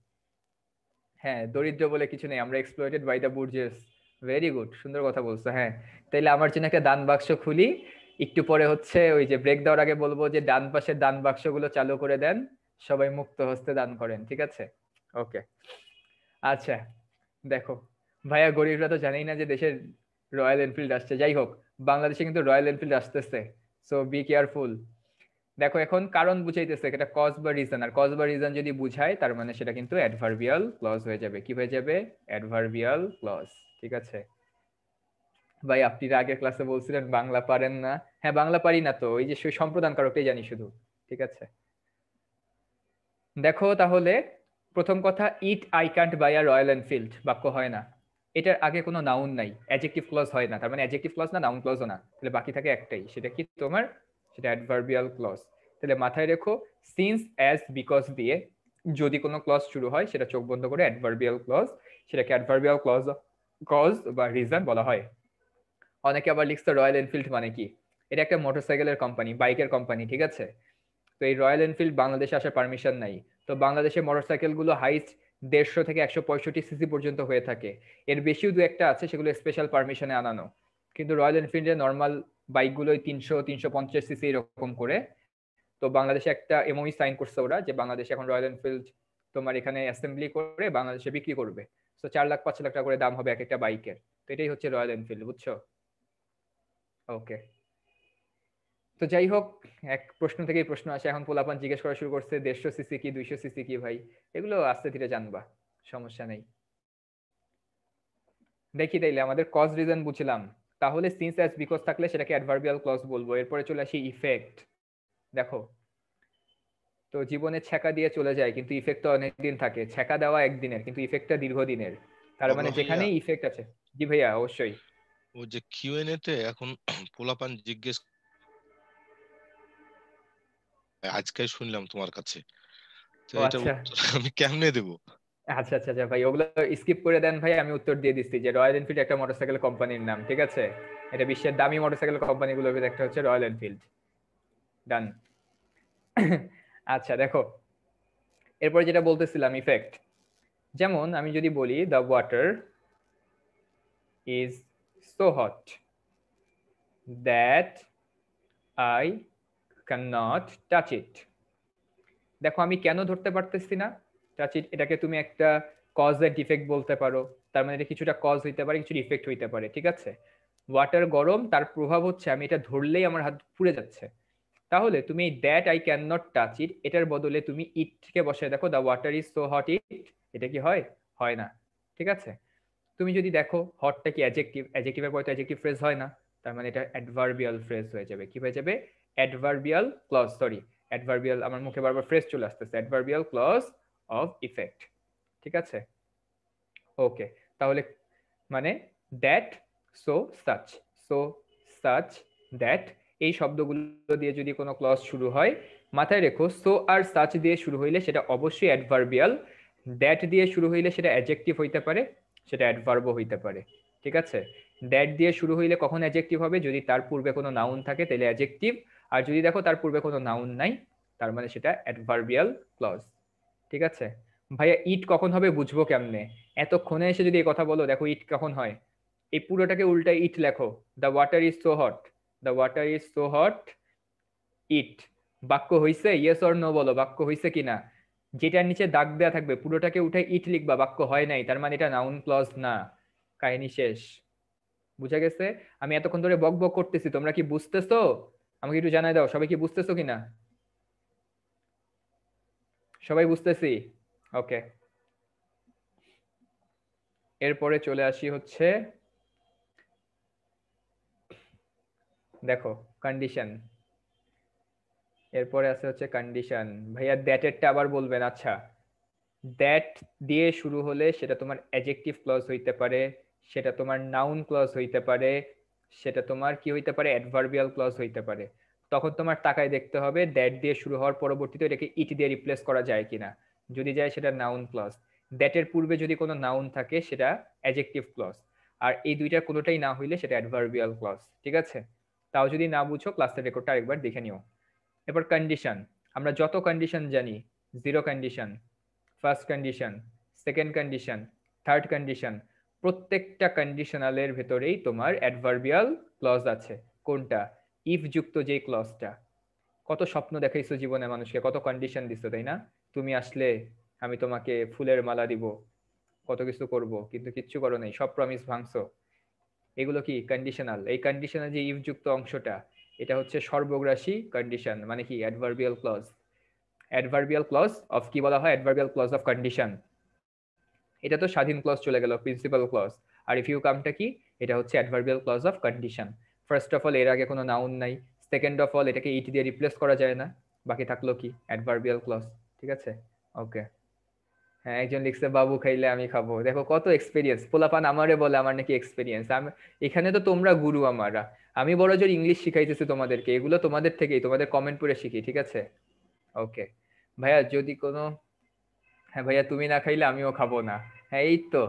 হ্যাঁ দরিদ্র বলে কিছু নেই, আমরা exploited by the bourgeois very good সুন্দর কথা বলছো হ্যাঁ। তাইলে আমার জন্য একটা দান বাক্স খুলি। একটু পরে হচ্ছে ওই যে ব্রেক দেওয়ার আগে বলব যে, ডান পাশের দান বাক্সগুলো চালু করে দেন। সবাই মুক্ত হস্তে দান করেন ঠিক আছে? ওকে। আচ্ছা দেখো ভাইয়া গরিবরা তো জানেই না যে দেশের রয়্যাল এনফিল্ড আসছে। যাই হোক বাংলাদেশে কিন্তু রয়্যাল এনফিল্ড আসতেছে সো বি কেয়ারফুল দেখো এখন কারণ বুঝাইতেছে এটা কজ বা রিজন আর কজ বা রিজন যদি বুঝায় তার মানে সেটা কিন্তু অ্যাডভার্বিয়াল ক্লজ হয়ে যাবে। কি হয়ে যাবে? অ্যাডভার্বিয়াল ক্লজ ঠিক আছে? ভাই আপনি আগের ক্লাসে বলছিলেন বাংলা পারেন না। হ্যাঁ বাংলা পারি না তো ওই যে সম্প্রদান কারকটাই জানি শুধু ঠিক আছে? দেখো তাহলে, প্রথম কথা it I can't buy a Royal Enfield বাক্য হয় না। এটার আগে কোনো নাউন নাই। অ্যাডজেক্টিভ ক্লজ হয় না। তার মানে অ্যাডজেক্টিভ ক্লজ না নাউন ক্লজও না। তাহলে বাকি থাকে একটাই। সেটা কি তোমার? সেটা অ্যাডভার্বিয়াল ক্লজ তাহলে মাথায় রেখো সিন্স অ্যাজ বিকজ দিয়ে যদি কোনো ক্লজ শুরু হয়, সেটা চোখ বন্ধ করে অ্যাডভার্বিয়াল ক্লজ সেটাকে অ্যাডভার্বিয়াল ক্লজ কজ বা রিজন বলা হয়। অনেকে আবার লিখছে রয়্যাল এনফিল্ড মানে কি? এটা একটা মোটরসাইকেলের কোম্পানি বাইকের কোম্পানি ঠিক আছে? তো এই রয়্যাল এনফিল্ড বাংলাদেশে আসার পারমিশন নাই। তো বাংলাদেশে মোটরসাইকেলগুলো হাইস্ট দেড়শো থেকে একশো পঁয়ষট্টি সিসি পর্যন্ত হয়ে থাকে। এর বেশিও দু একটা আছে সেগুলো স্পেশাল পারমিশনে আনানো। কিন্তু রয়্যাল এনফিল্ডের নর্মাল বাইকগুলো তিনশো তিনশো পঞ্চাশ সিসি এরকম করে। তো বাংলাদেশে একটা এমওই সাইন করছে ওরা যে বাংলাদেশে এখন রয়্যাল এনফিল্ড তোমার এখানে অ্যাসেম্বলি করে বাংলাদেশে বিক্রি করবে। তো চার লাখ, পাঁচ লাখ টাকা করে দাম হবে এক একটা বাইকের তো এটাই হচ্ছে রয়্যাল এনফিল্ড বুঝছ? ওকে তো যাই হোক এক প্রশ্ন থেকেই প্রশ্ন আসে। এখন পোলাপান জিজ্ঞেস করা শুরু করছে দেড়শো সিসি কি দুইশো সিসি কি ভাই? এগুলো আস্তে ধীরে জানবা সমস্যা নেই। দেখি তাইলে আমাদের কজ রিজন বুঝলাম। তাহলে সিন্স অ্যাজ বিকজ থাকলে সেটাকে অ্যাডভার্বিয়াল ক্লজ বলব। এরপরে চলে আসি ইফেক্ট দেখো তো জীবনে ছেকা দিয়ে চলে যায় কিন্তু ইফেক্ট তো অনেকদিন থাকে। ছেকা দেওয়া একদিনের কিন্তু ইফেক্টটা দীর্ঘদিনের। তার মানে যেখানেই ইফেক্ট আছে। জি ভাইয়া অবশ্যই। ও যে কিউএনএ তে এখন পোলাপান জিজ্ঞেস আজকে শুনলাম তোমার কাছে। তো এটা আমি কেমনে দেব? আচ্ছা আচ্ছা আচ্ছা ভাই ওগুলো স্কিপ করে দেন ভাই আমি উত্তর দিয়ে দিচ্ছি যে রয়্যাল এনফিল্ড একটা মোটরসাইকেল কোম্পানির নাম ঠিক আছে? এটা বিশ্বের দামি মোটরসাইকেল কোম্পানিগুলোর ভিতরে একটা হচ্ছে রয়্যাল এনফিল্ড ডান আচ্ছা দেখো। এরপর যেটা বলতেছিলাম ইফেক্ট যেমন আমি যদি বলি the water is so hot that I cannot touch it. দেখো, আমি কেন ধরতে পারতেছি না? টাচ ইট এটাকে তুমি একটা কজ এন্ড ইফেক্ট বলতে পারো। তার মানে এটা কিছুটা কজ হইতে পারে কিছু ইফেক্ট হইতে পারে, ঠিক আছে? ওয়াটার গরম, তার প্রভাব হচ্ছে আমি এটা ধরলেই আমার হাত পুড়ে যাচ্ছে। তাহলে তুমি that I can not touch it এটার বদলে তুমি ইটকে বসায়, দেখো the water is so hot it এটা কি হয়? হয় না, ঠিক আছে? তুমি যদি দেখো হটটা কি অ্যাডজেক্টিভ অ্যাডজেক্টিভের পরে তো অ্যাডজেক্টিভ ফ্রেজ হয় না, তার মানে এটা অ্যাডভার্বিয়াল ফ্রেজ হয়ে যাবে। কি হয়ে যাবে? অ্যাডভার্বিয়াল ক্লজ সরি অ্যাডভার্বিয়াল আমার মুখে বারবার ফ্রেজ চলে আসতেছে অ্যাডভার্বিয়াল ক্লজ অফ ইফেক্ট ঠিক আছে? ওকে তাহলে মানে that so such so such that এই শব্দগুলো দিয়ে যদি কোনো ক্লজ শুরু হয়, মাথায় রেখো সো আর সাচ দিয়ে শুরু হইলে সেটা অবশ্যই অ্যাডভার্বিয়াল দ্যাট দিয়ে শুরু হইলে সেটা অ্যাডজেক্টিভ হইতে পারে, সেটা অ্যাডভার্বও হইতে পারে, ঠিক আছে? দ্যাট দিয়ে শুরু হইলে কখন অ্যাডজেক্টিভ হবে? যদি তার পূর্বে কোনো নাউন থাকে, তাহলে অ্যাডজেক্টিভ আর যদি দেখো তার পূর্বে কোনো নাউন নাই, তার মানে সেটা অ্যাডভার্বিয়াল ক্লজ ঠিক আছে? ভাইয়া ইট কখন হবে বুঝব কেমনে? এতক্ষণে এসে যদি এই কথা বলো, দেখো ইট কখন হয়? এই পুরোটাকে উল্টা ইট লেখো। The water is so hot the water is so hot it বাক্য হইছে ইয়েস অর নো বলো, বাক্য হইছে কিনা? যেটার নিচে দাগ দেওয়া থাকবে, পুরোটাকে উঠে ইট লিখবা, বাক্য হয় নাই, তার মানে এটা নাউন ক্লজ না। কাহিনী শেষ। বুঝা গেছে? আমি এতক্ষণ ধরে বক বক করতেছি, তোমরা কি বুঝতেছো? আমাকে একটু জানাই দাও, সবাই কি বুঝতেছো কিনা? সবাই বুঝতেছি? ওকে। এরপরে চলে আসি হচ্ছে, দেখো কন্ডিশন এরপরে আছে হচ্ছে কন্ডিশন ভাইয়া দ্যাটেরটা আবার বলবেন আচ্ছা। দ্যাট দিয়ে শুরু হলে সেটা তোমার অ্যাজেক্টিভ ক্লজ হইতে পারে, সেটা তোমার নাউন ক্লজ হইতে পারে সেটা তোমার কি হইতে পারে? অ্যাডভার্বিয়াল ক্লজ হইতে পারে। তখন তোমার টাকায় দেখতে হবে দ্যাট দিয়ে শুরু হওয়ার পরবর্তীতে এটাকে ইট দিয়ে রিপ্লেস করা যায় কিনা। যদি যায় সেটা নাউন ক্লজ দ্যাটের পূর্বে যদি কোনো নাউন থাকে, সেটা অ্যাজেক্টিভ ক্লজ আর এই দুইটার কোনোটাই না হইলে সেটা অ্যাডভার্বিয়াল ক্লজ ঠিক আছে? তাও যদি না বুঝো ক্লাসের রেকর্ডটা আরেকবার দেখে নিও। এবার কন্ডিশন আমরা যত কন্ডিশন জানি zero condition first condition second condition third condition প্রত্যেকটা কন্ডিশনালের ভেতরেই তোমার অ্যাডভার্বিয়াল ক্লজ আছে। কোনটা? ইফ যুক্ত যে ক্লজটা কত স্বপ্ন দেখাইছো জীবনে মানুষকে, কত কন্ডিশন দিছো, তাই না? তুমি আসলে আমি তোমাকে ফুলের মালা দিব, কত কিছু করব, কিন্তু কিচ্ছু করো নাই, সব প্রমিস ভাঙছো। এগুলো কি? কন্ডিশনাল এই কন্ডিশনাল যে ইফ যুক্ত অংশটা, এটা হচ্ছে সর্বগ্রাসী কন্ডিশন মানে কি? Adverbial clause adverbial clause of কি বলা হয়? অ্যাডভার্বিয়াল ক্লজ অফ কন্ডিশন এটা তো স্বাধীন ক্লজ চলে গেল প্রিন্সিপাল ক্লজ আর ইফ ইউ কামটা কি? এটা হচ্ছে adverbial clause of condition first of all এর আগে কোনো নাউন নাই। সেকেন্ড অফ অল এটাকে ইটি দিয়ে রিপ্লেস করা যায় না। বাকি থাকল কি? অ্যাডভার্বিয়াল ক্লজ ঠিক আছে? ওকে হ্যাঁ একজন লিখছে, বাবু খাইলে আমি খাব। দেখো, কত এক্সপিরিয়েন্স পোলাপান আমারে বলে আমার নাকি এক্সপিরিয়েন্স আমি এখানে তো তোমরা গুরু আমারা। আমি বড় জোর ইংলিশ শিখাইতেছি তোমাদেরকে। এগুলো তোমাদের থেকেই, তোমাদের কমেন্ট পড়ে শিখি, ঠিক আছে? ওকে ভাইয়া, যদি কোনো হ্যাঁ ভাইয়া, তুমি না খাইলে আমিও খাব না। হ্যাঁ এই তো।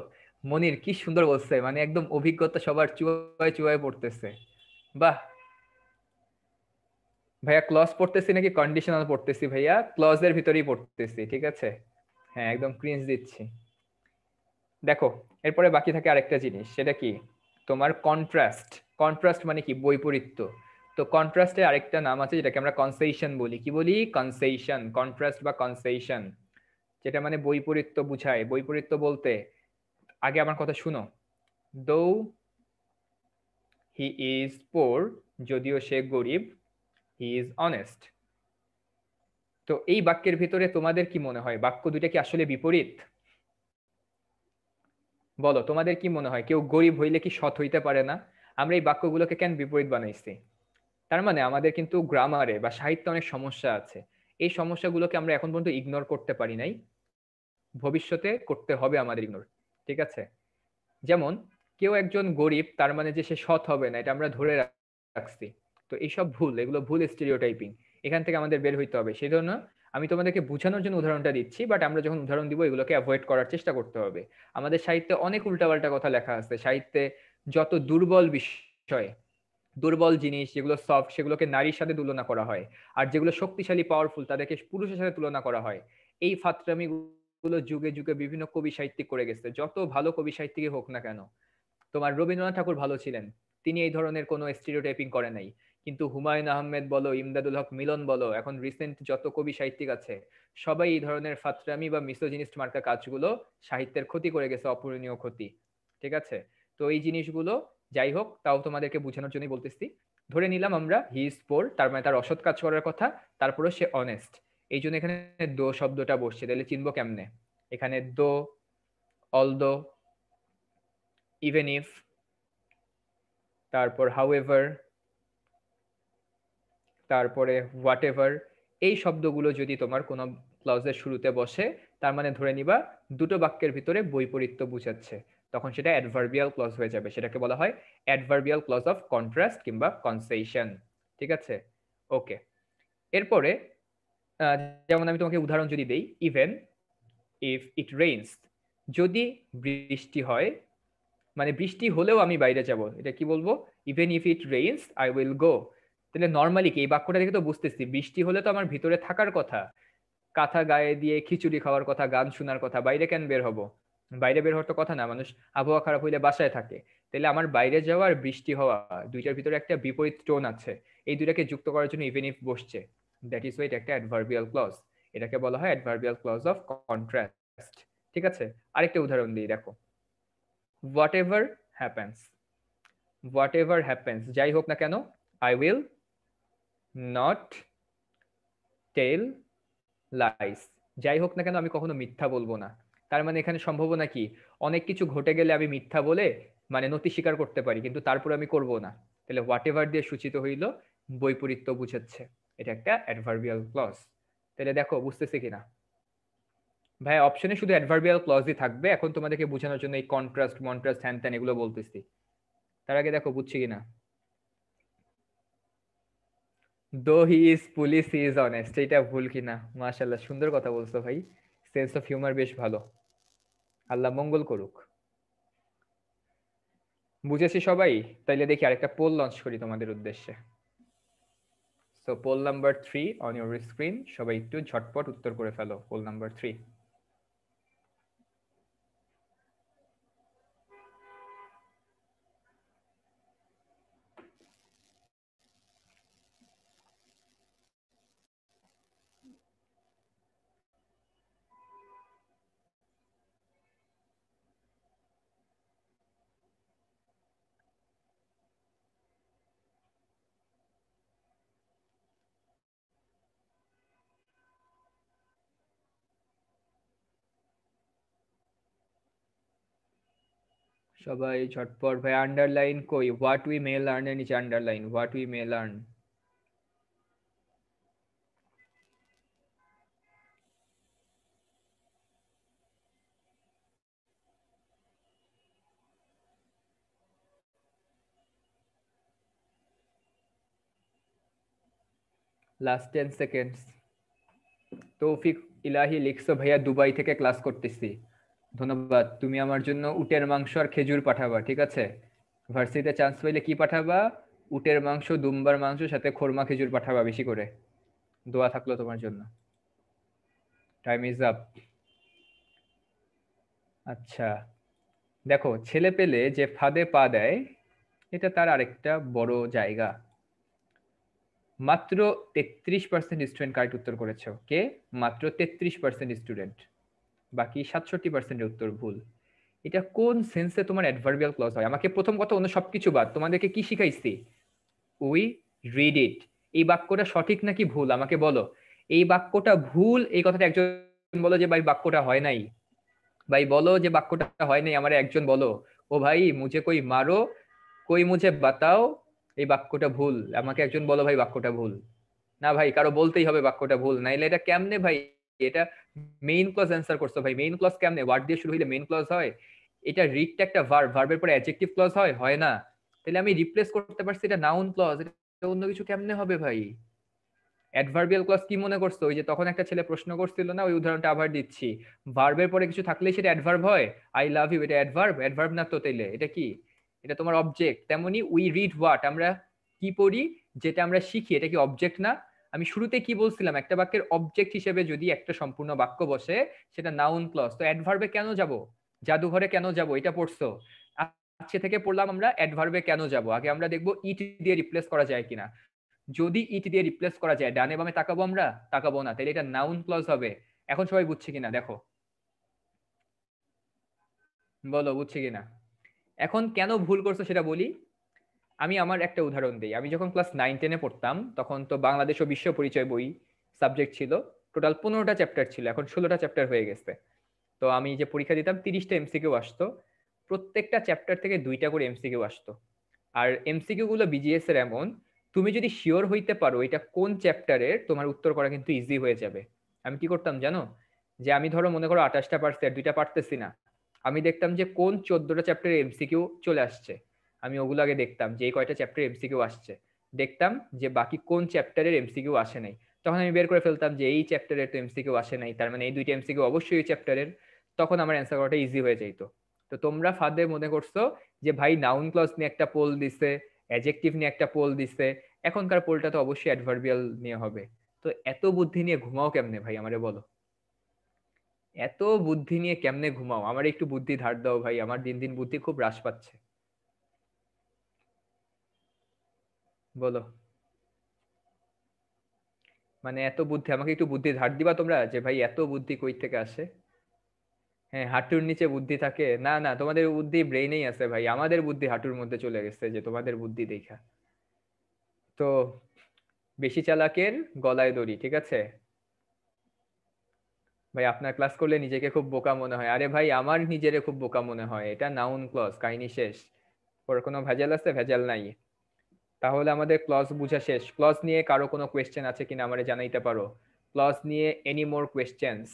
মনির, কি সুন্দর বলছে মানে একদম অভিজ্ঞতা সবার চুয়ায় চুয়ায় পড়তেছে। বাহ! ভাইয়া ক্লজ পড়তেছি নাকি কন্ডিশনাল পড়তেছি ভাইয়া? ক্লজের ভিতরেই পড়তেছি, ঠিক আছে? হ্যাঁ একদম ক্রিঞ্জ দিচ্ছি। দেখো, এরপরে বাকি থাকে আরেকটা জিনিস, সেটা কি? তোমার কন্ট্রাস্ট কন্ট্রাস্ট মানে কি? বৈপরীত্য। তো কন্ট্রাস্টের আরেকটা নাম আছে, যেটাকে আমরা কনসেশন বলি। কি বলি? কনসেশন কন্ট্রাস্ট বা কনসেশন যেটা মানে বৈপরীত্য বুঝায়। বৈপরীত্য বলতে, আগে আমার কথা শুনো। দৌ হি ইজ পোর যদিও সে গরিব হি ইজ অনেস্ট তো এই বাক্যের ভিতরে তোমাদের কি মনে হয়? বাক্য দুইটা কি আসলে বিপরীত? বলো, তোমাদের কি মনে হয়? কেউ গরিব হইলে কি সৎ হইতে পারে না? আমরা এই বাক্যগুলোকে কেন বিপরীত বানাইছি? তার মানে আমাদের কিন্তু গ্রামারে বা সাহিত্যে অনেক সমস্যা আছে। এই সমস্যাগুলোকে আমরা এখন পর্যন্ত ইগনোর করতে পারি নাই। ভবিষ্যতে করতে হবে আমাদের ইগনোর ঠিক আছে? যেমন, কেউ একজন গরিব, তার মানে যে সে সৎ হবে না, এটা আমরা ধরে রাখছি। তো এইসব ভুল, এগুলো ভুল স্টেরিওটাইপিং এখান থেকে আমাদের বের হইতে হবে। সেই জন্য আমি তোমাদেরকে বোঝানোর জন্য উদাহরণটা দিচ্ছি বাট আমরা যখন উদাহরণ দিব, এগুলোকে অ্যাভয়েড করার চেষ্টা করতে হবে। আমাদের সাহিত্যে অনেক উল্টাপাল্টা কথা লেখা আছে। সাহিত্যে যত দুর্বল বিষয় দুর্বল জিনিস, যেগুলো সফট সেগুলোকে নারীর সাথে তুলনা করা হয়। আর যেগুলো শক্তিশালী পাওয়ারফুল তাদেরকে পুরুষের সাথে তুলনা করা হয়। এই ফাত্রামি গুলো যুগে যুগে বিভিন্ন কবি সাহিত্যিক করে গেছে। যত ভালো কবি সাহিত্যিকই হোক না কেন, তোমার রবীন্দ্রনাথ ঠাকুর ভালো ছিলেন। তিনি এই ধরনের কোনো স্টিরিওটাইপিং করে নাই। কিন্তু হুমায়ুন আহমেদ বলো, ইমদাদুল হক মিলন বলো, এখন রিসেন্ট যত কবি সাহিত্যিক আছে, সবাই এই ধরনের ফাত্রামি বা মিসোজিনিস্ট মার্কা কাজগুলো সাহিত্যের ক্ষতি করে গেছে, অপূরণীয় ক্ষতি। ঠিক আছে? তো এই জিনিসগুলো যাই হোক, তাও তোমাদেরকে বোঝানোর জন্যই বলতেছি। ধরে নিলাম আমরা হি ইজ পোর তার মানে তার অসৎ কাজ করার কথা, তারপরে সে অনেস্ট এই জন্য এখানে দো শব্দটা বসছে, তাহলে চিনবো কেমনে? এখানে though although even if তারপর হাউ এভার তারপরে হোয়াট এভার এই শব্দগুলো যদি তোমার কোনো ক্লাউজের শুরুতে বসে, তার মানে ধরে নিবা, দুটো বাক্যের ভিতরে বৈপরীত্য বুঝাচ্ছে। তখন সেটা অ্যাডভার্বিয়াল ক্লজ হয়ে যাবে। সেটাকে বলা হয় অ্যাডভার্বিয়াল ক্লজ অফ কন্ট্রাস্ট কিংবা কনসেশন ঠিক আছে? ওকে এরপরে যেমন আমি তোমাকে উদাহরণ যদি দেই ইভেন ইফ ইট রেইনস যদি বৃষ্টি হয় মানে বৃষ্টি হলেও আমি বাইরে যাব, এটা কি বলব? Even if it rains I will go তাহলে নর্মালি কি, এই বাক্যটা দেখে তো বুঝতেছি, বৃষ্টি হলে তো আমার ভিতরে থাকার কথা। কাঁথা গায়ে দিয়ে খিচুড়ি খাওয়ার কথা, গান শোনার কথা, বাইরে কেন বের হব? বাইরে বের হওয়ার তো কথা না, মানুষ আবহাওয়া খারাপ হইলে বাসায় থাকে। তাহলে আমার বাইরে যাওয়া আর বৃষ্টি হওয়া দুইটার ভিতরে একটা বিপরীত টোন আছে। এই দুইটাকে যুক্ত করার জন্য ইভেন ইফ বসছে। দ্যাট ইজ ওয়াইট একটা অ্যাডভার্বিয়াল ক্লজ এটাকে বলা হয় অ্যাডভার্বিয়াল ক্লজ অফ কন্ট্রাস্ট ঠিক আছে? আরেকটা উদাহরণ দিই, দেখো। Whatever happens whatever happens যাই হোক না কেন I will not tell lies যাই হোক না কেন, আমি কখনো মিথ্যা বলব না। তার মানে এখানে সম্ভাবনা কি? অনেক কিছু ঘটে গেলে আমি মিথ্যা বলে মানে নতি স্বীকার করতে পারি, কিন্তু তারপরে আমি করব না। তাহলে হোয়াট এভার দিয়ে সূচিত হইল, বৈপরীত্য বুঝাচ্ছে এটা একটা অ্যাডভার্বিয়াল ক্লজ তাহলে দেখো, বুঝতেছে কিনা? ভাই অপশনে শুধু অ্যাডভার্বিয়াল ক্লজই থাকবে। এখন তোমাদেরকে বোঝানোর জন্য এই কন্ট্রাস্ট মন্ট্রাস্ট হ্যান ত্যান এগুলো বলতেছি। তার আগে দেখো, বুঝছি কিনা? Though he is police he is honest এটা ভুল কিনা? মাশাল্লাহ সুন্দর কথা বলছো ভাই। সেন্স অফ হিউমার বেশ ভালো। আল্লাহ মঙ্গল করুক। বুঝেছি সবাই? তাইলে দেখি আরেকটা পোল লঞ্চ করি তোমাদের উদ্দেশ্যে। So poll number three on your screen সবাই একটু ঝটপট উত্তর করে ফেলো, পোল নাম্বার থ্রি সবাই ঝটপট, ভাই আন্ডারলাইন কই? হোয়াট উই মে লার্ন এর নিচে underline what we may learn last ten seconds Tawfiq Elahi লিখছো, ভাইয়া, দুবাই থেকে ক্লাস করতেছি। ধন্যবাদ। তুমি আমার জন্য উটের মাংস আর খেজুর পাঠাবা, ঠিক আছে? ভার্সিতে চান্স পাইলে কি পাঠাবা? উটের মাংস, দুম্বার মাংস, সাথে খোরমা খেজুর পাঠাবা বেশি করে। দোয়া থাকল তোমার জন্য। টাইম ইজ আপ আচ্ছা দেখো, ছেলে পেলে যে ফাঁদে পা দেয়, এটা তার আরেকটা বড় জায়গা। মাত্র তেত্রিশ পার্সেন্ট স্টুডেন্ট কারেক্ট উত্তর করেছ। কে? মাত্র তেত্রিশ পার্সেন্ট স্টুডেন্ট বাকি সাতষট্টি পার্সেন্টের উত্তর ভুল। এটা কোন সেন্সে তোমার অ্যাডভার্বিয়াল ক্লজ হয়? আমাকে প্রথম কথা অন্য সবকিছু বাদ, তোমাদেরকে কি শিখাইছি? উই রিড ইট এই বাক্যটা সঠিক নাকি ভুল? আমাকে বলো। এই বাক্যটা ভুল, এই কথাটা একজন বলো যে, ভাই, বাক্যটা হয় নাই। ভাই, বলো যে, বাক্যটা হয় নাই, আমার একজন বলো। ও ভাই, মুঝে কই মারো, কই মুঝে বাতাও, এই বাক্যটা ভুল। আমাকে একজন বলো ভাই, বাক্যটা ভুল। না ভাই, কারও বলতেই হবে বাক্যটা ভুল, নাইলে এটা কেমনে ভাই এটা মেইন ক্লজ অ্যান্সার করছ ভাই। মেইন ক্লজ কেমনে? ওয়ার্ড দিয়ে শুরু হইলে মেইন ক্লজ হয়। এটা রিডটা একটা ভার্ব ভার্বের পরে অ্যাডজেক্টিভ ক্লজ হয় হয় না। তাহলে আমি রিপ্লেস করতে পারছি এটা নাউন ক্লজ এটা অন্য কিছু কেমনে হবে ভাই? অ্যাডভার্বিয়াল ক্লজ কি মনে করছ? ওই যে তখন একটা ছেলে প্রশ্ন করছিল না, ওই উদাহরণটা আবার দিচ্ছি। ভার্বের পরে কিছু থাকলেই সেটা অ্যাডভার্ব হয়। আই লাভ ইউ এটা অ্যাডভার্ব অ্যাডভার্ব না তো তাইলে, এটা কি? এটা তোমার অবজেক্ট তেমনি উই রিড হোয়াট আমরা কি পড়ি? যেটা আমরা শিখি, এটা কি অবজেক্ট না? আমি শুরুতে কি বলছিলাম? একটা বাক্যের অবজেক্ট হিসেবে যদি একটা সম্পূর্ণ বাক্য বসে, সেটা নাউন ক্লজ তো অ্যাডভার্বে কেন যাব? জাদুঘরে কেন যাব? এটা পড়ছো? আজকে থেকে পড়লাম আমরা অ্যাডভার্বে কেন যাব? আগে আমরা দেখব ইট দিয়ে রিপ্লেস করা যায় কিনা। যদি ইট দিয়ে রিপ্লেস করা যায়, ডানে বামে তাকাবো আমরা? তাকাবো না। তাহলে এটা নাউন ক্লজ হবে। এখন সবাই বুঝছে কিনা? দেখো। বলো, বুঝছে কিনা? এখন কেন ভুল করছ সেটা বলি। আমি আমার একটা উদাহরণ দিই। আমি যখন ক্লাস নাইন টেনে পড়তাম, তখন তো বাংলাদেশ ও বিশ্ব পরিচয় বই সাবজেক্ট ছিল। টোটাল পনেরোটা চ্যাপ্টার ছিল, এখন ষোলোটা চ্যাপ্টার হয়ে গেছে। তো আমি যে পরীক্ষা দিতাম, তিরিশটা এমসিকিউ আসতো। প্রত্যেকটা চ্যাপ্টার থেকে দুইটা করে এমসিকিউ আসতো। আর এমসিকিউ গুলো বিজিএস এর এমন, তুমি যদি শিওর হইতে পারো এটা কোন চ্যাপ্টারের তোমার উত্তর করা কিন্তু ইজি হয়ে যাবে। আমি কি করতাম জানো? যে আমি ধরো মনে করো আঠাশটা পারছি আর দুইটা পারতেছি না। আমি দেখতাম যে কোন চোদ্দটা চ্যাপ্টারের এমসিকিউ চলে আসছে। আমি ওগুলো আগে দেখতাম যে এই কয়টা চ্যাপ্টার এমসিকিউ আসছে। দেখতাম যে বাকি কোন চ্যাপ্টারের এমসিকিউ আসে নাই। তখন আমি বের করে ফেলতাম যে এই চ্যাপ্টারের তো এমসিকিউ আসে নাই, তার মানে এই দুইটা এমসিকিউ অবশ্যই এই চ্যাপ্টারের তখন আমার অ্যান্সার করাটা ইজি হয়ে যাইতো। তো তোমরা ফাদে মনে করছ যে ভাই নাউন ক্লজ নিয়ে একটা পোল দিছে অ্যাজেক্টিভ নিয়ে একটা পোল দিছে, এখনকার পোলটা তো অবশ্যই অ্যাডভার্বিয়াল নিয়ে হবে। তো এত বুদ্ধি নিয়ে ঘুমাও কেমনে ভাই আমারে বলো? এত বুদ্ধি নিয়ে কেমনে ঘুমাও? আমার একটু বুদ্ধি ধার দাও ভাই, আমার দিন দিন বুদ্ধি খুব হ্রাস পাচ্ছে। বলো। মানে এত বুদ্ধি, আমাকে একটু বুদ্ধি ধার দিবা তোমরা যে ভাই এত বুদ্ধি কই থেকে আসে? হ্যাঁ হাঁটুর নিচে বুদ্ধি থাকে। না না, তোমাদের বুদ্ধি ব্রেইনেই আছে ভাই। আমাদের বুদ্ধি হাঁটুর মধ্যে চলে গেছে যে তোমাদের বুদ্ধি দেখা। তো বেশি চালাকের গলায় দড়ি, ঠিক আছে? ভাই, আপনার ক্লাস করলে নিজেকে খুব বোকা মনে হয়। আরে ভাই, আমার নিজেরে খুব বোকা মনে হয়। এটা নাউন ক্লজ কাহিনী শেষ। ওর কোনো ভেজাল আছে? ভেজাল নাই। তাহলে আমাদের ক্লজ বুঝা শেষ। ক্লজ নিয়ে কারও কোনো কোয়েশ্চেন আছে কিনা আমারে জানাইতে পারো। ক্লজ নিয়ে এনি মোর কোয়েশ্চেন্স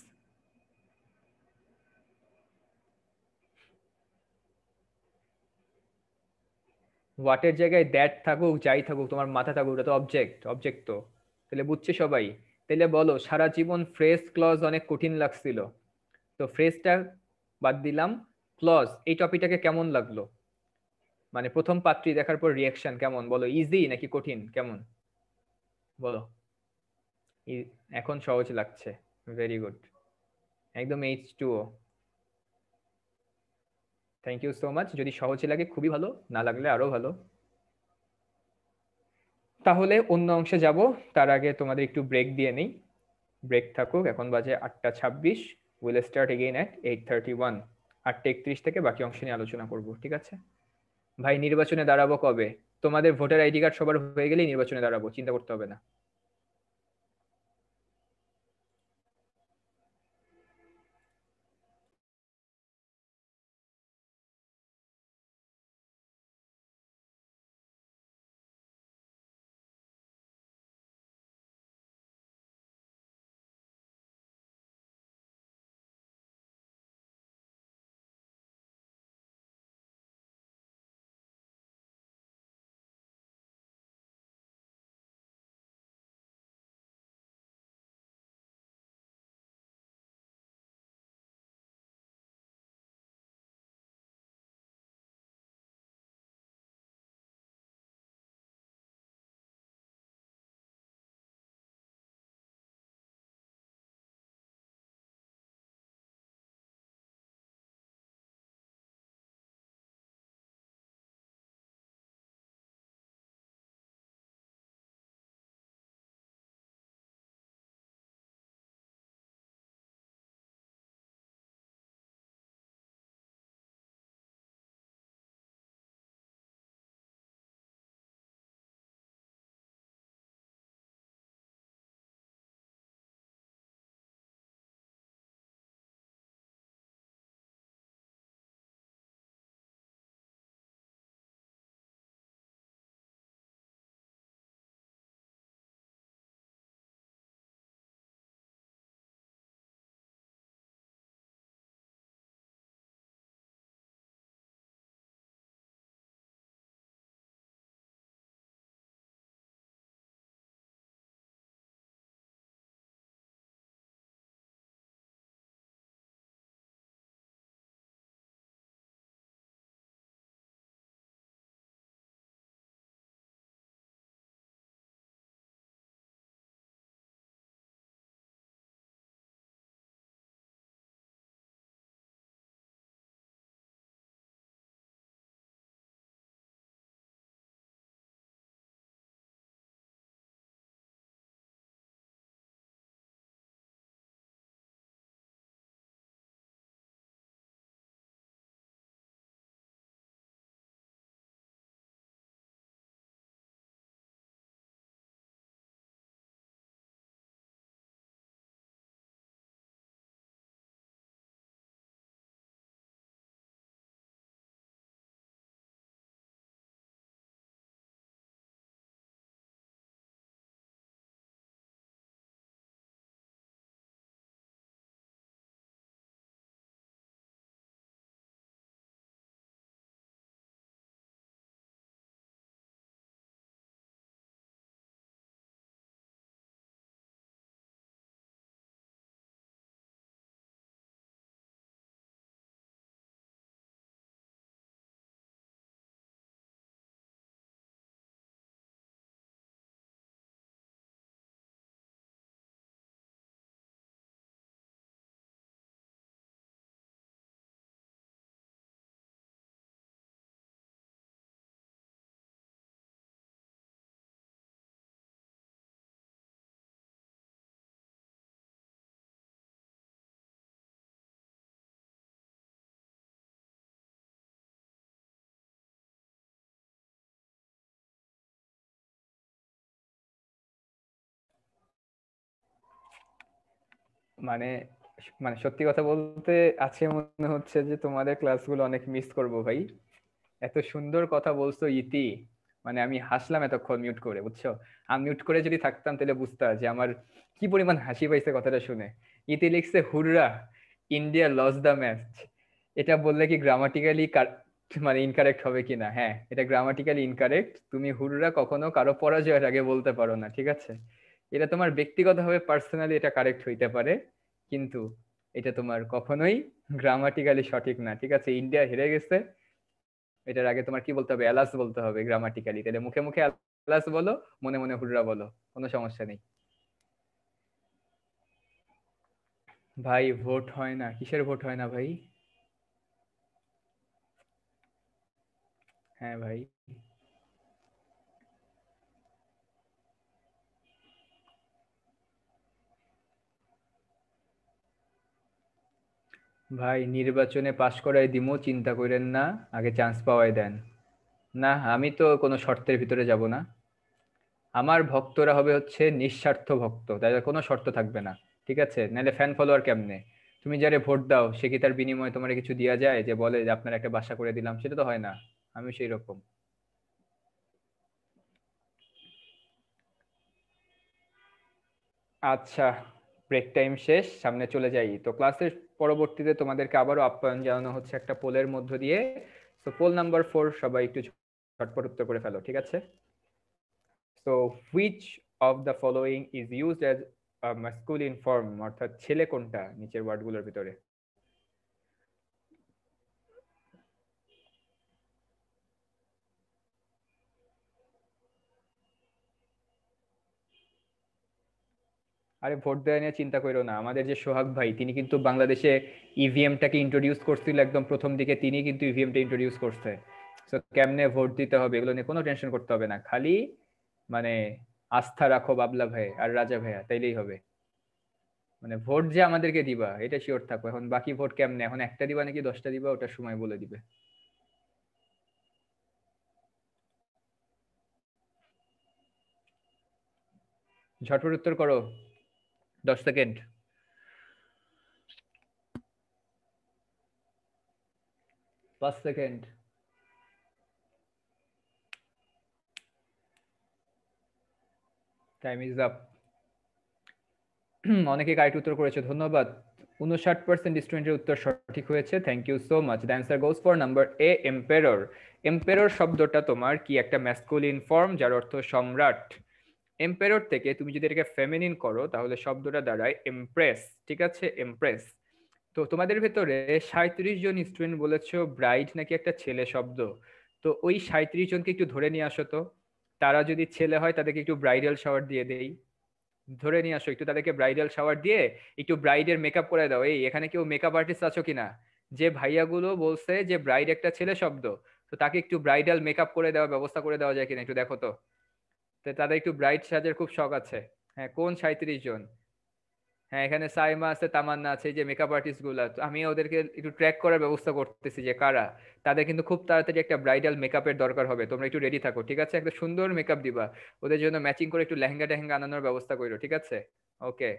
হোয়াটের জায়গায় দ্যাট থাকুক, যাই থাকুক, তোমার মাথা থাকুক ওটা তো অবজেক্ট অবজেক্ট তো। তাহলে বুঝছে সবাই? তাহলে বলো, সারা জীবন ফ্রেশ ক্লজ অনেক কঠিন লাগছিল। তো ফ্রেজটা বাদ দিলাম। ক্লজ এই টপিকটাকে কেমন লাগল? মানে প্রথম পাত্রী দেখার পর রিয়াকশন কেমন? বলো ইজি নাকি কঠিন? কেমন? বলো। এখন সহজ লাগছে। ভেরি গুড একদম H two O thank you so much যদি সহজ লাগে, খুবই ভালো। না লাগলে আরও ভালো। তাহলে অন্য অংশে যাব। তার আগে তোমাদের একটু ব্রেক দিয়ে নেই। ব্রেক থাকুক। এখন বাজে আটটা ছাব্বিশ। Will start again at eight thirty one আটটা একত্রিশ থেকে বাকি অংশ নিয়ে আলোচনা করব, ঠিক আছে? ভাই, নির্বাচনে দাঁড়াবো কবে? তোমাদের ভোটার আইডি কার্ড সবার হয়ে গেলেই নির্বাচনে দাঁড়াবো, চিন্তা করতে হবে না। মানে মানে সত্যি কথা বলতে আজকে মনে হচ্ছে যে তোমাদের ক্লাসগুলো অনেক মিস করব ভাই। এত সুন্দর কথা বলছো ইতি। মানে আমি হাসলাম এতক্ষণ মিউট করে, বুঝছ? আনমিউট করে যদি থাকতাম তাহলে বুঝতাম যে আমার কি পরিমাণ হাসি পাইছে কথাটা শুনে। ইতি লিখছে, hurrah India loss the match এটা বললে কি গ্রামাটিক্যালি মানে ইনকারেক্ট হবে কিনা হ্যাঁ এটা গ্রামাটিক্যালি ইনকারেক্ট তুমি হুররা কখনো কারও পরাজয়ের আগে বলতে পারো না, ঠিক আছে? এটা তোমার ব্যক্তিগতভাবে পার্সোনালি এটা কারেক্ট হইতে পারে, কিন্তু এটা তোমার কখনোই গ্রামাটিক্যালি সঠিক না। ঠিক আছে ইন্ডিয়া হেরে গেছে, এটার আগে তোমার কি বলতে হবে? অ্যালাস বলতে হবে গ্রামাটিক্যালি তাহলে মুখে মুখে অ্যালাস বলো, মনে মনে হুররা বলো, কোনো সমস্যা নেই। ভাই ভোট হয় না। কিসের ভোট হয় না ভাই? হ্যাঁ ভাই। ভাই, নির্বাচনে পাশ করাই দিমু, চিন্তা করেন না, আগে চান্স পাওয়াই দেন। না, আমি তো কোনো শর্তের ভিতরে যাব না। আমার ভক্তরা হবে হচ্ছে নিঃস্বার্থ ভক্ত তাদের কোনো শর্ত থাকবে না, ঠিক আছে? নাহলে ফ্যান ফলোয়ার কেমনে? তুমি যারে ভোট দাও, সে কি তার বিনিময়ে তোমার কিছু দেওয়া যায়? যে বলে যে আপনার একটা বাসা করে দিলাম, সেটা তো হয় না আমি সেই রকম। আচ্ছা ব্রেক টাইম শেষ, সামনে চলে যাই। তো ক্লাসের পরবর্তীতে তোমাদেরকে আবারও আপ্যায়ন জানানো হচ্ছে একটা পোলের মধ্য দিয়ে। তো পোল নাম্বার ফোর সবাই একটু ঝটপট উত্তর করে ফেলো, ঠিক আছে? তো which of the following is use as masculine form অর্থাৎ ছেলে কোনটা? নিচের ওয়ার্ডগুলোর ভিতরে। আরে ভোট দেওয়া নিয়ে চিন্তা করো না। আমাদের যে সোহাগ ভাই, তিনি কিন্তু বাংলাদেশে ইভিএমটাকে ইন্ট্রোডিউস করছিল একদম প্রথম দিকে তিনি কিন্তু ইভিএমটা ইন্ট্রোডিউস করছে। সো কেমনে ভোট দিতে হবে এগুলো নিয়ে কোনো টেনশন করতে হবে না। খালি মানে আস্থা রাখো বাবলা ভাই আর রাজা ভাইয়া, তাইলেই হবে। মানে ভোট যে আমাদেরকে দিবা, এটা শিওর থাকো। এখন বাকি ভোট কেমনে? এখন একটা দিবা নাকি দশটা দিবা ওটার সময় বলে দিবে। ঝটপট উত্তর করো। দশ সেকেন্ড। পাঁচ সেকেন্ড। টাইম ইজ আপ অনেকে কারেক্ট উত্তর করেছে, ধন্যবাদ। উনষাট পার্সেন্ট স্টুডেন্টের উত্তর সঠিক হয়েছে thank you so much the answer goes for number A emperor emperor শব্দটা তোমার কি একটা ম্যাসকুলিন ফর্ম যার অর্থ সম্রাট? এম্পেরর থেকে তুমি যদি এটাকে ফেমিনিন করো, তাহলে শব্দটা দাঁড়ায় এমপ্রেস ঠিক আছে? এমপ্রেস তো তোমাদের ভেতরে সাঁত্রিশ জন স্টুডেন্ট বলেছ ব্রাইড নাকি একটা ছেলে শব্দ? তো ওই সাঁত্রিশ জনকে একটু ধরে নিয়ে আসো তো। তারা যদি ছেলে হয়, তাদেরকে একটু ব্রাইডাল শাওয়ার দিয়ে দেই। ধরে নিয়ে আসো, একটু তাদেরকে ব্রাইডাল শাওয়ার দিয়ে একটু ব্রাইডের মেকআপ করে দাও। এই, এখানে কেউ মেকআপ আর্টিস্ট আছো কিনা? যে ভাইয়াগুলো বলছে যে ব্রাইড একটা ছেলে শব্দ, তো তাকে একটু ব্রাইডাল মেকআপ করে দেওয়ার ব্যবস্থা করে দেওয়া যায় কিনা একটু দেখো তো তো। তাদের একটু ব্রাইট সাজের খুব শখ আছে। হ্যাঁ কোন সাঁত্রিশ জন? হ্যাঁ এখানে সাইমা আছে, তামান্না আছে যে মেকআপ আর্টিস্টগুলা। আমি ওদেরকে একটু ট্র্যাক করার ব্যবস্থা করতেছি যে কারা? তাদের কিন্তু খুব তাড়াতাড়ি একটা ব্রাইডাল মেকআপের দরকার হবে। তোমরা একটু রেডি থাকো, ঠিক আছে? একটা সুন্দর মেকআপ দিবা। ওদের জন্য ম্যাচিং করে একটু লেহেঙ্গা টেহেঙ্গা আনানোর ব্যবস্থা করো, ঠিক আছে? ওকে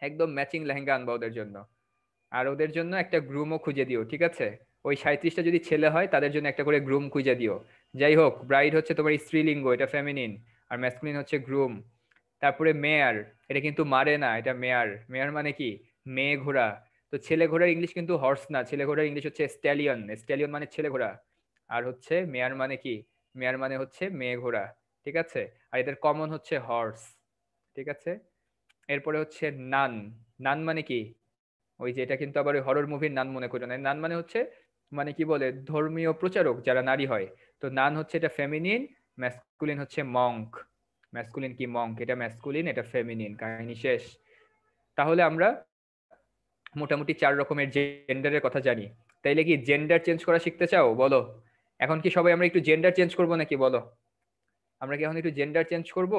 একদম ম্যাচিং লেহেঙ্গা আনবা ওদের জন্য। আর ওদের জন্য একটা গ্রুমও খুঁজে দিও, ঠিক আছে? ওই সাঁত্রিশটা যদি ছেলে হয়, তাদের জন্য একটা করে গ্রুম খুঁজে দিও। যাই হোক ব্রাইড হচ্ছে তোমার স্ত্রীলিঙ্গ, এটা ফেমিনিন আর ম্যাসকুলিন হচ্ছে গ্রুম তারপরে মেয়ার এটা কিন্তু মারে না, এটা মেয়ার মেয়ার মানে কি? মেয়ে ঘোড়া। তো ছেলে ঘোড়ার ইংলিশ কিন্তু হর্স না, ছেলে ঘোড়ার ইংলিশ হচ্ছে স্ট্যালিয়ন স্ট্যালিয়ন মানে ছেলে ঘোড়া। আর হচ্ছে মেয়ার মানে কি? মেয়ার মানে হচ্ছে মেয়ে ঘোড়া, ঠিক আছে? আর এদের কমন হচ্ছে হর্স ঠিক আছে? এরপরে হচ্ছে নান নান মানে কি? ওই যে এটা কিন্তু আবার ওই হরর মুভির নান মনে করো না। নান মানে হচ্ছে মানে কি বলে? ধর্মীয় প্রচারক যারা নারী হয় তো নান হচ্ছে এটা ফেমিনিন ম্যাসকুলিন হচ্ছে মঙ্ক ম্যাসকুলিন কি মঙ্ক এটা ম্যাসকুলিন এটা ফেমিনিন কাহিনী শেষ। তাহলে আমরা মোটামুটি চার রকমের জেন্ডারের কথা জানি। তাইলে কি জেন্ডার চেঞ্জ করা শিখতে চাও? বলো। এখন কি সবাই আমরা একটু জেন্ডার চেঞ্জ করব নাকি? বলো। আমরা কি এখন একটু জেন্ডার চেঞ্জ করব?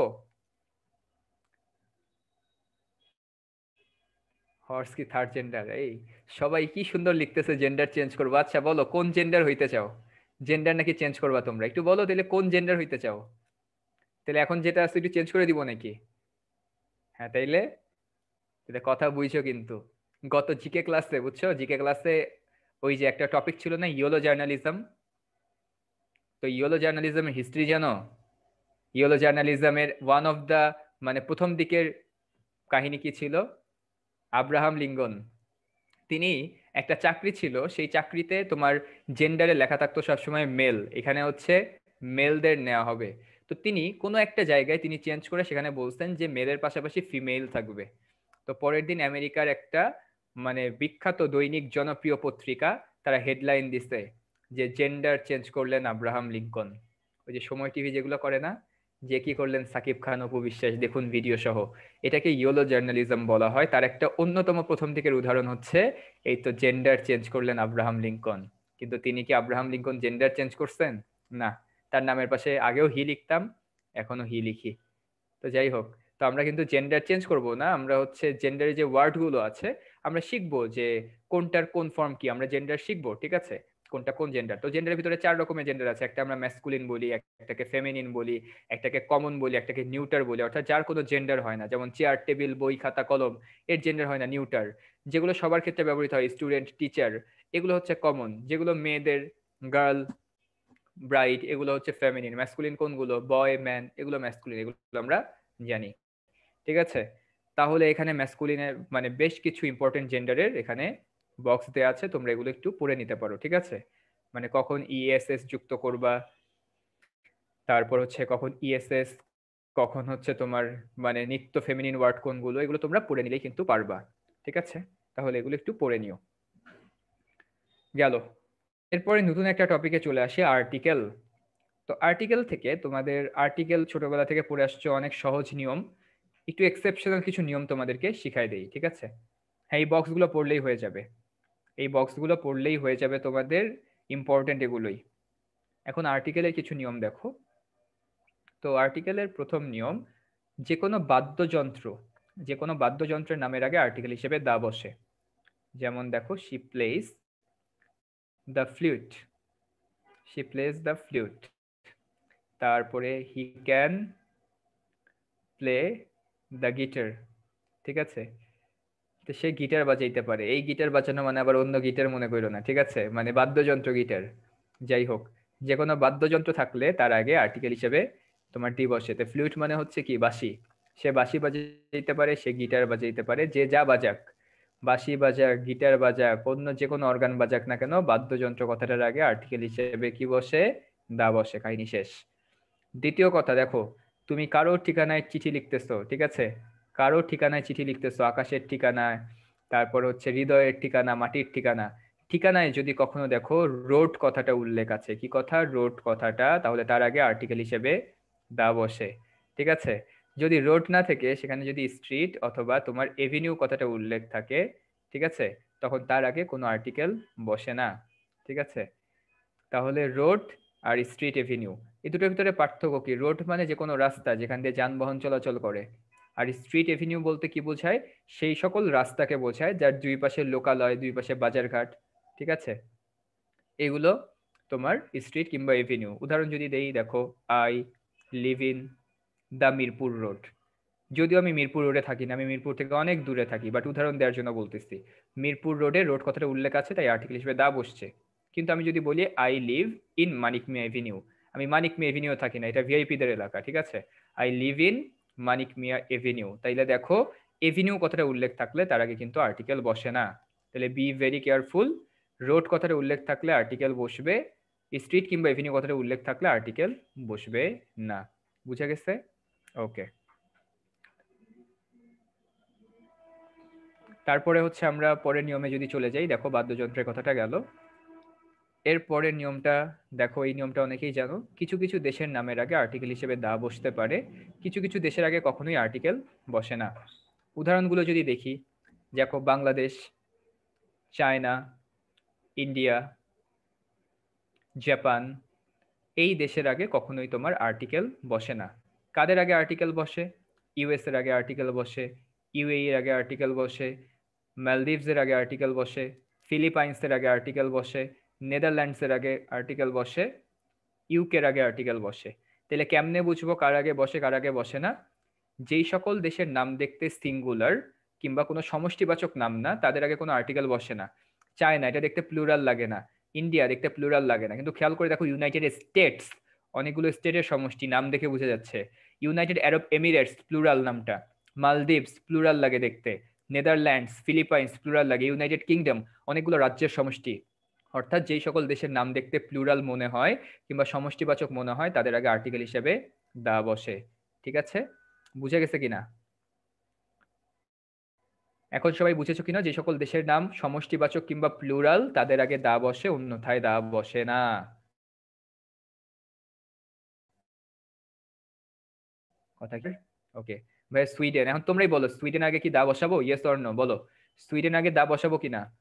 হর্স কি থার্ড জেন্ডার এই, সবাই কি সুন্দর লিখতেছে জেন্ডার চেঞ্জ করব। আচ্ছা বলো, কোন জেন্ডার হইতে চাও? জেন্ডার নাকি চেঞ্জ করবা তোমরা? একটু বলো তাহলে কোন জেন্ডার হইতে চাও? তাহলে এখন যেটা আছে একটু চেঞ্জ করে দিব নাকি? হ্যাঁ তাইলে? তাহলে কথা বুঝছ কিন্তু। গত জিকে ক্লাসে বুঝছ? জিকে ক্লাসে ওই যে একটা টপিক ছিল না ইয়োলো জার্নালিজম তো ইয়োলো জার্নালিজমের হিস্ট্রি জানো? ইয়োলো জার্নালিজমের ওয়ান অফ দ্য মানে প্রথম দিকের কাহিনী কি ছিল? আব্রাহাম লিঙ্গন তিনি একটা চাকরি ছিল, সেই চাকরিতে তোমার জেন্ডারে লেখা থাকতো সবসময় মেল এখানে হচ্ছে মেলদের নেওয়া হবে। তো তিনি কোনো একটা জায়গায় তিনি চেঞ্জ করে সেখানে বলছেন যে মেলের পাশাপাশি ফিমেল থাকবে। তো পরের দিন আমেরিকার একটা মানে বিখ্যাত দৈনিক জনপ্রিয় পত্রিকা তারা হেডলাইন দিছে যে জেন্ডার চেঞ্জ করলেন আব্রাহাম লিঙ্কন। ওই যে সময় টিভি যেগুলো করে না যে কি করলেন সাকিব খান, অপু বিশ্বাস, দেখুন ভিডিও সহ। এটাকে ইয়োলো জার্নালিজম বলা হয়। তার একটা অন্যতম প্রথম দিকের উদাহরণ হচ্ছে, এই তো জেন্ডার চেঞ্জ করলেন আব্রাহাম লিঙ্কন। কিন্তু তিনি কি আব্রাহাম লিঙ্কন জেন্ডার চেঞ্জ করছেন? না। তার নামের পাশে আগেও হি লিখতাম এখনও হি লিখি। তো যাই হোক, তো আমরা কিন্তু জেন্ডার চেঞ্জ করব না, আমরা হচ্ছে জেন্ডারের যে ওয়ার্ডগুলো আছে, আমরা শিখব যে কোনটার কোন ফর্ম কি, আমরা জেন্ডার শিখব, ঠিক আছে? কোনটা, কোন জেন্ডার তো জেন্ডারের ভিতরে চার রকমের জেন্ডার আছে। একটা আমরা ম্যাসকুলিন বলি, একটাকে ফেমিনিন বলি, একটাকে কমন বলি, একটাকে নিউটার বলি। অর্থাৎ যার কোনো জেন্ডার হয় না। যেমন চেয়ার টেবিল বই, খাতা, কলম, এর জেন্ডার হয় না নিউটার যেগুলো সবার ক্ষেত্রে ব্যবহৃত হয় স্টুডেন্ট টিচার এগুলো হচ্ছে কমন যেগুলো মেয়েদের গার্ল ব্রাইট এগুলো হচ্ছে ফেমিনিন ম্যাসকুলিন কোনগুলো? বয় ম্যান এগুলো ম্যাসকুলিন এগুলো আমরা জানি। ঠিক আছে? তাহলে এখানে ম্যাসকুলিনের মানে বেশ কিছু ইম্পর্টেন্ট জেন্ডারের এখানে বক্স দেওয়া আছে, তোমরা এগুলো একটু পড়ে নিতে পারো, ঠিক আছে? মানে কখন ইএসএস যুক্ত করবা, তারপর হচ্ছে কখন ইএসএস কখন হচ্ছে তোমার মানে নিত্য ফেমিনিন ওয়ার্ড কোনগুলো, এগুলো তোমরা পড়ে নিলেই কিন্তু পারবা, ঠিক আছে? তাহলে এগুলো একটু পড়ে নিও। গেল। এরপরে নতুন একটা টপিকে চলে আসে আর্টিকেল তো আর্টিকেল থেকে তোমাদের আর্টিকেল ছোটবেলা থেকে পড়ে আসছে অনেক সহজ নিয়ম, একটু এক্সেপশনাল কিছু নিয়ম তোমাদেরকে শিখাই দেই, ঠিক আছে? হ্যাঁ এই বক্সগুলো পড়লেই হয়ে যাবে। এই বক্সগুলো পড়লেই হয়ে যাবে তোমাদের ইম্পর্টেন্ট এগুলোই। এখন আর্টিকেলের কিছু নিয়ম দেখো। তো আর্টিকেলের প্রথম নিয়ম, যে কোনো বাদ্যযন্ত্র, যে কোনো বাদ্যযন্ত্রের নামের আগে আর্টিকেল হিসেবে দা বসে। যেমন দেখো she plays the flute she plays the flute তারপরে he can play the guitar ঠিক আছে? তো সে গিটার বাজাইতে পারে। এই গিটার বাজানো মানে আবার অন্য গিটার মনে করো না, ঠিক আছে? মানে বাদ্যযন্ত্র গিটার, যাই হোক। যে কোনো বাদ্যযন্ত্র থাকলে তার আগে আর্টিকেল হিসেবে তোমার টি বসে তো ফ্লুট মানে হচ্ছে কি? বাঁশি। সে বাঁশি বাজাইতে পারে, সে গিটার বাজাইতে পারে, যে যা বাজাক। বাঁশি বাজাক, গিটার বাজাক, অন্য যে কোনো অর্গান বাজাক না কেন, বাদ্যযন্ত্র কথাটার আগে আর্টিকেল হিসেবে কি বসে? দা বসে, কাহিনী শেষ। দ্বিতীয় কথা, দেখো, তুমি কারোর ঠিকানায় চিঠি লিখতেছো, ঠিক আছে? কারোর ঠিকানায় চিঠি লিখতেছো, আকাশের ঠিকানায়, তারপর হচ্ছে হৃদয়ের ঠিকানা, মাটির ঠিকানা। ঠিকানায় যদি কখনো দেখো, রোড কথাটা উল্লেখ আছে। কি কথা? রোড কথাটা, তাহলে তার আগে আর্টিকেল হিসেবে দা বসে। ঠিক আছে? যদি রোড না থেকে, সেখানে যদি স্ট্রিট অথবা তোমার এভিনিউ কথাটা উল্লেখ থাকে, ঠিক আছে? তখন তার আগে কোনো আর্টিকেল বসে না। ঠিক আছে? তাহলে রোড আর স্ট্রিট এভিনিউ এই দুটোর ভিতরে পার্থক্য কি? রোড মানে যে কোনো রাস্তা যেখান দিয়ে যানবাহন চলাচল করে। আর স্ট্রিট এভিনিউ বলতে কি বোঝায়? সেই সকল রাস্তাকে বোঝায়, যার দুই পাশে লোকালয়, দুই পাশে বাজারঘাট, ঠিক আছে? এগুলো তোমার স্ট্রিট কিংবা এভিনিউ উদাহরণ যদি দেই, দেখো I live in the Mirpur road যদিও আমি মিরপুর রোডে থাকি না, আমি মিরপুর থেকে অনেক দূরে থাকি বাট উদাহরণ দেওয়ার জন্য বলতেছি। মিরপুর রোডে রোড কথাটা উল্লেখ আছে, তাই আর্টিকেল হিসেবে দা বসছে। কিন্তু আমি যদি বলি I live in Manik Mia avenue আমি মানিক মিয়া এভিনিউ থাকি না, এটা ভিআইপিদের এলাকা, ঠিক আছে? I live in Manik Mia avenue তাইলে দেখো এভিনিউ কথাটা উল্লেখ থাকলে তার আগে কিন্তু আর্টিকেল বসে না। তাহলে বি ভেরি কেয়ারফুল রোড কথাটা উল্লেখ থাকলে আর্টিকেল বসবে। স্ট্রিট কিংবা এভিনিউ কথাটা উল্লেখ থাকলে আর্টিকেল বসবে না। বুঝা গেছে? ওকে তারপরে হচ্ছে আমরা পরের নিয়মে যদি চলে যাই, দেখো বাদ্যযন্ত্রের কথাটা গেল। এর পরের নিয়মটা, দেখো এই নিয়মটা অনেকেই জানো, কিছু কিছু দেশের নামের আগে আর্টিকেল হিসেবে দা বসতে পারে, কিছু কিছু দেশের আগে কখনোই আর্টিকেল বসে না। উদাহরণগুলো যদি দেখি, দেখো বাংলাদেশ, চায়না, ইন্ডিয়া, জাপান, এই দেশের আগে কখনোই তোমার আর্টিকেল বসে না। কাদের আগে আর্টিকেল বসে? ইউএস এর আগে আর্টিকেল বসে ইউএই এর আগে আর্টিকেল বসে মালদ্বীপসের আগে আর্টিকেল বসে ফিলিপাইন্সের আগে আর্টিকেল বসে নেদারল্যান্ডসের আগে আর্টিকেল বসে ইউকের আগে আর্টিকেল বসে। তাহলে কেমনে বুঝব কার আগে বসে, কার আগে বসে না? যেই সকল দেশের নাম দেখতে সিঙ্গুলার কিংবা কোনো সমষ্টিবাচক নাম না, তাদের আগে কোনো আর্টিকেল বসে না। চায়না এটা দেখতে প্লুরাল লাগে না। ইন্ডিয়া দেখতে প্লুরাল লাগে না। কিন্তু খেয়াল করে দেখো ইউনাইটেড স্টেটস অনেকগুলো স্টেটের সমষ্টি, নাম দেখে বোঝা যাচ্ছে। ইউনাইটেড আরব এমিরেটস প্লুরাল নামটা। মালদ্বীপস প্লুরাল লাগে দেখতে। নেদারল্যান্ডস ফিলিপাইন্স প্লুরাল লাগে। ইউনাইটেড কিংডম অনেকগুলো রাজ্যের সমষ্টি। অর্থাৎ যেই সকল দেশের নাম দেখতে প্লুরাল মনে হয় কিংবা সমষ্টিবাচক মনে হয়, তাদের আগে আর্টিকেল হিসেবে দা বসে। ঠিক আছে? বুঝে গেছে কিনা? এখন সবাই বুঝেছ কিনা? যে সকল দেশের নাম সমষ্টিবাচক কিংবা প্লুরাল তাদের আগে দা বসে, অন্যথায় দা বসে না। কথা কি? ওকে ভাই সুইডেন এখন তোমরাই বলো সুইডেন আগে কি দা বসাবো? ইয়েস অর নো বলো। সুইডেন আগে দা বসাবো কিনা?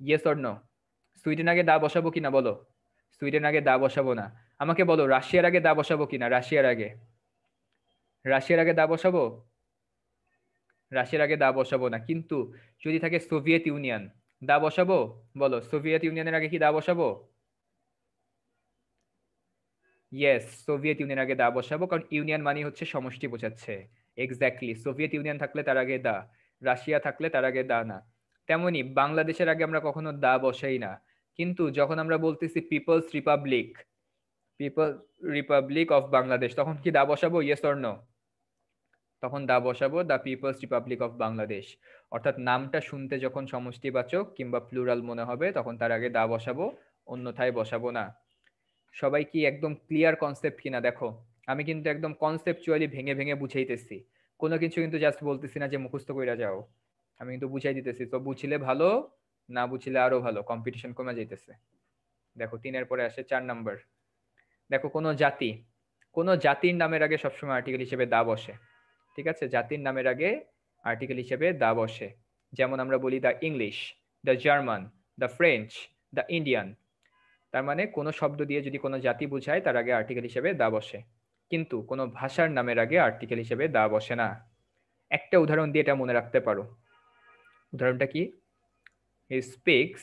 ইয়েস অর নো সুইডেন আগে দা বসাবো কিনা বলো? সুইডেন আগে দা বসাবো না। আমাকে বলো রাশিয়ার আগে দা বসাবো কিনা? রাশিয়ার আগে। রাশিয়ার আগে দা বসাবো? রাশিয়ার আগে দা বসাবো না। কিন্তু যদি থাকে সোভিয়েত ইউনিয়ন দা বসাবো? বলো সোভিয়েত ইউনিয়নের আগে কি দা বসাবো? ইয়েস সোভিয়েত ইউনিয়ন আগে দা বসাবো। কারণ ইউনিয়ন মানে হচ্ছে সমষ্টি বোঝাচ্ছে। এক্স্যাক্টলি সোভিয়েত ইউনিয়ন থাকলে তার আগে দা। রাশিয়া থাকলে তার আগে দা না। তেমনি বাংলাদেশের আগে আমরা কখনো দা বসাই না। কিন্তু যখন আমরা বলতেছি people's republic people republic of Bangladesh তখন কি দা বসাবো? ইয়েস অর নো তখন দা বসাবো the people's republic of Bangladesh অর্থাৎ নামটা শুনতে যখন সমষ্টিবাচক কিংবা প্লুরাল মনে হবে, তখন তার আগে দা বসাবো, অন্যথায় বসাবো না। সবাই কি একদম ক্লিয়ার কনসেপ্ট কিনা? দেখো, আমি কিন্তু একদম কনসেপচুয়ালি ভেঙে ভেঙে বুঝাইতেছি। কোনো কিছু কিন্তু জাস্ট বলতেছি না যে মুখস্থ কইরা যাও। আমি কিন্তু বুঝাই দিতেছি। তো বুঝলে ভালো, না বুঝলে আরও ভালো। কম্পিটিশন কমে যাইতেছে। দেখো, তিনের পরে আসে চার নাম্বার দেখো, কোনো জাতি, কোনো জাতির নামের আগে সবসময় আর্টিকেল হিসেবে দা বসে। ঠিক আছে? জাতির নামের আগে আর্টিকেল হিসেবে দা বসে। যেমন আমরা বলি the English the German the French the Indian তার মানে কোনো শব্দ দিয়ে যদি কোনো জাতি বোঝায়, তার আগে আর্টিকেল হিসেবে দা বসে। কিন্তু কোনো ভাষার নামের আগে আর্টিকেল হিসেবে দা বসে না। একটা উদাহরণ দিয়ে এটা মনে রাখতে পারো। উদাহরণটা কি? He speaks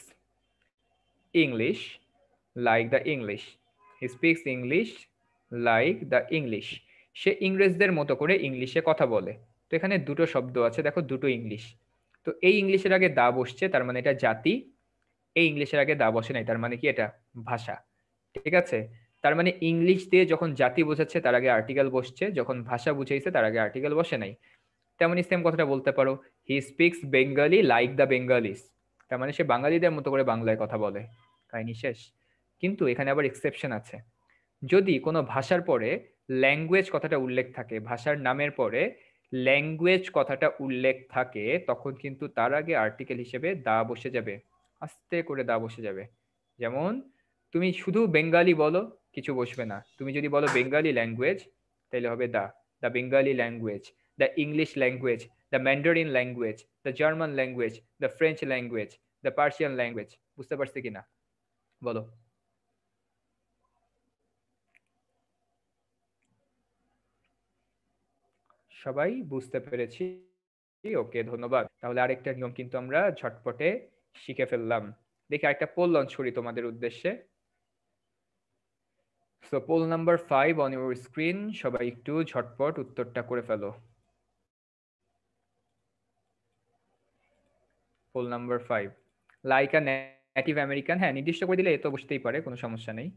English like the English he speaks English like the English সে ইংরেজদের মতো করে ইংলিশে কথা বলে। তো এখানে দুটো শব্দ আছে, দেখো দুটো ইংলিশ। তো এই ইংলিশের আগে দা বসছে, তার মানে এটা জাতি। এই ইংলিশের আগে দা বসে নাই, তার মানে কি এটা ভাষা। ঠিক আছে? তার মানে ইংলিশ দিয়ে যখন জাতি বোঝাচ্ছে, তার আগে আর্টিকেল বসছে। যখন ভাষা বুঝাইছে, তার আগে আর্টিকেল বসে নাই। তেমনই সেম কথাটা বলতে পারো। He speaks Bengali like the Bengalis তার মানে সে বাঙালিদের মতো করে বাংলায় কথা বলে। কাহিনী শেষ। কিন্তু এখানে আবার এক্সেপশন আছে। যদি কোনো ভাষার পরে ল্যাঙ্গুয়েজ কথাটা উল্লেখ থাকে, ভাষার নামের পরে ল্যাঙ্গুয়েজ কথাটা উল্লেখ থাকে, তখন কিন্তু তার আগে আর্টিকেল হিসেবে দা বসে যাবে। আস্তে করে দা বসে যাবে। যেমন, তুমি শুধু বেঙ্গালি বলো, কিছু বসবে না। তুমি যদি বলো বেঙ্গালি ল্যাঙ্গুয়েজ তাহলে হবে the. The Bengali language the English language the Mandarin language the German language the French language the Persian language বুঝতে পারছি কিনা? বলো। সবাই বুঝতে পেরেছি? ওকে, ধন্যবাদ। তাহলে আরেকটা নিয়ম কিন্তু আমরা ঝটপটে শিখে ফেললাম। দেখি আরেকটা পোল লঞ্চ করি তোমাদের উদ্দেশ্যে। So poll number five on your screen সবাই একটু ঝটপট উত্তরটা করে ফেলো। Poll number five like a native American হ্যাঁ নির্দিষ্ট করে দিলে এ তো বসতেই পারে, কোনো সমস্যা নেই।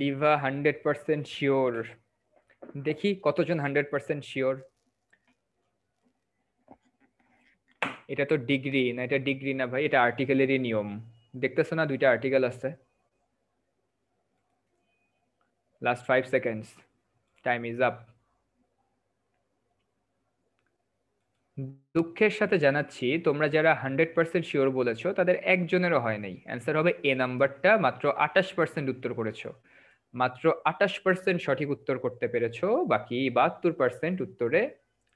লিভা হান্ড্রেড পার্সেন্ট শিওর। দেখি কতজন হান্ড্রেড পার্সেন্ট শিওর। এটা তো ডিগ্রি, না এটা ডিগ্রি না ভাই, এটা আর্টিকেলেরই নিয়ম। দেখতেছো না দুইটা আর্টিকেল আছে? Last five seconds time is up দুঃখের সাথে জানাচ্ছি, তোমরা যারা হান্ড্রেড পার্সেন্ট শিওর বলেছ, তাদের একজনেরও হয় নাই। অ্যান্সার হবে এ নাম্বারটা মাত্র আঠাশ পার্সেন্ট উত্তর করেছ। মাত্র আঠাশ পার্সেন্ট সঠিক উত্তর করতে পেরেছ, বাকি বাহাত্তর পার্সেন্ট উত্তরে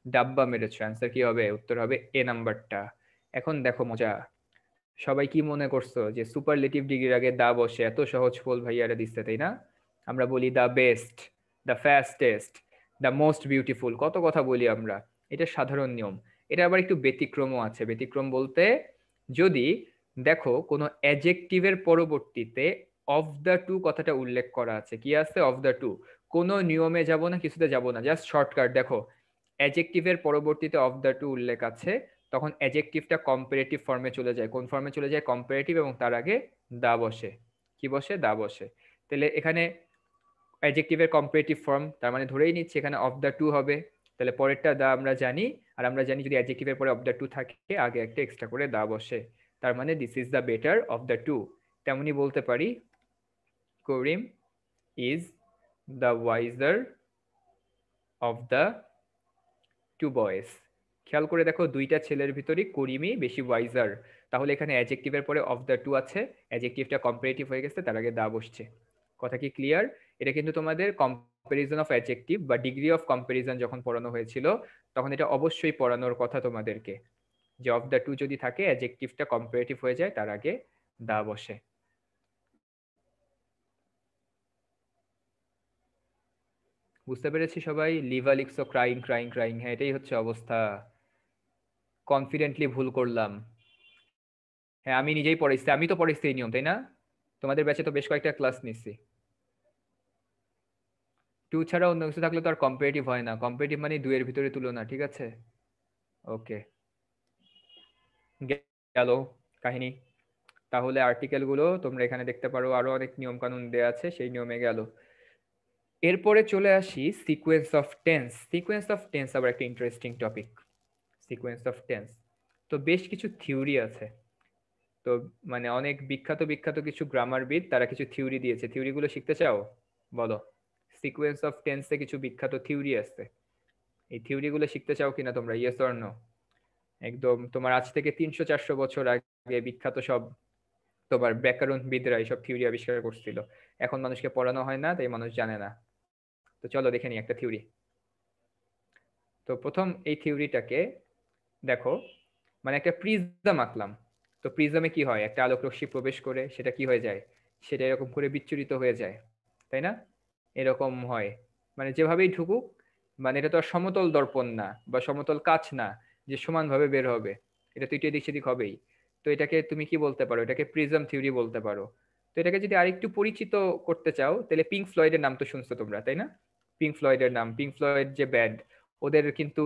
ডাব্বা মেরেছো। অ্যান্সার কি হবে? উত্তর হবে এ নাম্বারটা। এখন দেখো মজা। সবাই কি মনে করছ যে সুপার সুপারলেটিভ ডিগ্রির আগে দা বসে এত সহজ ফল ভাইয়ারা দিচ্ছে, তাই না? আমরা বলি the best the fastest the most beautiful কত কথা বলি আমরা। এটা সাধারণ নিয়ম। এটা আবার একটু ব্যতিক্রমও আছে। ব্যতিক্রম বলতে যদি দেখো কোনো অ্যাজেক্টিভের পরবর্তীতে অফ দ্য টু কথাটা উল্লেখ করা আছে। কি আছে? অফ দ্য টু কোনো নিয়মে যাব না, কিছুতে যাব না। জাস্ট শর্টকাট দেখো অ্যাজেক্টিভের পরবর্তীতে অফ দ্য টু উল্লেখ আছে। তখন অ্যাজেক্টিভটা কম্পারেটিভ ফর্মে চলে যায়। কোন ফর্মে চলে যায়? কম্পারেটিভ এবং তার আগে দা বসে। কি বসে? দা বসে। তাহলে এখানে অ্যাজেক্টিভের কম্পারেটিভ ফর্ম তার মানে ধরেই নিচ্ছে এখানে অফ দ্য টু হবে। তাহলে পরেরটা দা আমরা জানি। আর আমরা জানি যদি অ্যাডজেক্টিভের পরে অফ দ্য টু থাকে, আগে একটা এক্সট্রা করে দা বসে। তার মানে this is the better of the two তেমনি বলতে পারি। Karim is the wiser of the two boys খেয়াল করে দেখো, দুইটা ছেলের ভিতরে করিমই বেশি ওয়াইজার তাহলে এখানে অ্যাডজেক্টিভের পরে অফ দ্য টু আছে। অ্যাডজেক্টিভটা কম্পারেটিভ হয়ে গেছে, তার আগে দা বসছে। কথা কি ক্লিয়ার এটা কিন্তু তোমাদের কম্পারিজন অফ অ্যাডজেক্টিভ বা ডিগ্রি অফ কম্পারিজন যখন পড়ানো হয়েছিল, তখন এটা অবশ্যই পড়ানোর কথা তোমাদেরকে। যে অফ দ্য টু যদি থাকে অ্যাডজেক্টিভটা কম্পারেটিভ হয়ে যায়, তার আগে দা বসে। বুঝতে পেরেছি সবাই। লিভা লিখছো ক্রাইং ক্রাইং ক্রাইং হ্যাঁ এটাই হচ্ছে অবস্থা। কনফিডেন্টলি ভুল করলাম। হ্যাঁ আমি নিজেই পড়াইছি আমি তো পড়াইছি এই নিয়ম, তাই না? তোমাদের ব্যাচে তো বেশ কয়েকটা ক্লাস নিচ্ছি টু ছাড়া অন্য কিছু থাকলে তো আর কম্পারেটিভ হয় না। কম্পারেটিভ মানে দুইয়ের ভিতরে তুলনা, ঠিক আছে? ওকে গেল কাহিনী। তাহলে আর্টিকেলগুলো তোমরা এখানে দেখতে পারো। আরও অনেক নিয়ম কানুন দেয়া আছে, সেই নিয়মে গেল। এরপরে চলে আসি sequence of tense sequence of tense আবার একটা interesting topic sequence of tense তো বেশ কিছু থিওরি আছে। তো মানে অনেক বিখ্যাত বিখ্যাত কিছু গ্রামারবিদ তারা কিছু থিওরি দিয়েছে। থিওরিগুলো শিখতে চাও? বলো। সিকোয়েন্স অফ টেন্সে কিছু বিখ্যাত থিওরি আছে। এই থিওরিগুলো শিখতে চাও কিনা তোমরা? ইয়েস অর নো একদম তোমার আজ থেকে তিনশো চারশো বছর আগে বিখ্যাত সব তোমার ব্যাকরণবিদরা এইসব থিওরি আবিষ্কার করছিল। এখন মানুষকে পড়ানো হয় না, তাই মানুষ জানে না। তো চলো দেখে নিই একটা থিওরি তো প্রথম এই থিওরিটাকে দেখো মানে একটা প্রিজম আঁকলাম। তো প্রিজমে কি হয়? একটা আলোক রশ্মি প্রবেশ করে, সেটা কি হয়ে যায়? সেটা এরকম করে বিচ্ছুরিত হয়ে যায়, তাই না? এরকম হয়। মানে যেভাবেই ঢুকুক মানে এটা তো আর সমতল দর্পণ না, বা সমতল কাচ না, যে সমানভাবে বের হবে। এটা তো এদিক সেদিক হবেই। তো এটাকে তুমি কি বলতে পারো? এটাকে প্রিজম থিওরি বলতে পারো। তো এটাকে যদি আরেকটু পরিচিত করতে চাও, তাহলে পিঙ্ক ফ্লয়েডের নাম তো শুনছো তোমরা, তাই না? পিঙ্ক ফ্লয়েডের নাম পিঙ্ক ফ্লয়েড যে ব্যান্ড ওদের কিন্তু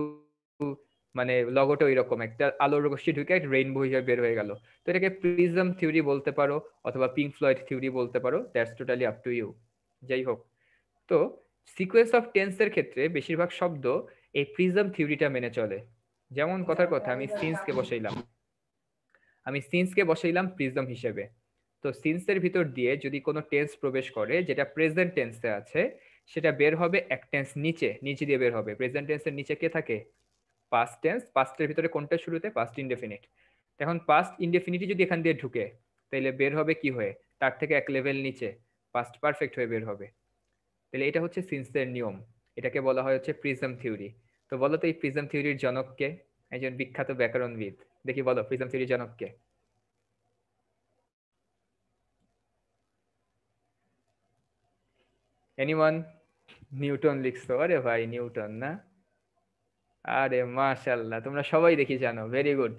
মানে লগোটা এরকম একটা আলোর রশ্মি ঢুকে একটা রেইনবো হিসেবে বের হয়ে গেল। তো এটাকে প্রিজম থিওরি বলতে পারো অথবা পিঙ্ক ফ্লয়েড থিওরি বলতে পারো that's totally up to you যাই হোক, তো সিকোয়েন্স অফ টেন্সের ক্ষেত্রে বেশিরভাগ শব্দ এই প্রিজম থিওরিটা মেনে চলে। যেমন কথার কথা, আমি সিন্সকে বসাইলাম। আমি সিন্সকে বসাইলাম প্রিজম হিসেবে। তো সিন্সের ভিতর দিয়ে যদি কোনো টেন্স প্রবেশ করে, যেটা প্রেজেন্ট টেন্সে আছে সেটা বের হবে এক টেন্স নিচে নিচে দিয়ে বের হবে। প্রেজেন্ট টেন্সের নিচে কে থাকে? পাস্ট টেন্স পাস্টের ভিতরে কোনটা শুরুতে? পাস্ট ইনডেফিনিট এখন পাস্ট ইনডেফিনিটি যদি এখান দিয়ে ঢুকে তাহলে বের হবে কি হয়ে? তার থেকে এক লেভেল নিচে। পাস্ট পারফেক্ট হয়ে বের হবে। তাহলে এটা হচ্ছে সিন্সের নিয়ম। এটাকে বলা হয় হচ্ছে প্রিজম থিওরি তো বলো তো এই প্রিজম থিওরির জনককে একজন বিখ্যাত ব্যাকরণবিদ। দেখি বলো প্রিজম থিওরির জনককে এনিওয়ান নিউটন লিখছো? আরে ভাই, নিউটন না? আরে মাশাল্লাহ তোমরা সবাই দেখি জানো ভেরি গুড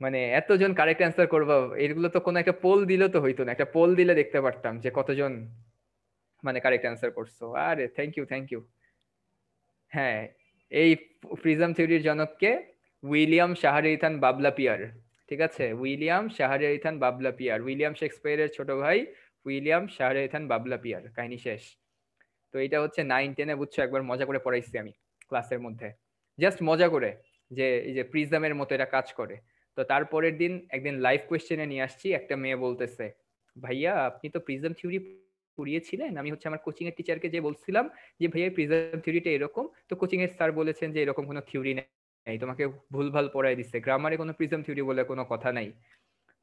মানে এতজন কারেক্ট অ্যান্সার করব, এগুলো তো কোনো একটা পোল দিলে তো হইতো না, একটা পোল দিলে দেখতে পারতাম যে কতজন মানে কারেক্ট অ্যান্সার করছ। আরে থ্যাংক ইউ থ্যাংক ইউ হ্যাঁ এই প্রিজম থিওরির জনককে উইলিয়াম শাহরিথান বাবলা পিয়ার, ঠিক আছে? উইলিয়াম শাহরিথান বাবলা পিয়ার, উইলিয়াম শেক্সপিয়ারের ছোট ভাই উইলিয়াম শাহরিথান বাবলা পিয়ার, কাহিনী শেষ। তো এটা হচ্ছে নাইন টেনে বুঝছ একবার মজা করে পড়াইছি আমি ক্লাসের মধ্যে। জাস্ট মজা করে যে, এই যে প্রিজমের মতো এটা কাজ করে। তো তারপরের দিন একদিন লাইভ কোয়েশ্চেনে নিয়ে আসছি, একটা মেয়ে বলতেছে, ভাইয়া, আপনি তো প্রিজম থিওরি পড়িয়েছিলেন? আমি হচ্ছে আমার কোচিং এর টিচারকে যে বলছিলাম যে, ভাইয়া প্রিজম থিওরিটা এরকম? তো কোচিং এর স্যার বলেছেন যে, এরকম কোনো থিওরি নেই, তোমাকে ভুলভাল পড়াই দিচ্ছে গ্রামারে কোনো প্রিজম থিওরি বলে কোনো কথা নাই।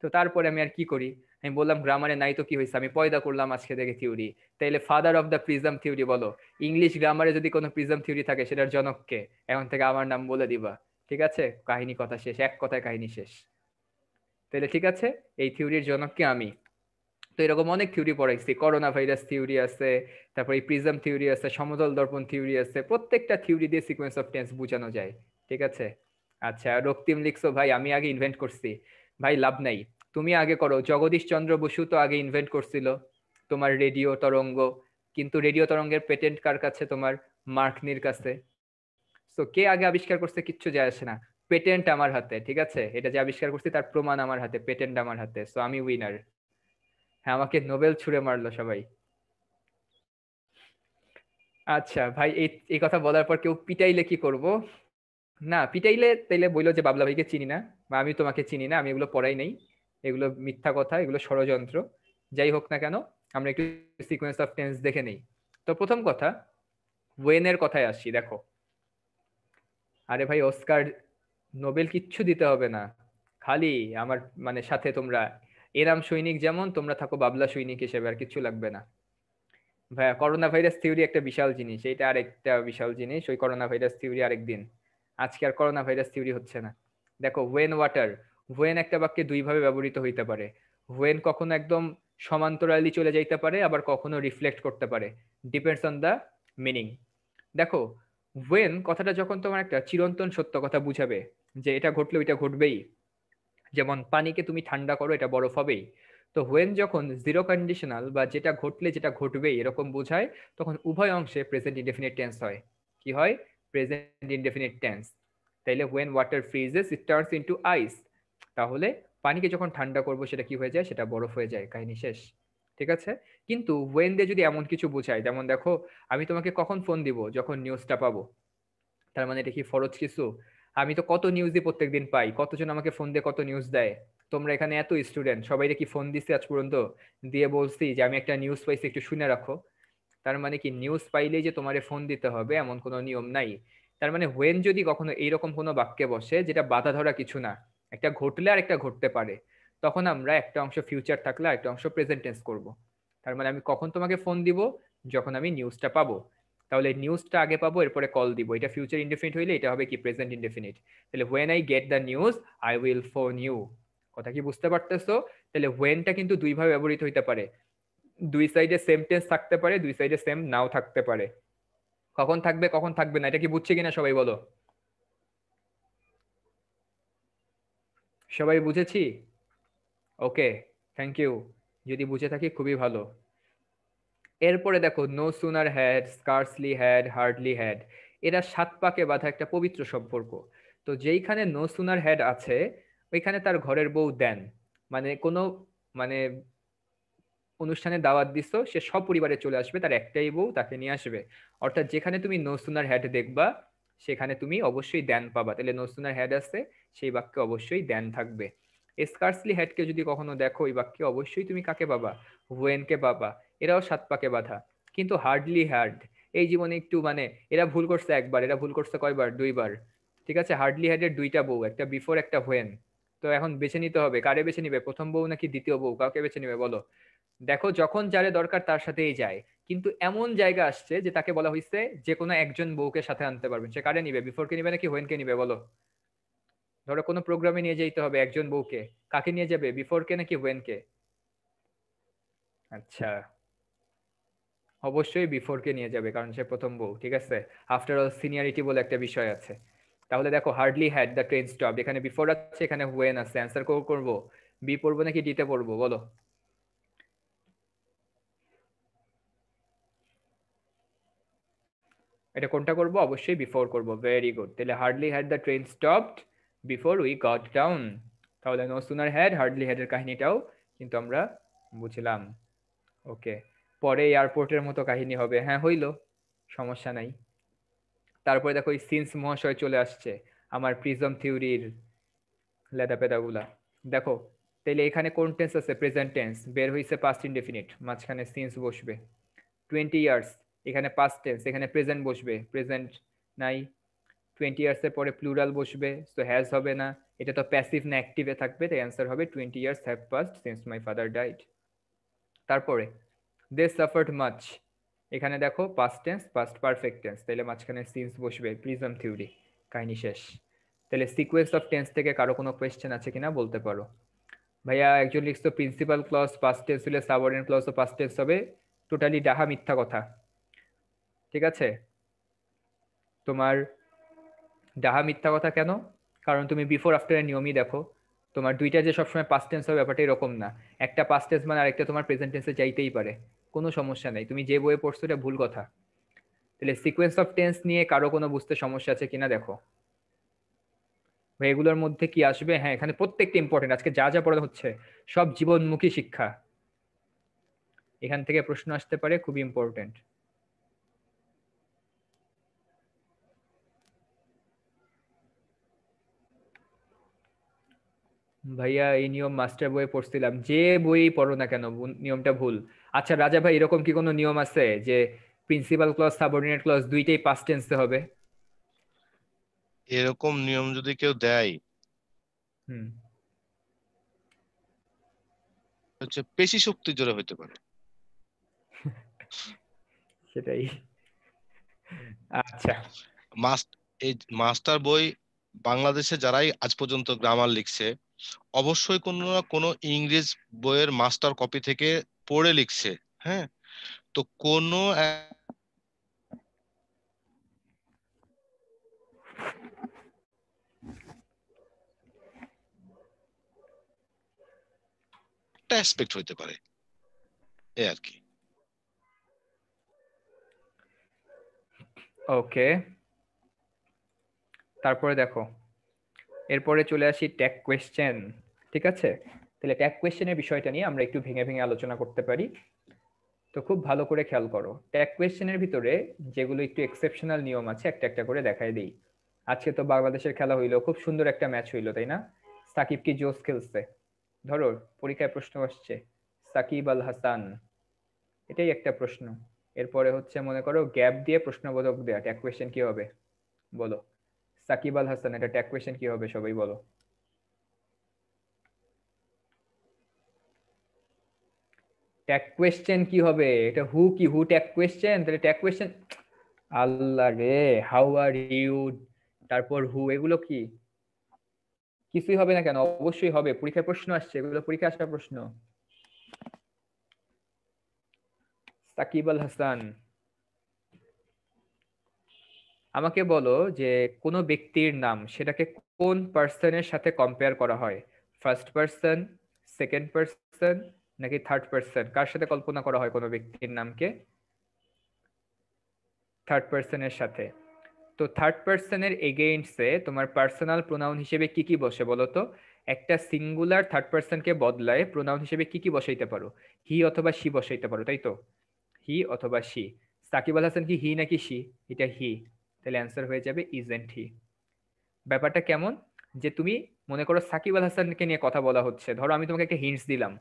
তো তারপরে আমি আর কি করি? আমি বললাম গ্রামারে নাই তো কি হয়েছে আমি পয়দা করলাম আজকে থেকে থিওরি তাইলে father of the prism theory বলো। ইংলিশ গ্রামারে যদি কোনো প্রিজম থিওরি থাকে, সেটার জনককে এখন থেকে আমার নাম বলে দিবা। ঠিক আছে? কাহিনী কথা শেষ, এক কথায় কাহিনী শেষ। তাহলে ঠিক আছে? এই থিওরির জনককে আমি? তো এরকম অনেক থিওরি পড়াইছি। করোনা ভাইরাস থিওরি আছে, তারপরে প্রিজম থিওরি আছে, সমতল দর্পণ থিওরি আছে। প্রত্যেকটা থিওরি দিয়ে সিকোয়েন্স অফ টেন্স বোঝানো যায়। ঠিক আছে? আচ্ছা রক্তিম লিখছো ভাই, আমি আগে ইনভেন্ট করছি। ভাই, লাভ নাই। তুমি আগে করো। জগদীশ চন্দ্র বসু তো আগে ইনভেন্ট করছিল তোমার রেডিও তরঙ্গ, কিন্তু রেডিও তরঙ্গের পেটেন্ট কার কাছে? তোমার মার্কনির কাছে। তো কে আগে আবিষ্কার করছে কিচ্ছু যায় আসে না। পেটেন্ট আমার হাতে, ঠিক আছে? এটা যে আবিষ্কার করছি তার প্রমাণ আমার হাতে পেটেন্ট আমার হাতে। সো আমি উইনার হ্যাঁ আমাকে নোবেল ছুঁড়ে মারলো সবাই। আচ্ছা ভাই, এই এই কথা বলার পর কেউ পিটাইলে কি করব? না, পিটাইলে তাইলে বলল যে বাবলা ভাইকে চিনি না, বা আমি তোমাকে চিনি না, আমি এগুলো পড়াই নেই। এগুলো মিথ্যা কথা, এগুলো ষড়যন্ত্র, যাই হোক না কেন, আমরা একটু সিকোয়েন্স অফ টেন্স দেখে নেই। তো প্রথম কথা ওয়েনের কথায় আসি, দেখো। আরে ভাই, অস্কার, নোবেল কিচ্ছু দিতে হবে না। খালি আমার মানে সাথে তোমরা। এরাম সৈনিক যেমন, তোমরা থাকো বাবলা সৈনিক হিসেবে, আর কিছু লাগবে না। ভাইয়া করোনা ভাইরাস থিওরি একটা বিশাল জিনিস এটা আরেকটা বিশাল জিনিস, ওই করোনা ভাইরাস থিওরি আরেকদিন। আজকে আর করোনা ভাইরাস থিওরি হচ্ছে না। দেখো ওয়েন ওয়াটার ওয়েন একটা বাক্যে দুইভাবে ব্যবহৃত হইতে পারে। হোয়েন কখনো একদম সমান্তরালি চলে যাইতে পারে, আবার কখনো রিফ্লেক্ট করতে পারে। ডিপেন্ডস অন দ্য মিনিং দেখো ওয়েন কথাটা যখন তোমার একটা চিরন্তন সত্য কথা বুঝাবে, যে এটা ঘটলে ওইটা ঘটবেই। যেমন, পানিকে তুমি ঠান্ডা করো, এটা বরফ হবেই। তো হোয়েন যখন জিরো কন্ডিশনাল বা যেটা ঘটলে যেটা ঘটবেই এরকম বোঝায়, তখন উভয় অংশে প্রেজেন্ট ইনডেফিনিট টেন্স হয়। কি হয়? প্রেজেন্ট ইনডেফিনিট টেন্স তাইলে when water freezes it turns into ice তাহলে পানিকে যখন ঠান্ডা করব, সেটা কি হয়ে যায়? সেটা বরফ হয়ে যায়। কাহিনী শেষ। ঠিক আছে? কিন্তু ওয়েন দিয়ে যদি এমন কিছু বোঝায়, যেমন দেখো, আমি তোমাকে কখন ফোন দিব? যখন নিউজটা পাবো। তার মানে এটা কি ফরজ কিছু? আমি তো কত নিউজই প্রত্যেক দিন পাই। কতজন আমাকে ফোন দিয়ে কত নিউজ দেয়? তোমরা এখানে এত স্টুডেন্ট সবাই কি ফোন দিচ্ছে আজ পর্যন্ত? দিয়ে বলছি যে, আমি একটা নিউজ পাইছি, একটু শুনে রাখো। তার মানে কি নিউজ পাইলেই যে তোমারে ফোন দিতে হবে, এমন কোনো নিয়ম নাই। তার মানে হোয়েন যদি কখনো এইরকম কোনো বাক্যে বসে, যেটা বাধা ধরা কিছু না একটা ঘটলে আর একটা ঘটতে পারে। তখন আমরা একটা অংশ ফিউচার থাকলে একটা অংশ প্রেজেন্ট টেন্স করব। তার মানে আমি কখন তোমাকে ফোন দিব? যখন আমি নিউজটা পাবো। তাহলে নিউজটা আগে পাবো, এরপরে কল দিব। এটা ফিউচার ইনডেফিনিট হইলে এটা হবে কি প্রেজেন্ট ইনডেফিনিট তাহলে when I get the news I will phone you কথা কি বুঝতে পারতেছো? তাহলে হোয়েনটা কিন্তু দুইভাবে ব্যবহৃত হইতে পারে। দুই সাইডে সেম টেন্স থাকতে পারে, দুই সাইডে সেম নাও থাকতে পারে। কখন থাকবে কখন থাকবে না, এটা কি বুঝছে কিনা সবাই বলো? সবাই বুঝেছি? ওকে থ্যাংক ইউ যদি বুঝে থাকি খুবই ভালো। এরপরে দেখো no sooner had scarcely had hardly had এরা সাত পাকে বাঁধা একটা পবিত্র সম্পর্ক। তো যেইখানে নো সুনার হ্যাড আছে, ওইখানে তার ঘরের বউ দেন মানে কোনো মানে অনুষ্ঠানে দাওয়াত দিছ সে সব পরিবারে চলে আসবে, তার একটাই বউ তাকে নিয়ে আসবে। অর্থাৎ যেখানে তুমি নো সুনার হ্যাড দেখবা, সেখানে তুমি অবশ্যই দেন পাবা। তাহলে নো সুনার হ্যাড আছে সেই বাক্যে অবশ্যই দেন থাকবে। স্কার্সলি হ্যাডকে যদি কখনো দেখো ওই বাক্যে অবশ্যই তুমি কাকে পাবা? হুয়েনকে পাবা? এরাও সাত পাকে বাধা। কিন্তু হার্ডলি হার্ড এই জীবনে একটু মানে এরা ভুল করছে একবার, এরা ভুল করছে কয়বার? দুইবার। ঠিক আছে? হার্ডলি হ্যাডের দুইটা বউ, একটা বিফোর একটা হোয়েন তো এখন বেছে নিতে হবে। কারে বেছে নিবে? প্রথম বউ নাকি দ্বিতীয় বউ? কাউকে বেছে নিবে? বলো। দেখো, যখন যারে দরকার তার সাথেই যায়। কিন্তু এমন জায়গা আসছে যে তাকে বলা হয়েছে যে কোনো একজন বউকে সাথে আনতে পারবেন। সে কারে নিবে? বিফোরকে নিবে নাকি হোয়েনকে নিবে? বলো। ধরো কোনো প্রোগ্রামে নিয়ে যেতে হবে একজন বউকে, কাকে নিয়ে যাবে? বিফোর কে নাকি ওয়েন হোয়েনকে আচ্ছা। অবশ্যই বিফোরকে নিয়ে যাবে কারণ সে প্রথম বউ, ঠিক আছে? আফটার অল সিনিয়রিটি বলে একটা বিষয় আছে। তাহলে দেখো hardly had the train stop এখানে বিফোর আছে, এখানে হোয়েন আছে। অ্যান্সার করব? বি পড়ব নাকি ডিতে পড়ব? বলো। এটা কোনটা করব? অবশ্যই বিফোর করব। ভেরি গুড তাহলে hardly had the train stopped before we got down তাহলে নো সুনার হ্যাড হার্ডলি হ্যাডের কাহিনীটাও কিন্তু আমরা বুঝলাম। ওকে পরে এয়ারপোর্টের মতো কাহিনী হবে। হ্যাঁ হইল, সমস্যা নাই। তারপরে দেখো ওই সিন্স মহাশয় চলে আসছে, আমার প্রিজম থিওরির লেদা পেদাগুলা। দেখো তাহলে এখানে কোন টেন্স আছে? প্রেজেন্ট টেন্স বের হয়েছে পাস্ট ইনডেফিনিট মাঝখানে সিন্স বসবে। টোয়েন্টি ইয়ার্স এখানে পাস্ট টেন্স এখানে প্রেজেন্ট বসবে। প্রেজেন্ট নাই টোয়েন্টি ইয়ার্সের পরে প্লুরাল বসবে সো হ্যাজ হবে না। এটা তো প্যাসিভ না অ্যাক্টিভে থাকবে, তাই অ্যান্সার হবে twenty years have past since my father died তারপরে দে সাফার্ড মাচ এখানে দেখো past tense past perfect tense তাহলে মাঝখানে সিন্স বসবে প্রিজম থিওরি কাহিনী শেষ। তাহলে সিকোয়েন্স অফ টেন্স থেকে কারও কোনো কোয়েশ্চেন আছে কিনা বলতে পারো। ভাইয়া, একজন লিখছো প্রিন্সিপাল ক্লস পাস্ট টেন্স হলে সাবঅর্ডিনেট ক্লসও পাস্ট টেন্স হবে। টোটালি ডাহা মিথ্যা কথা। ঠিক আছে? তোমার ডাহা মিথ্যা কথা কেন? কারণ তুমি বিফোর আফটারের নিয়মই দেখো। তোমার দুইটা যে সবসময় পাস্ট টেন্স হবে ব্যাপারটা এরকম না। একটা পাস্ট টেন্স মানে আরেকটা তোমার প্রেজেন্ট টেন্সে যাইতেই পারে। কোনো সমস্যা নেই। তুমি যে বইয়ে পড়ছো এটা ভুল কথা। তাহলে সিকোয়েন্স অফ টেন্স নিয়ে কারও কোনো বুঝতে সমস্যা আছে কিনা দেখো। এগুলোর মধ্যে কি আসবে? হ্যাঁ এখানে প্রত্যেকটা ইম্পর্টেন্ট আজকে যা যা পড়া হচ্ছে, সব জীবনমুখী শিক্ষা। এখান থেকে প্রশ্ন আসতে পারে, খুবই ইম্পর্টেন্ট ভাইয়া এই নিয়ম মাস্টার বইয়ে পড়ছিলাম। যে বই পড়ো না কেন? নিয়মটা ভুল। আচ্ছা রাজা ভাই এরকম কি কোনো নিয়ম আছে যে প্রিন্সিপাল ক্লজ সাবঅর্ডিনেট ক্লজ দুইটাই পাস্ট টেন্সে হবে? এরকম নিয়ম যদি কেউ দেয় হুম। হচ্ছে পেশি শক্তির জোরে হইতে পারে। সেটাই। আচ্ছা। মাস্ট এই মাস্টার বই বাংলাদেশে যারাই আজ পর্যন্ত গ্রামার লিখছে অবশ্যই কোনো না কোনো ইংরেজ বইয়ের মাস্টার কপি থেকে পড়ে লিখছে হ্যাঁ? তো কোনো অ্যাসপেক্ট হইতে পারে, এ আর কি। ওকে তারপরে দেখো। এরপরে চলে আসি ট্যাগ কোয়েশ্চেন ঠিক আছে? তাহলে ট্যাগ কোয়েশ্চেনের বিষয়টা নিয়ে আমরা একটু ভেঙে ভেঙে আলোচনা করতে পারি। তো খুব ভালো করে খেয়াল করো ট্যাগ কোয়েশ্চেনের ভিতরে যেগুলো একটু এক্সেপশনাল নিয়ম আছে, একটা একটা করে দেখাই দিই। আজকে তো বাংলাদেশের খেলা হইল, খুব সুন্দর একটা ম্যাচ হইল, তাই না? সাকিব কি জোস খেলছে? ধরো, পরীক্ষায় প্রশ্ন আসছে, সাকিব আল হাসান। এটাই একটা প্রশ্ন। এরপরে হচ্ছে মনে করো গ্যাপ দিয়ে প্রশ্নবোধক দেয়া ট্যাগ কোয়েশ্চেন কি হবে? বলো। সাকিব আল হাসান, এটা ট্যাগ কোয়েশ্চেন কি হবে সবাই বলো। ট্যাগ কোয়েশ্চেন কি হবে? এটা হু কি? হু ট্যাগ কোয়েশ্চেন তাহলে ট্যাগ কোয়েশ্চেন আল্লাহ রে হাউ আর ইউ তারপর হু এগুলো কি? কিছুই হবে না কেন? অবশ্যই হবে। পরীক্ষায় প্রশ্ন আসছে, এগুলো পরীক্ষা আসার প্রশ্ন। সাকিব আল হাসান আমাকে বলো যে কোনো ব্যক্তির নাম সেটাকে কোন পার্সনের সাথে কম্পেয়ার করা হয়? ফার্স্ট পার্সন সেকেন্ড পার্সন নাকি থার্ড পার্সন কার সাথে কল্পনা করা হয় কোনো ব্যক্তির নামকে? থার্ড পার্সনের সাথে। তো থার্ড পার্সনের এগেইনস্টে তোমার পার্সোনাল প্রোনাউন হিসেবে কি কি বসে বলো তো? একটা সিঙ্গুলার থার্ড পার্সনকে বদলায় প্রোনাউন হিসেবে কি কি বসাইতে পারো? হি অথবা সি বসাইতে পারো, তাই তো? হি অথবা সি সাকিব আল হাসান কি হি নাকি সি এটা হি তাহলে অ্যান্সার হয়ে যাবে ইজেন্ট হি ব্যাপারটা কেমন? যে তুমি মনে করো সাকিব আল হাসানকে নিয়ে কথা বলা হচ্ছে, ধরো আমি তোমাকে একটা হিন্টস দিলাম।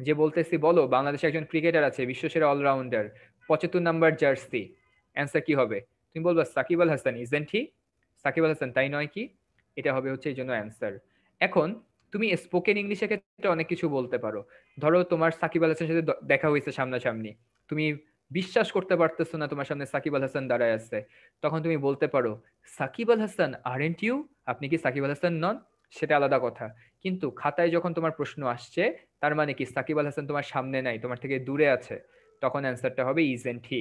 যে বলতেছি, বলো, বাংলাদেশে একজন ক্রিকেটার আছে বিশ্বসেরা অলরাউন্ডার পঁচাত্তর নাম্বার জার্সি অ্যান্সার কি হবে? তুমি বলবা, সাকিব আল হাসান ইজেন্ট হি সাকিব আল হাসান, তাই নয় কি? এটা হবে হচ্ছে এই জন্য অ্যান্সার এখন, তুমি স্পোকেন ইংলিশের ক্ষেত্রে অনেক কিছু বলতে পারো। ধরো তোমার সাকিব আল হাসানের সাথে দেখা হয়েছে সামনাসামনি। তুমি বিশ্বাস করতে পারতেছো না তোমার সামনে সাকিব আল হাসান দাঁড়ায় আছে। তখন তুমি বলতে পারো, সাকিব আল হাসান আরেন্ট ইউ আপনি কি সাকিব আল হাসান নন? সেটা আলাদা কথা। কিন্তু খাতায় যখন তোমার প্রশ্ন আসছে, তার মানে কি সাকিব আল হাসান তোমার সামনে নাই, তোমার থেকে দূরে আছে? তখন অ্যান্সারটা হবে ইজ ইজেন্ট হি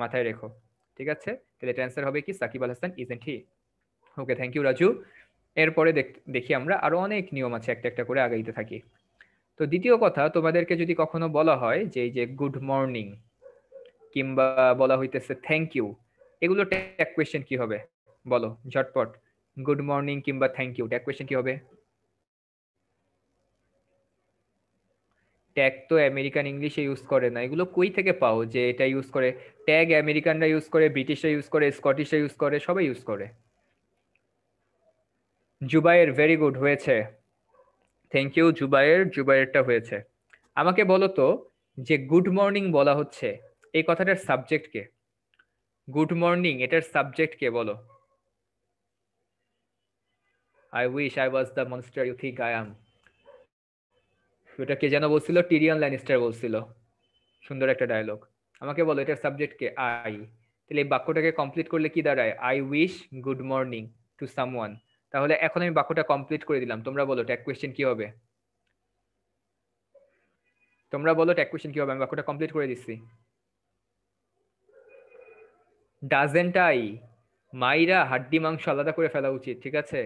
মাথায় রেখো, ঠিক আছে? তাহলে এটা অ্যান্সার হবে কি, Shakib Al Hasan is isn't he okay thank you Raju. এরপরে দেখি আমরা আরও অনেক নিয়ম আছে একটা একটা করে আগাইতে থাকি। তো দ্বিতীয় কথা, তোমাদেরকে যদি কখনো বলা হয় যে, এই যে, গুড মর্নিং কিংবা বলা হইতেছে থ্যাংক ইউ এগুলো ট্যাগ কোয়েশ্চেন কি হবে? বলো, ঝটপট। গুড মর্নিং কিংবা থ্যাংক ইউ ট্যাগ কোয়েশ্চেন কি হবে? ট্যাগ তো আমেরিকান ইংলিশে ইউজ করে না। এগুলো কই থেকে পাও যে এটা ইউজ করে? ট্যাগ আমেরিকানরা ইউজ করে ব্রিটিশরা ইউজ করে স্কটিশরা ইউজ করে, সবাই ইউজ করে। জুবাইয়ের ভেরি গুড হয়েছে। থ্যাংক ইউ জুবাইয়ের জুবাইয়েরটা হয়েছে। আমাকে বলো তো যে গুড মর্নিং বলা হচ্ছে। এই কথাটার সাবজেক্ট কে? গুড মর্নিং এটার সাবজেক্ট কে বলো? I wish I was the monster you think I am ওটা কে যেন বলছিল? টিরিয়ান ল্যানিস্টার বলছিল। সুন্দর একটা ডায়লগ আমাকে বলো, এটার সাবজেক্ট কে? আই তাহলে এই বাক্যটাকে কমপ্লিট করলে কি দাঁড়ায়? I wish good morning to someone তাহলে এখন আমি বাক্যটা কমপ্লিট করে দিলাম। তোমরা বলো ট্যাগ কোয়েশ্চেন কি হবে? তোমরা বলো ট্যাগ কোয়েশ্চেন কি হবে? আমি বাক্যটা কমপ্লিট করে দিচ্ছি। ডাজেন্ট আই মাইরা হাড্ডি মাংস আলাদা করে ফেলা উচিত, ঠিক আছে?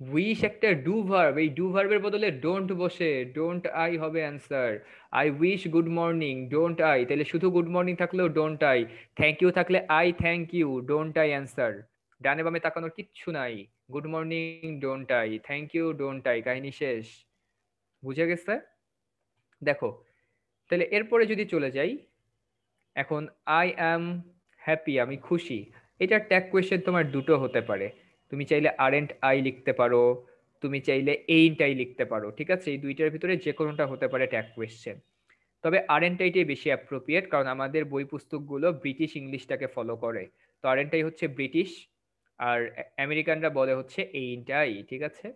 উইশ একটা ডু ভার্ব এই ডু ভার্বের বদলে ডোন্ট বসে ডোন্ট আই হবে answer I wish good morning don't I তাহলে শুধু গুড মর্নিং থাকলেও ডোন্ট আই থ্যাংক ইউ থাকলে I thank you don't I answer ডানে বামে তাকানোর কিচ্ছু নাই। Good morning don't I thank you don't I কাহিনী শেষ। বুঝে গেছে? দেখো, তাহলে এরপরে যদি চলে যাই এখন আই অ্যাম হ্যাপি আমি খুশি। এটা ট্যাগ কোয়েশ্চেন তোমার দুটো হতে পারে। তুমি চাইলে আরেন্ট আই লিখতে পারো, তুমি চাইলে এইন্ট আই লিখতে পারো, ঠিক আছে? এই দুইটার ভিতরে যে কোনোটা হতে পারে ট্যাগ কোয়েশ্চেন তবে আরেন্ট আইটাই বেশি অ্যাপ্রোপ্রিয়েট কারণ আমাদের বই পুস্তকগুলো ব্রিটিশ ইংলিশটাকে ফলো করে। তো আরেন্ট আই হচ্ছে ব্রিটিশ আর আমেরিকানরা বলে হচ্ছে এইন্ট আই ঠিক আছে?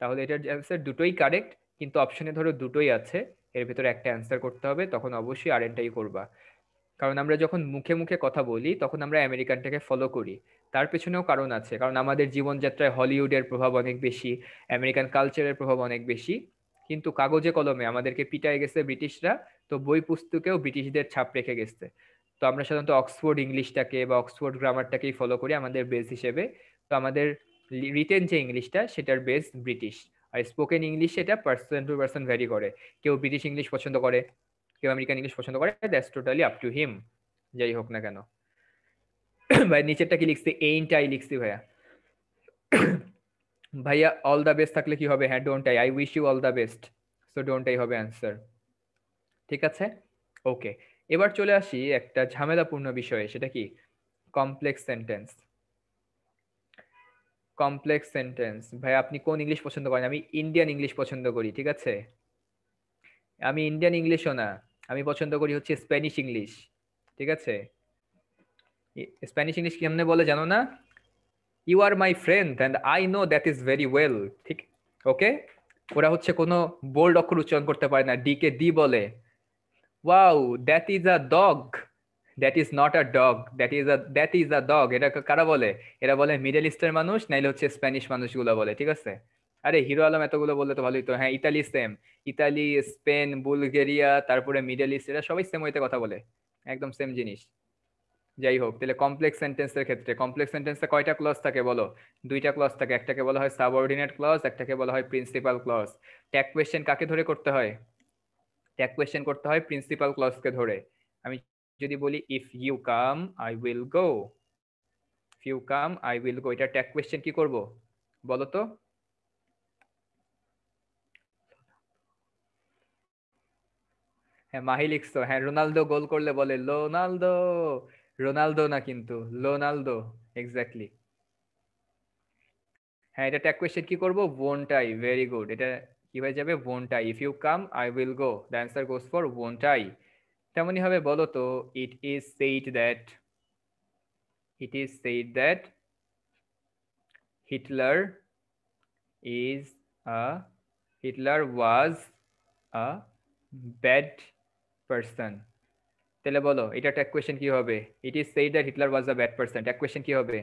তাহলে এটার অ্যান্সার দুটোই কারেক্ট কিন্তু অপশনে ধরো দুটোই আছে। এর ভিতরে একটা অ্যান্সার করতে হবে, তখন অবশ্যই আরেন্টাই করবা। কারণ আমরা যখন মুখে মুখে কথা বলি, তখন আমরা আমেরিকানটাকে ফলো করি। তার পেছনেও কারণ আছে। কারণ আমাদের জীবনযাত্রায় হলিউডের প্রভাব অনেক বেশি, আমেরিকান কালচারের প্রভাব অনেক বেশি। কিন্তু কাগজে কলমে আমাদেরকে পিটায় গেছে ব্রিটিশরা, তো বই পুস্তকেও ব্রিটিশদের ছাপ রেখে গেছে। তো আমরা সাধারণত অক্সফোর্ড ইংলিশটাকে বা অক্সফোর্ড গ্রামারটাকেই ফলো করি আমাদের বেস হিসেবে। তো আমাদের রিটেন যে ইংলিশটা, সেটার বেস ব্রিটিশ। আর স্পোকেন ইংলিশ সেটা পার্সন টু পার্সন ভ্যারি করে। কেউ ব্রিটিশ ইংলিশ পছন্দ করে কেউ আমেরিকান ইংলিশ পছন্দ করে that's totally up to him যাই হোক না কেন। ভাই, নিচেরটা কি লিখছি? এইনটা আই লিখছি ভাইয়া। ভাইয়া অল দ্য বেস্ট থাকলে কি হবে? হ্যাঁ don't I I wish you all the best so don't I হবে অ্যান্সার ঠিক আছে? ওকে এবার চলে আসি একটা ঝামেলাপূর্ণ বিষয়ে, সেটা কি? কমপ্লেক্স সেন্টেন্স কমপ্লেক্স সেন্টেন্স ভাই আপনি কোন ইংলিশ পছন্দ করেন? আমি ইন্ডিয়ান ইংলিশ পছন্দ করি, ঠিক আছে? আমি ইন্ডিয়ান ইংলিশও না। আমি পছন্দ করি হচ্ছে স্প্যানিশ ইংলিশ ঠিক আছে? স্প্যানিশ ইংলিশ কেমনে বলে জানো না? You are my friend and I know that is very well ঠিক? ওকে ওরা হচ্ছে কোনো বোল্ড অক্ষর উচ্চারণ করতে পারে না ডি কে ডি বলে। Wow that is a dog that is not a dog that is a that is a dog এটা কারা বলে? এরা বলে মিডল ইস্টের মানুষ, নাইলে হচ্ছে স্প্যানিশ মানুষগুলো বলে, ঠিক আছে? আরে হিরো আলম এতগুলো বললে তো ভালোই তো হ্যাঁ Italy same Italy, Spain, Bulgaria, তারপরে মিডল ইস্ট, এরা সবাই সেম ওইতে কথা বলে। একদম সেম জিনিস। যাই হোক, তাহলে কমপ্লেক্স সেন্টেন্সের ক্ষেত্রে। কমপ্লেক্স সেন্টেন্সে কয়টা ক্লজ থাকে বলো? দুইটা ক্লজ থাকে। একটাকে বলা হয় সাবঅর্ডিনেট ক্লজ একটাকে বলা হয় প্রিন্সিপাল ক্লজ ট্যাগ কোয়েশ্চেন কাকে ধরে করতে হয়? ট্যাগ কোয়েশ্চেন করতে হয় প্রিন্সিপাল ক্লজকে ধরে। আমি যদি বলি if you come I will go if you come I will go এটা ট্যাগ কোয়েশ্চেন কি করব? বলো তো। হ্যাঁ মাহি লিখছো। হ্যাঁ রোনালদো গোল করলে বলে, লোনালদো, রোনালদো না কিন্তু, লোনালদো। এক্স্যাক্টলি হ্যাঁ এটা ট্যাগ কোয়েশ্চেন কি করব? ওন্ট আই ভেরি গুড এটা কি হয়ে যাবে? Won't I if you come I will go the answer goes for won't I তেমনই হবে, বলো তো it is said that it is said that Hitler is a Hitler was a bad person তাহলে বলো, এটা ট্যাগ কোয়েশ্চেন কি হবে? It is said that Hitler was a bad person tag question কি হবে?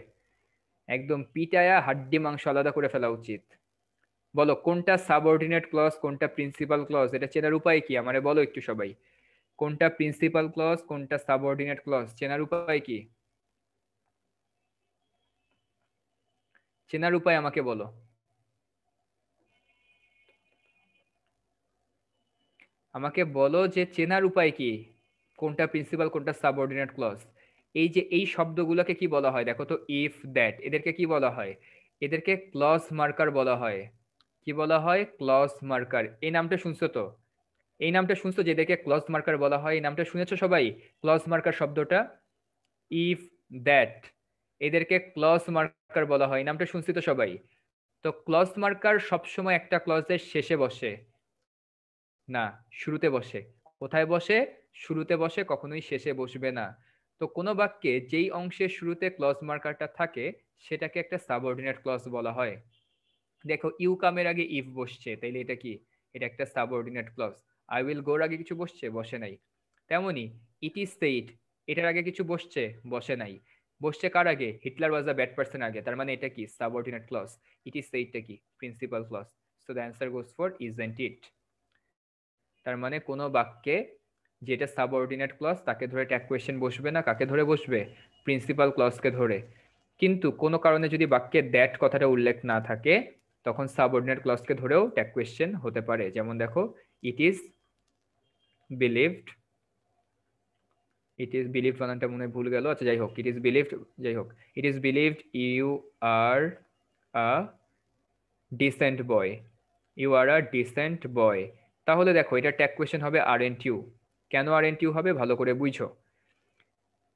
একদম পিটায়া হাড্ডি মাংস আলাদা করে ফেলা উচিত। বলো, কোনটা সাবঅর্ডিনেট ক্লজ কোনটা প্রিন্সিপাল ক্লজ এটা চেনার উপায় কি? আমারে বলো একটু সবাই। কোনটা প্রিন্সিপাল ক্লজ কোনটা সাবঅর্ডিনেট ক্লজ চেনার উপায় কি? চেনার উপায় আমাকে বলো। আমাকে বলো যে চেনার উপায় কি? কোনটা প্রিন্সিপাল কোনটা সাবঅর্ডিনেট ক্লজ এই যে, এই শব্দগুলোকে কি বলা হয়? দেখো তো ইফ দ্যাট এদেরকে কি বলা হয়? এদেরকে ক্লজ মার্কার বলা হয়। কি বলা হয়? ক্লজ মার্কার এই নামটা শুনছো তো? এই নামটা শুনছো? যেদেরকে ক্লজ মার্কার বলা হয়, এই নামটা শুনেছো সবাই? ক্লজ মার্কার শব্দটা? ইফ দ্যাট এদেরকে ক্লজ মার্কার বলা হয়। নামটা শুনছি তো সবাই? তো ক্লজ মার্কার সবসময় একটা ক্লজের শেষে বসে। না, শুরুতে বসে। কোথায় বসে? শুরুতে বসে কখনোই শেষে বসবে না। তো কোনো বাক্যে যেই অংশের শুরুতে ক্লজ মার্কারটা থাকে, সেটাকে একটা সাবঅর্ডিনেট ক্লজ বলা হয়। দেখো ইউ কামের আগে ইফ বসছে, তাইলে এটা কি? এটা একটা সাবঅর্ডিনেট ক্লজ আই উইল গোর আগে কিছু বসছে, বসে নাই। তেমনি ইট ইজ সেইড এটার আগে কিছু বসছে, বসে নাই। বসছে কার আগে? Hitler was a bad person আগে। তার মানে এটা কি? সাবঅর্ডিনেট ক্লজ ইট ইজ সেইডটা কি? Principal clause so the answer goes for isn't it তার মানে কোনো বাক্যে যেটা সাবঅর্ডিনেট ক্লস তাকে ধরে ট্যাগ কোয়েশ্চেন বসবে না, কাকে ধরে বসবে? প্রিন্সিপাল ক্লজকে ধরে। কিন্তু কোনো কারণে যদি বাক্যে দ্যাট কথাটা উল্লেখ না থাকে, তখন সাবঅর্ডিনেট ক্লজকে ধরেও ট্যাগ কোয়েশ্চেন হতে পারে। যেমন দেখো it is believed it is believed বানানটা মনে ভুল গেল। আচ্ছা যাই হোক ইট ইজ বিলিভড যাই হোক it is believed you are a decent boy you are a decent boy তাহলে দেখো, এটা ট্যাগ কোয়েশ্চেন হবে আর এন টিউ কেন আর এন টিউ হবে? ভালো করে বুঝো।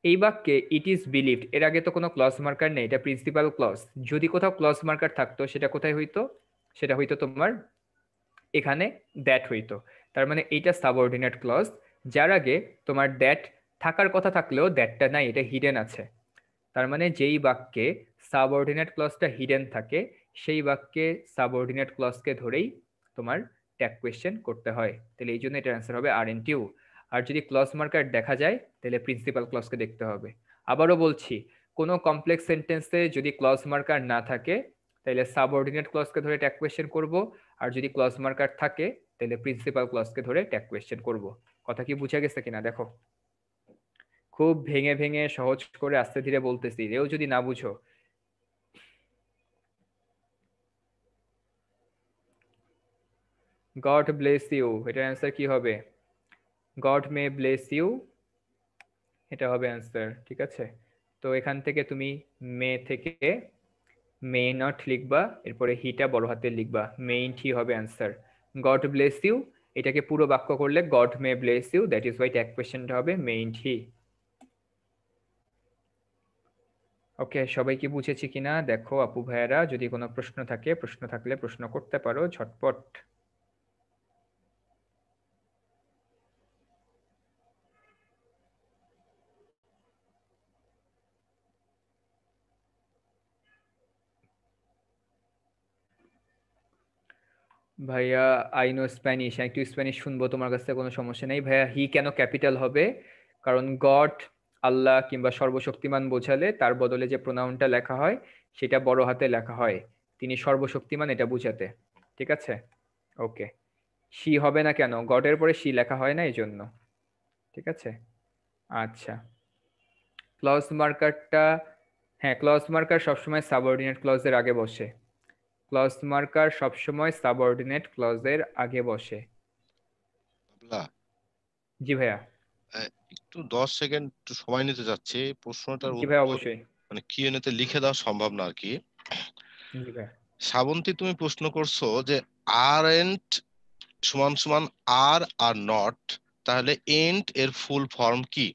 এই বাক্যে ইট ইজ বিলিভড এর আগে তো কোনো ক্লস মার্কার নেই, এটা প্রিন্সিপাল ক্লস যদি কোথাও ক্লস মার্কার থাকতো, সেটা কোথায় হইতো? সেটা হইতো তোমার এখানে দ্যাট হইতো। তার মানে এইটা সাবঅর্ডিনেট ক্লজ যার আগে তোমার দ্যাট থাকার কথা থাকলেও দ্যাটটা নাই, এটা হিডেন আছে। তার মানে যেই বাক্যে সাবঅর্ডিনেট ক্লজটা হিডেন থাকে, সেই বাক্যে সাবঅর্ডিনেট ক্লজকে ধরেই তোমার ট্যাগ কোয়েশ্চেন করতে হয়, তাহলে এই জন্য এটার অ্যান্সার হবে আর এন টিউ আর যদি ক্লজ মার্কার দেখা যায়, তাহলে প্রিন্সিপাল ক্লজকে দেখতে হবে। আবারও বলছি, কোনো কমপ্লেক্স সেন্টেন্সে যদি ক্লজ মার্কার না থাকে, তাহলে সাবঅর্ডিনেট ক্লজকে ধরে ট্যাগ কোয়েশ্চেন করব। আর যদি ক্লজ মার্কার থাকে, তাহলে প্রিন্সিপাল ক্লজকে ধরে ট্যাগ কোয়েশ্চেন করব। কথা কি বুঝা গেছে কিনা, দেখো। খুব ভেঙে ভেঙে সহজ করে আস্তে ধীরে বলতেছি। এও যদি না বুঝো গড ব্লেস ইউ এটার অ্যান্সার কি হবে? গড মে ব্লেস ইউ এটা হবে অ্যান্সার ঠিক আছে? তো এখান থেকে তুমি মে থেকে মে নট লিখবা, এরপরে হিটা বড় হাতে লিখবা। মেইন হি হবে অ্যান্সার গড ব্লেস ইউ এটাকে পুরো বাক্য করলে God may bless you that is why tag কোয়েশ্চেনটা হবে মেইন হি ওকে সবাই কি বুঝেছি কিনা? দেখো আপু ভাইয়ারা, যদি কোনো প্রশ্ন থাকে, প্রশ্ন থাকলে প্রশ্ন করতে পারো, ঝটপট। ভাইয়া আই নো স্প্যানিশ একটু স্প্যানিশ শুনব, তোমার কাছ কোনো সমস্যা নেই। ভাইয়া হি কেন ক্যাপিটাল হবে? কারণ গড আল্লাহ কিংবা সর্বশক্তিমান বোঝালে তার বদলে যে প্রোনাউনটা লেখা হয়, সেটা বড় হাতে লেখা হয়। তিনি সর্বশক্তিমান, এটা বুঝাতে। ঠিক আছে? ওকে শি হবে না কেন? গডের পরে শি লেখা হয় না এই জন্য ঠিক আছে? আচ্ছা। ক্লজ মার্কারটা হ্যাঁ ক্লজ মার্কার সবসময় সাবঅর্ডিনেট ক্লজের আগে বসে। ক্লজ মার্কার সবসময় সাবঅর্ডিনেট ক্লজের আগে বসে। জি ভাইয়া। একটু দশ সেকেন্ড একটু সময় নিতে যাচ্ছি। প্রশ্নটার জি উত্তর অবশ্যই। মানে কিউএনএ তে লিখে দেওয়া সম্ভব না আর কি জি ভাইয়া। শ্রাবন্তী তুমি প্রশ্ন করছ যে আর এন্ড সমান সমান আর আর নট তাহলে এন্ড এর ফুল ফর্ম কি?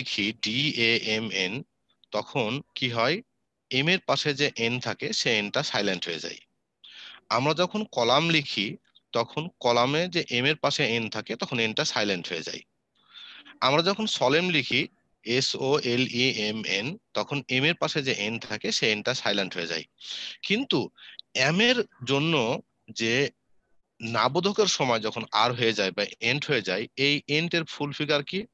লিখি ডি এ এম এন তখন কি হয়? এম এর পাশে যে এন থাকে, সে এনটা সাইলেন্ট হয়ে যায়। আমরা যখন কলাম লিখি, তখন কলামে যে এম এর পাশে এন থাকে, তখন এনটা সাইলেন্ট হয়ে যায়। আমরা যখন সলেম লিখি S O L E M N তখন এম এর পাশে যে এন থাকে, সে এনটা সাইলেন্ট হয়ে যায়। কিন্তু এম এর জন্য যে নাবোধকের সময় যখন আর হয়ে যায় বা এন্ড হয়ে যায়, এই এন্ড এর ফুল ফিগার কি?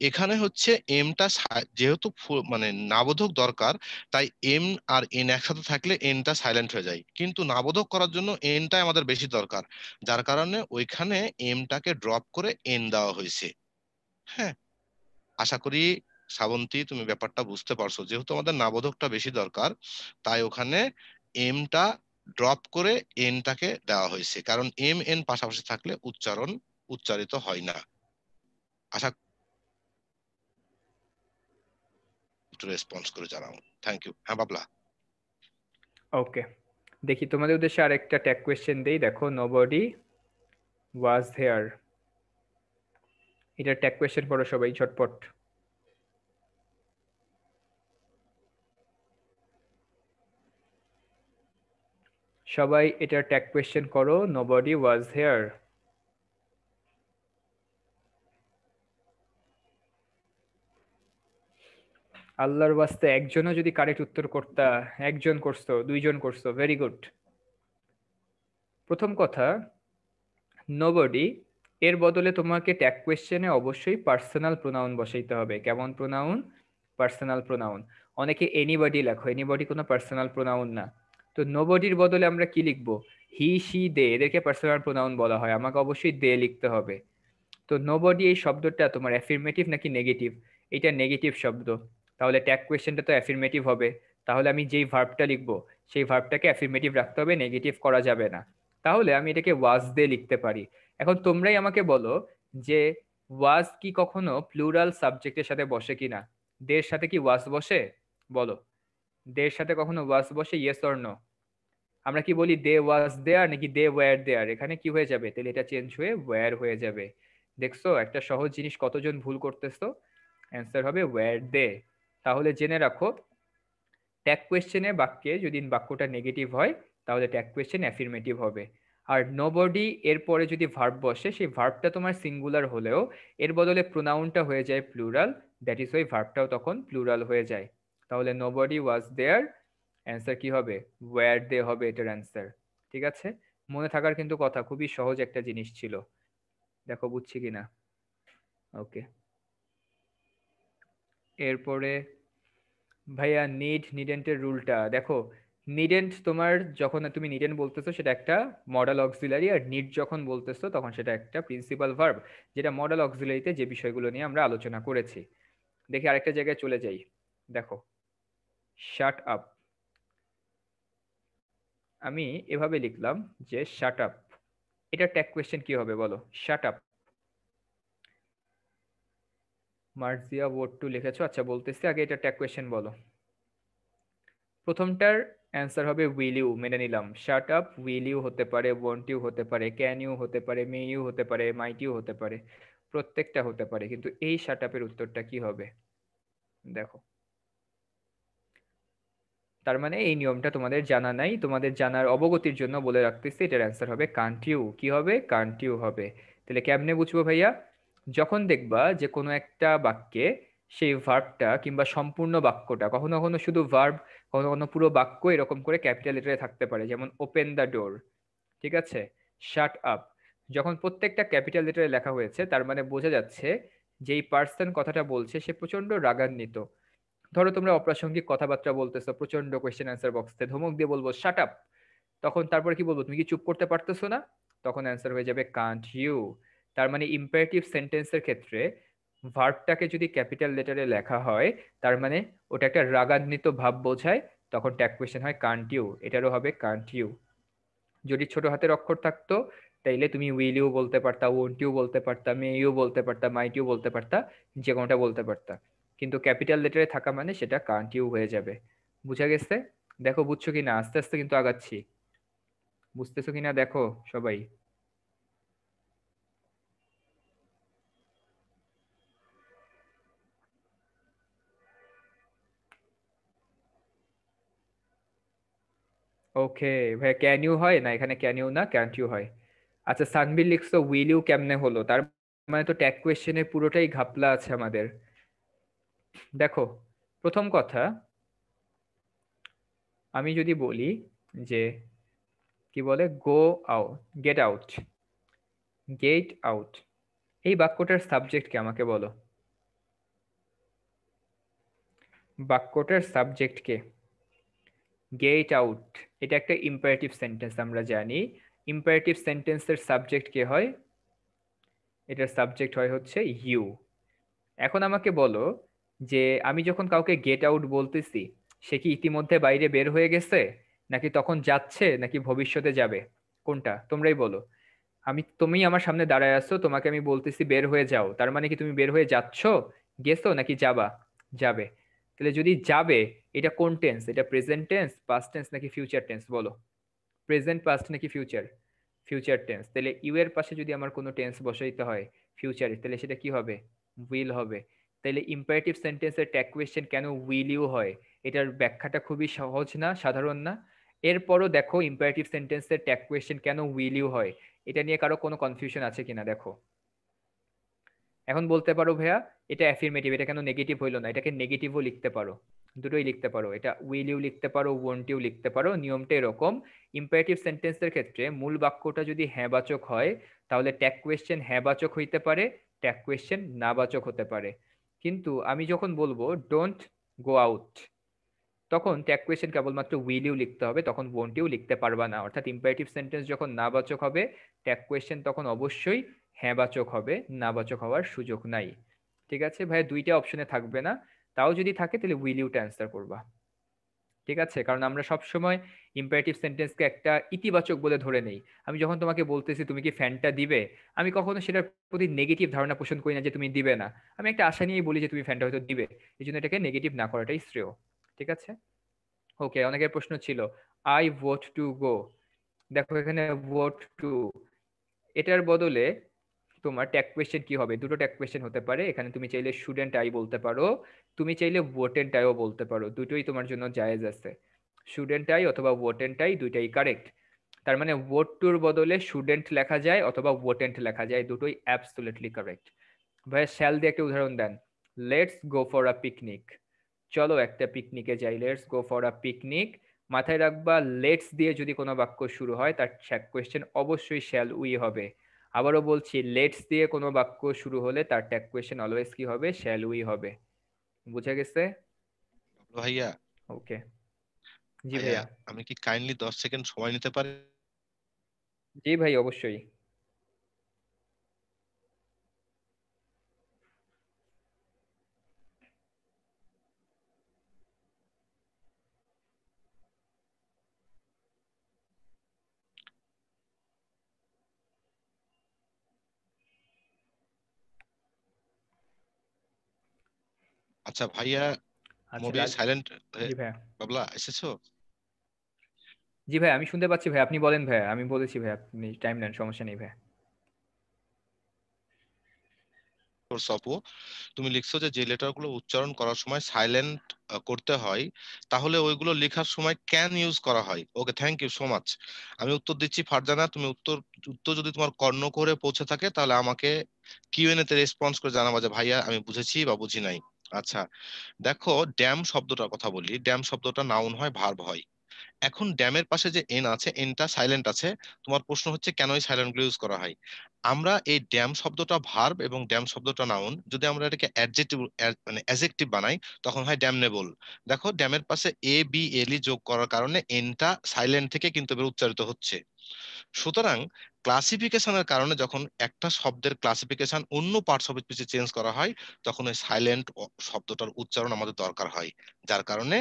এখানে হচ্ছে এমটা যেহেতু মানে নাবোধক দরকার, তাই এম আর এন একসাথে থাকলে এনটা সাইলেন্ট হয়ে যায়। কিন্তু নাবোধক করার জন্য এনটাই আমাদের বেশি দরকার। যার কারণে ওইখানে এমটাকে ড্রপ করে এন দেওয়া হয়েছে। হ্যাঁ? আশা করি শ্রাবন্তী, তুমি ব্যাপারটা বুঝতে পারছ। যেহেতু আমাদের নাবোধকটা বেশি দরকার, তাই ওখানে এমটা ড্রপ করে এনটাকে দেওয়া হয়েছে। কারণ এম এন পাশাপাশি থাকলে উচ্চারণ উচ্চারিত হয় না। আশা একটু রেসপন্স করে জানাও। থ্যাংক ইউ হ্যাঁ বাবলা। ওকে দেখি তোমাদের উদ্দেশ্যে আরেকটা ট্যাগ কোয়েশ্চেন দেই। দেখো নোবডি ওয়াজ হেয়ার এটা ট্যাগ কোয়েশ্চেন পড়ো সবাই, ঝটপট। সবাই এটা ট্যাগ কোয়েশ্চেন করো নোবডি ওয়াজ হেয়ার আল্লাহর ওয়াস্তে একজনও যদি কারেক্ট উত্তর করতা, একজন করছ দুইজন করছ ভেরি গুড প্রথম কথা নোবডি এর বদলে তোমাকে ট্যাগ কোয়েশ্চেনে অবশ্যই পার্সোনাল প্রোনাউন বসাইতে হবে। কেমন প্রোনাউন পার্সোনাল প্রোনাউন অনেকে এনিবডি লেখো এনিবডি কোনো পার্সোনাল প্রোনাউন না। তো নোবডির বদলে আমরা কি লিখব? হি সি দে এদেরকে পার্সোনাল প্রোনাউন বলা হয়। আমাকে অবশ্যই দে লিখতে হবে। তো নোবডি এই শব্দটা তোমার অ্যাফিরমেটিভ নাকি নেগেটিভ এটা নেগেটিভ শব্দ। তাহলে ট্যাগ কোয়েশ্চেনটা তো অ্যাফিরমেটিভ হবে। তাহলে আমি যেই ভার্বটা লিখব, সেই ভার্বটাকে অ্যাফিরমেটিভ রাখতে হবে নেগেটিভ করা যাবে না। তাহলে আমি এটাকে ওয়াজ দে লিখতে পারি। এখন তোমরাই আমাকে বলো যে ওয়াজ কি কখনো প্লুরাল সাবজেক্টের সাথে বসে কিনা? দের সাথে কি ওয়াজ বসে? বলো। দের সাথে কখনো ওয়াজ বসে? ইয়েস অর নো আমরা কি বলি দে ওয়াজ দেয়ার নাকি দে ওয়্যার দেয়ার এখানে কি হয়ে যাবে? তাহলে এটা চেঞ্জ হয়ে ওয়্যার হয়ে যাবে। দেখছ? একটা সহজ জিনিস, কতজন ভুল করতেছো? অ্যান্সার হবে ওয়্যার দে তাহলে জেনে রাখো ট্যাগ কোয়েশ্চেনে বাক্যে যদি বাক্যটা নেগেটিভ হয়, তাহলে ট্যাগ কোয়েশ্চেন অ্যাফিরমেটিভ হবে। আর নোবডি এর পরে যদি ভার্ব বসে, সেই ভার্বটা তোমার সিঙ্গুলার হলেও, এর বদলে প্রোনাউনটা হয়ে যায় প্লুরাল দ্যাট ইজ ওই ভার্বটাও তখন প্লুরাল হয়ে যায়। তাহলে নোবডি ওয়াজ দেয়ার অ্যান্সার কি হবে? ওয়্যার দে হবে এটার অ্যান্সার ঠিক আছে? মনে থাকার কিন্তু কথা, খুবই সহজ একটা জিনিস ছিল। দেখো, বুঝছি কিনা? ওকে এরপরে, ভাইয়া নিড নিডেন্টের রুলটা দেখো নিডেন্ট তোমার যখন তুমি নিডেন্ট বলতেছো, সেটা একটা মডেল অক্সিলারি আর নিড যখন বলতেছো, তখন সেটা একটা প্রিন্সিপাল ভার্ব যেটা মডেল অক্সিলারিতে যে বিষয়গুলো নিয়ে আমরা আলোচনা করেছি। দেখি আরেকটা জায়গায় চলে যাই। দেখো শার্ট আপ আমি এভাবে লিখলাম যে শাট আপ এটা ট্যাগ কোয়েশ্চেন কি হবে বলো? Shut up Marzia word two লিখেছো? আচ্ছা বলতেছি আগে এটা ট্যাগ কোয়েশ্চেন বলো। প্রথমটার অ্যান্সার হবে উইল ইউ মেনে নিলাম। শাট আপ উইল ইউ হতে পারে ওয়ান্ট ইউ হতে পারে ক্যান ইউ হতে পারে মে ইউ হতে পারে মাইট ইউ হতে পারে, প্রত্যেকটা হতে পারে। কিন্তু এই শাট আপের উত্তরটা কি হবে? দেখো। তার মানে এই নিয়মটা তোমাদের জানা নাই। তোমাদের জানার অবগতির জন্য বলে রাখতেছি, এটার অ্যান্সার হবে কান্টিউ কি হবে? কান্টিউ হবে। তাহলে কেমনে বুঝব ভাইয়া? যখন দেখবা যে কোনো একটা বাক্যে সেই ভার্বটা কিংবা সম্পূর্ণ বাক্যটা, কখনো কখনো শুধু ভার্ব কখনো কখনো পুরো বাক্য এরকম করে ক্যাপিটাল লেটারে থাকতে পারে, যেমন ওপেন দ্য ডোর ঠিক আছে? শাট আপ যখন প্রত্যেকটা ক্যাপিটাল লেটারে লেখা হয়েছে, তার মানে বোঝা যাচ্ছে যে এই পার্সন কথাটা বলছে, সে প্রচণ্ড রাগান্বিত। ধরো তোমরা অপ্রাসঙ্গিক কথাবার্তা বলতেছো প্রচণ্ড কোয়েশ্চেন অ্যান্সার বক্সে ধমক দিয়ে বলব শাট আপ তখন তারপর কি বলব, তুমি কি চুপ করতে পারতেছো না? তখন অ্যান্সার হয়ে যাবে কান্ট ইউ তার মানে ইম্পারেটিভ সেন্টেন্সের ক্ষেত্রে ভার্বটাকে যদি ক্যাপিটাল লেটারে লেখা হয়, তার মানে ওটা একটা রাগান্বিত ভাব বোঝায়, তখন ট্যাগ কোয়েশ্চেন হয় কান্ট ইউ এটারও হবে কান্ট ইউ যদি ছোট হাতের অক্ষর থাকতো, তাইলে তুমি উইল ইউ বলতে পারতা ওন্ট ইউ বলতে পারতা মে ইউ বলতে পারতা মাইট ইউ বলতে পারতা, যে কোনোটা বলতে পারতা। কিন্তু ক্যাপিটাল লেটারে থাকা মানে সেটা কান্ট ইউ হয়ে যাবে। বুঝা গেছে? দেখো, বুঝছ কিনা? আস্তে আস্তে কিন্তু আগাচ্ছি। বুঝতেছো কিনা? দেখো সবাই। ওকে ভাই ক্যান ইউ হয় না? এখানে ক্যান ইউ না ক্যান্ট ইউ হয়। আচ্ছা সানবিল লিখছো উইল ইউ কেমনে হলো? তার মানে তো ট্যাগ কোয়েশ্চেনে পুরোটাই ঘাপলা আছে আমাদের। দেখো, প্রথম কথা, আমি যদি বলি যে, কি বলে? Go out get out get out এই বাক্যটার সাবজেক্ট কে আমাকে বলো? বাক্যটার সাবজেক্ট কে? গেট আউট এটা একটা ইম্পারেটিভ সেন্টেন্স আমরা জানি। ইম্পারেটিভ সেন্টেন্সের সাবজেক্ট কে হয়? এটার সাবজেক্ট হয় হচ্ছে ইউ এখন আমাকে বলো যে আমি যখন কাউকে গেট আউট বলতেছি, সে কি ইতিমধ্যে বাইরে বের হয়ে গেছে? নাকি তখন যাচ্ছে? নাকি ভবিষ্যতে যাবে? কোনটা? তোমরাই বলো। আমি, তুমি আমার সামনে দাঁড়ায় আছো, তোমাকে আমি বলতেছি বের হয়ে যাও। তার মানে কি তুমি বের হয়ে যাচ্ছ? গেছো? নাকি যাবা? যাবে। তাহলে যদি যাবে, এটা কোন টেন্স এটা প্রেজেন্ট টেন্স পাস্ট টেন্স নাকি ফিউচার টেন্স বলো। প্রেজেন্ট পাস্ট নাকি ফিউচার ফিউচার টেন্স তাহলে ইউ এর পাশে যদি আমার কোনো টেন্স বসাইতে হয় ফিউচারে তাহলে সেটা কি হবে? উইল হবে। তাহলে ইম্পারেটিভ সেন্টেন্সের ট্যাগ কোয়েশ্চেন কেন উইল ইউ হয়? এটার ব্যাখ্যাটা খুবই সহজ না, সাধারণ না। এরপরও দেখো ইম্পারেটিভ সেন্টেন্সের ট্যাগ কোয়েশ্চেন কেন উইল ইউ হয়? এটা নিয়ে কারও কোনো কনফিউশন আছে কিনা দেখো। এখন বলতে পারো ভাইয়া, এটা অ্যাফিরমেটিভ এটা কেন নেগেটিভ হইল না? এটাকে নেগেটিভও লিখতে পারো। দুটোই লিখতে পারো। এটা উইল ইউ লিখতে পারো ওয়ন্ট ইউ লিখতে পারো, নিয়মটা এরকম। ইম্পারেটিভ সেন্টেন্সের ক্ষেত্রে মূল বাক্যটা যদি হ্যাঁবাচক হয়, তাহলে ট্যাগ কোয়েশ্চেন হ্যাঁবাচক হইতে পারে ট্যাগ কোয়েশ্চেন নাবাচক হতে পারে। কিন্তু আমি যখন বলব ডোন্ট গো আউট তখন ট্যাগ কোয়েশ্চেন কেবলমাত্র উইল ইউ লিখতে হবে, তখন ওয়ন্ট লিখতে পারবা না। অর্থাৎ ইম্পারেটিভ সেন্টেন্স যখন নাবাচক হবে ট্যাগ কোয়েশ্চেন তখন অবশ্যই হ্যাঁ বাচক হবে, নাবাচক হওয়ার সুযোগ নাই। ঠিক আছে? ভাই দুইটা অপশনে থাকবে না। তাও যদি থাকে, তাহলে উইল ইউটা অ্যান্সার করবা। ঠিক আছে? কারণ আমরা সব সময় ইম্পারেটিভ সেন্টেন্সকে একটা ইতিবাচক বলে ধরে নেই। আমি যখন তোমাকে বলতেছি, তুমি কি ফ্যানটা দিবে? আমি কখনো সেটার প্রতি নেগেটিভ ধারণা পোষণ করি না যে তুমি দিবে না। আমি একটা আশা নিয়েই বলি যে তুমি ফ্যানটা হয়তো দিবে। এই জন্য এটাকে নেগেটিভ না করাটাই শ্রেয়। ঠিক আছে? ওকে অনেকের প্রশ্ন ছিল আই ভোট টু গো দেখো এখানে ভোট টু এটার বদলে তোমার ট্যাগ কোয়েশ্চেন কি হবে? দুটো ট্যাগ কোয়েশ্চেন হতে পারে। এখানে তুমি চাইলে স্টুডেন্ট আই বলতে পারো, তুমি চাইলে ভোটেন্ট আইও বলতে পারো। দুটোই তোমার জন্য জায়েজ আছে। স্টুডেন্ট আই অথবা ভোটেন্ট আই দুইটাই কারেক্ট তার মানে ভোট টুর বদলে স্টুডেন্ট লেখা যায় অথবা ভোটেন্ট লেখা যায়। দুটোই অ্যাবসোলিটলি কারেক্ট ভাইয়া শ্যাল দিয়ে একটা উদাহরণ দেন। Let's go for a picnic চলো একটা পিকনিকে যাই। Let's go for a picnic মাথায় রাখবা লেটস দিয়ে যদি কোনো বাক্য শুরু হয়, তার কোয়েশ্চেন অবশ্যই শ্যাল উই হবে। আবারও বলছি লেটস দিয়ে কোনো বাক্য শুরু হলে তার ট্যাগ কোয়েশ্চেন অলওয়েজ কি হবে? শ্যাল উই হবে? বুঝা গেছে? ভাইয়া। ওকে জি ভাইয়া আমি কি কাইন্ডলি দশ সেকেন্ড সময় নিতে পারি? জি ভাই অবশ্যই। আচ্ছা ভাইয়া আচ্ছা মুভি সাইলেন্ট জি ভাইয়া। বাবলা এসেছ? জি ভাই আমি শুনতে পাচ্ছি ভাই আপনি বলেন ভাই আমি বলেছি ভাই আপনি টাইম নেন সমস্যা নেই ভাই সপু তুমি লিখছো যে যে লেটারগুলো উচ্চারণ করার সময় সাইলেন্ট করতে হয় তাহলে ওইগুলো লেখার সময় ক্যান ইউজ করা হয়। Okay thank you so much আমি উত্তর দিচ্ছি ফারজানা তুমি উত্তর উত্তর যদি তোমার কর্ণ করে পৌঁছে থাকে তাহলে আমাকে কিউএনএ তে রেসপন্স করে জানাবা যে ভাইয়া আমি বুঝেছি বা বুঝি নাই। আচ্ছা দেখো ড্যাম শব্দটার কথা বলি। ড্যাম শব্দটা নাউন হয় ভার্ব হয়। এখন ড্যামের পাশে যে এন আছে এনটা সাইলেন্ট আছে। তোমার প্রশ্ন হচ্ছে, কেন এই সাইলেন্টগুলো ইউজ করা হয়? আমরা এই ড্যাম শব্দটা ভার্ব এবং ড্যাম শব্দটা নাউন যদি আমরা এটাকে অ্যাডজেক্টিভ মানে অ্যাজেক্টিভ বানাই, তখন হয় ড্যামনেবল দেখো ড্যামের পাশে এ বি এল ই যোগ করার কারণে এনটা সাইলেন্ট থেকে কিন্তু এবার উচ্চারিত হচ্ছে। সুতরাং ক্লাসিফিকেশনের কারণে যখন একটা শব্দের ক্লাসিফিকেশন অন্য পার্টস অফ স্পিচে চেঞ্জ করা হয়, তখন ওই সাইলেন্ট শব্দটার উচ্চারণ আমাদের দরকার হয়। যার কারণে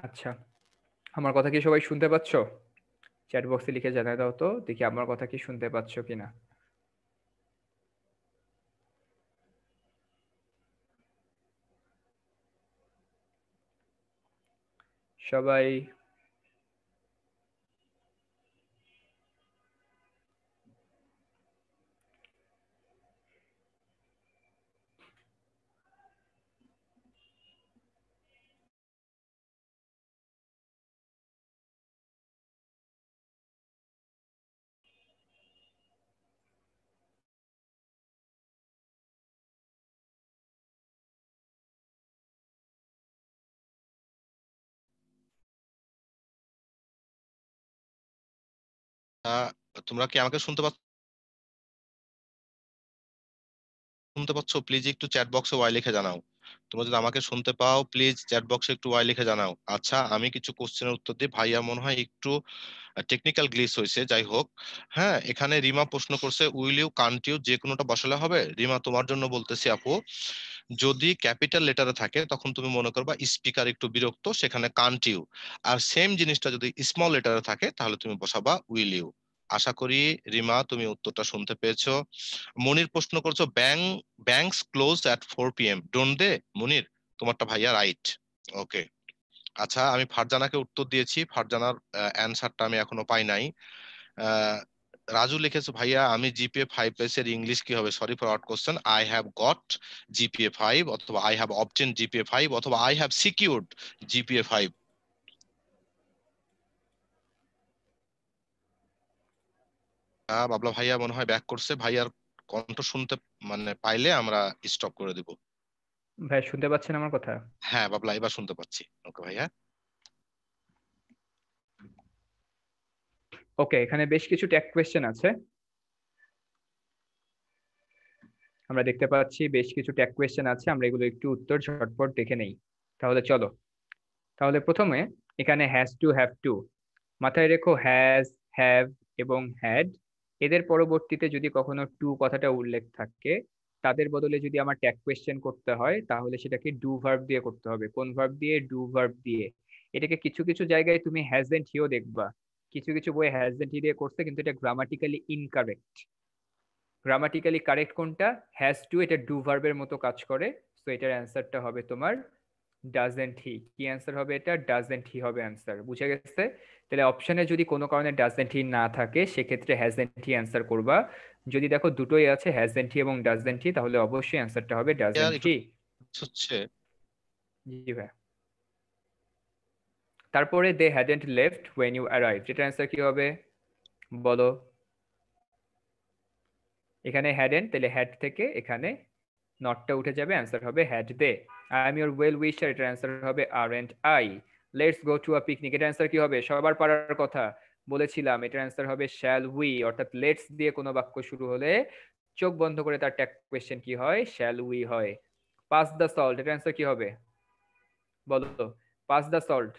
আচ্ছা আমার কথা কি সবাই শুনতে পাচ্ছ? চ্যাট বক্সে লিখে জানাই দাও তো, দেখি আমার কথা কি শুনতে পাচ্ছো কিনা। সবাই তোমরা কি আমাকে শুনতে পাচ্ছ? শুনতে পাচ্ছ? প্লিজ একটু চ্যাট বক্সে ওয়াই লিখে জানাও। তোমরা যদি আমাকে শুনতে পাও প্লিজ চ্যাট বক্সে একটু ওয়াই লিখে জানাও। আচ্ছা আমি কিছু কোশ্চেনের উত্তর দিই। ভাইয়া মনে হয় একটু টেকনিক্যাল গ্লিচ হয়েছে, যাই হোক। হ্যাঁ এখানে রিমা প্রশ্ন করছে উইল ইউ কান্ট ইউ যে কোনোটা বসালে হবে? রিমা, তোমার জন্য বলতেছি, আপু, যদি ক্যাপিটাল লেটারে থাকে, তখন তুমি মনে করবা স্পিকার একটু বিরক্ত, সেখানে কান্টিউ আর সেম জিনিসটা যদি স্মল লেটারে থাকে, তাহলে তুমি বসাবা উইল ইউ আশা করি রিমা, তুমি উত্তরটা শুনতে পেয়েছ। মনির প্রশ্ন করছ bank banks close at four P M don't they? Monir, তোমারটা ভাইয়া রাইট। ওকে। আচ্ছা আমি ফারজানাকে উত্তর দিয়েছি। ফারজানার অ্যান্সারটা আমি এখনও পাই নাই। রাজু লিখেছে, ভাইয়া, আমি জিপিএ ফাইভ পেয়েছি ইংলিশ কি হবে? Sorry for out question I have got GPA five অথবা I have obtain GPA five অথবা I have secured GPA five Babla ভাইয়া মনে হয় ব্যাক করছে। ভাইয়ার কণ্ঠ শুনতে মানে পাইলে আমরা স্টপ করে দিব। ভাই শুনতে পাচ্ছেন আমার কথা? হ্যাঁ বাবলা এবার শুনতে পাচ্ছি। ওকে ভাইয়া। ওকে এখানে বেশ কিছু ট্যাগ কোয়েশ্চেন আছে। আমরা দেখতে পাচ্ছি বেশ কিছু ট্যাগ কোয়েশ্চেন আছে। আমরা এগুলো একটু উত্তর ঝটপট দেখে নেই। তাহলে চলো। তাহলে প্রথমে এখানে হ্যাজ টু হ্যাভ টু মাথায় রেখো হ্যাজ হ্যাভ এবং হ্যাড এদের পরবর্তীতে যদি কখনো টু কথাটা উল্লেখ থাকে, তাদের বদলে যদি আমার ট্যাগ কোয়েশ্চেন করতে হয়, তাহলে সেটাকে ডু ভার্ব দিয়ে করতে হবে। কোন ভার্ব দিয়ে? ডু ভার্ব দিয়ে। এটাকে কিছু কিছু জায়গায় তুমি হ্যাজেন্ট হিও দেখবা। কিছু কিছু বই হ্যাজেন্ট হি দিয়ে করছে, কিন্তু এটা গ্রামাটিক্যালি ইনকারেক্ট গ্রামাটিক্যালি কারেক্ট কোনটা? হ্যাজ টু এটা ডু ভার্বের মতো কাজ করে। সো এটার অ্যান্সারটা হবে তোমার ডাজেন্ট হি কি অ্যান্সার হবে এটা? ডাজেন্ট হি হবে অ্যান্সার বুঝে গেছে? তাহলে অপশনে যদি কোনো কারণে ডাজেন্ট হি না থাকে সেক্ষেত্রে হ্যাজেন্ট হি অ্যান্সার করবা। যদি দেখো দুটোই আছে হ্যাজেন্ট হি এবং ডাজেন্ট হি তাহলে অবশ্যই অ্যান্সারটা হবে ডাজেন্ট হি হচ্ছে। জি ভাই। তারপরে they hadn't left when you arrive এটা অ্যান্সার কি হবে? বলো। এখানে হ্যাডেন্ট তাহলে হ্যাড থেকে এখানে নটটা উঠে যাবে অ্যান্সার হবে had they I am your well wisher এটার অ্যান্সার হবে aren't I let's go to a picnic এটার অ্যান্সার কি হবে? সবার পারার কথা বলেছিলাম, এটার অ্যান্সার হবে শ্যাল উই অর্থাৎ লেটস দিয়ে কোনো বাক্য শুরু হলে চোখ বন্ধ করে তার ট্যাগ কোয়েশ্চেন কি হয়? শ্যাল উই হয়। পাস দ্য সল্ট এটার অ্যান্সার কি হবে? বলো pass the salt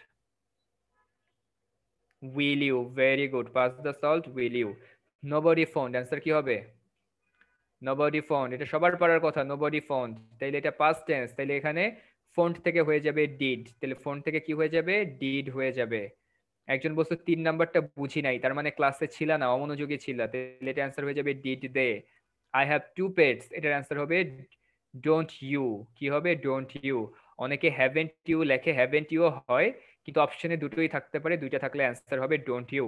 will you very good pass the salt will you nobody phoned answer কি হবে? নোবডি ফোন এটা সবার পারার কথা নোবডি ফোন তাইলে এটা পাস্ট টেন্স তাইলে এখানে ফোন্ট থেকে হয়ে যাবে ডিড তাহলে ফোন থেকে কি হয়ে যাবে? ডিড হয়ে যাবে। একজন বস্তু তিন নাম্বারটা বুঝি নাই, তার মানে ক্লাসে ছিল না, অমনোযোগী ছিল তাহলে এটা অ্যান্সার হয়ে যাবে did they I have two pets এটার অ্যান্সার হবে ডোন্ট ইউ কি হবে? ডোন্ট ইউ অনেকে হ্যাভেন্ট ইউ লেখে হ্যাভেন্ট ইউ হয়, কিন্তু অপশনে দুটোই থাকতে পারে, দুইটা থাকলে অ্যান্সার হবে ডোন্ট ইউ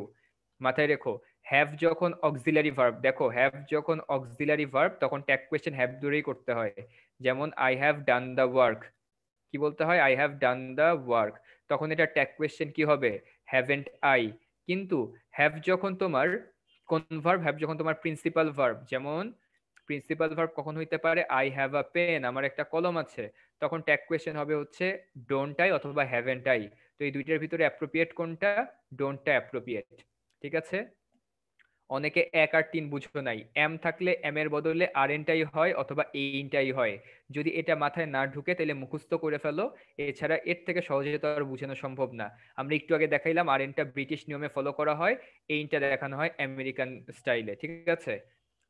মাথায় রেখো হ্যাভ যখন অক্সিলারি ভার্ব দেখো হ্যাভ যখন অক্সিলারি ভার্ব তখন ট্যাগ কোয়েশ্চেন হ্যাভ ধরেই করতে হয়। যেমন I have done the work কি বলতে হয়? I have done the work তখন এটা ট্যাগ কোয়েশ্চেন কি হবে? হ্যাভেন্ট আই কিন্তু হ্যাভ যখন তোমার কোন ভার্ব হ্যাভ যখন তোমার প্রিন্সিপাল ভার্ব যেমন প্রিন্সিপাল ভার্ব কখন হইতে পারে? আই হ্যাভ আ পেন আমার একটা কলম আছে। তখন ট্যাগ কোয়েশ্চেন হবে হচ্ছে ডোন্ট আই অথবা হ্যাভেন্ট আই তো এই দুইটার ভিতরে অ্যাপ্রোপ্রিয়েট কোনটা? ডোন্টটা অ্যাপ্রোপ্রিয়েট ঠিক আছে? অনেকে এক আর তিন বুঝো নাই। এম থাকলে এম এর বদলে আর এনটাই হয় অথবা এইনটাই হয়। যদি এটা মাথায় না ঢুকে তাহলে মুখস্থ করে ফেলো। এছাড়া এর থেকে সহজে তো আর বোঝানো সম্ভব না। আমরা একটু আগে দেখাইলাম আর এনটা ব্রিটিশ নিয়মে ফলো করা হয়। এইনটা দেখানো হয় আমেরিকান স্টাইলে, ঠিক আছে?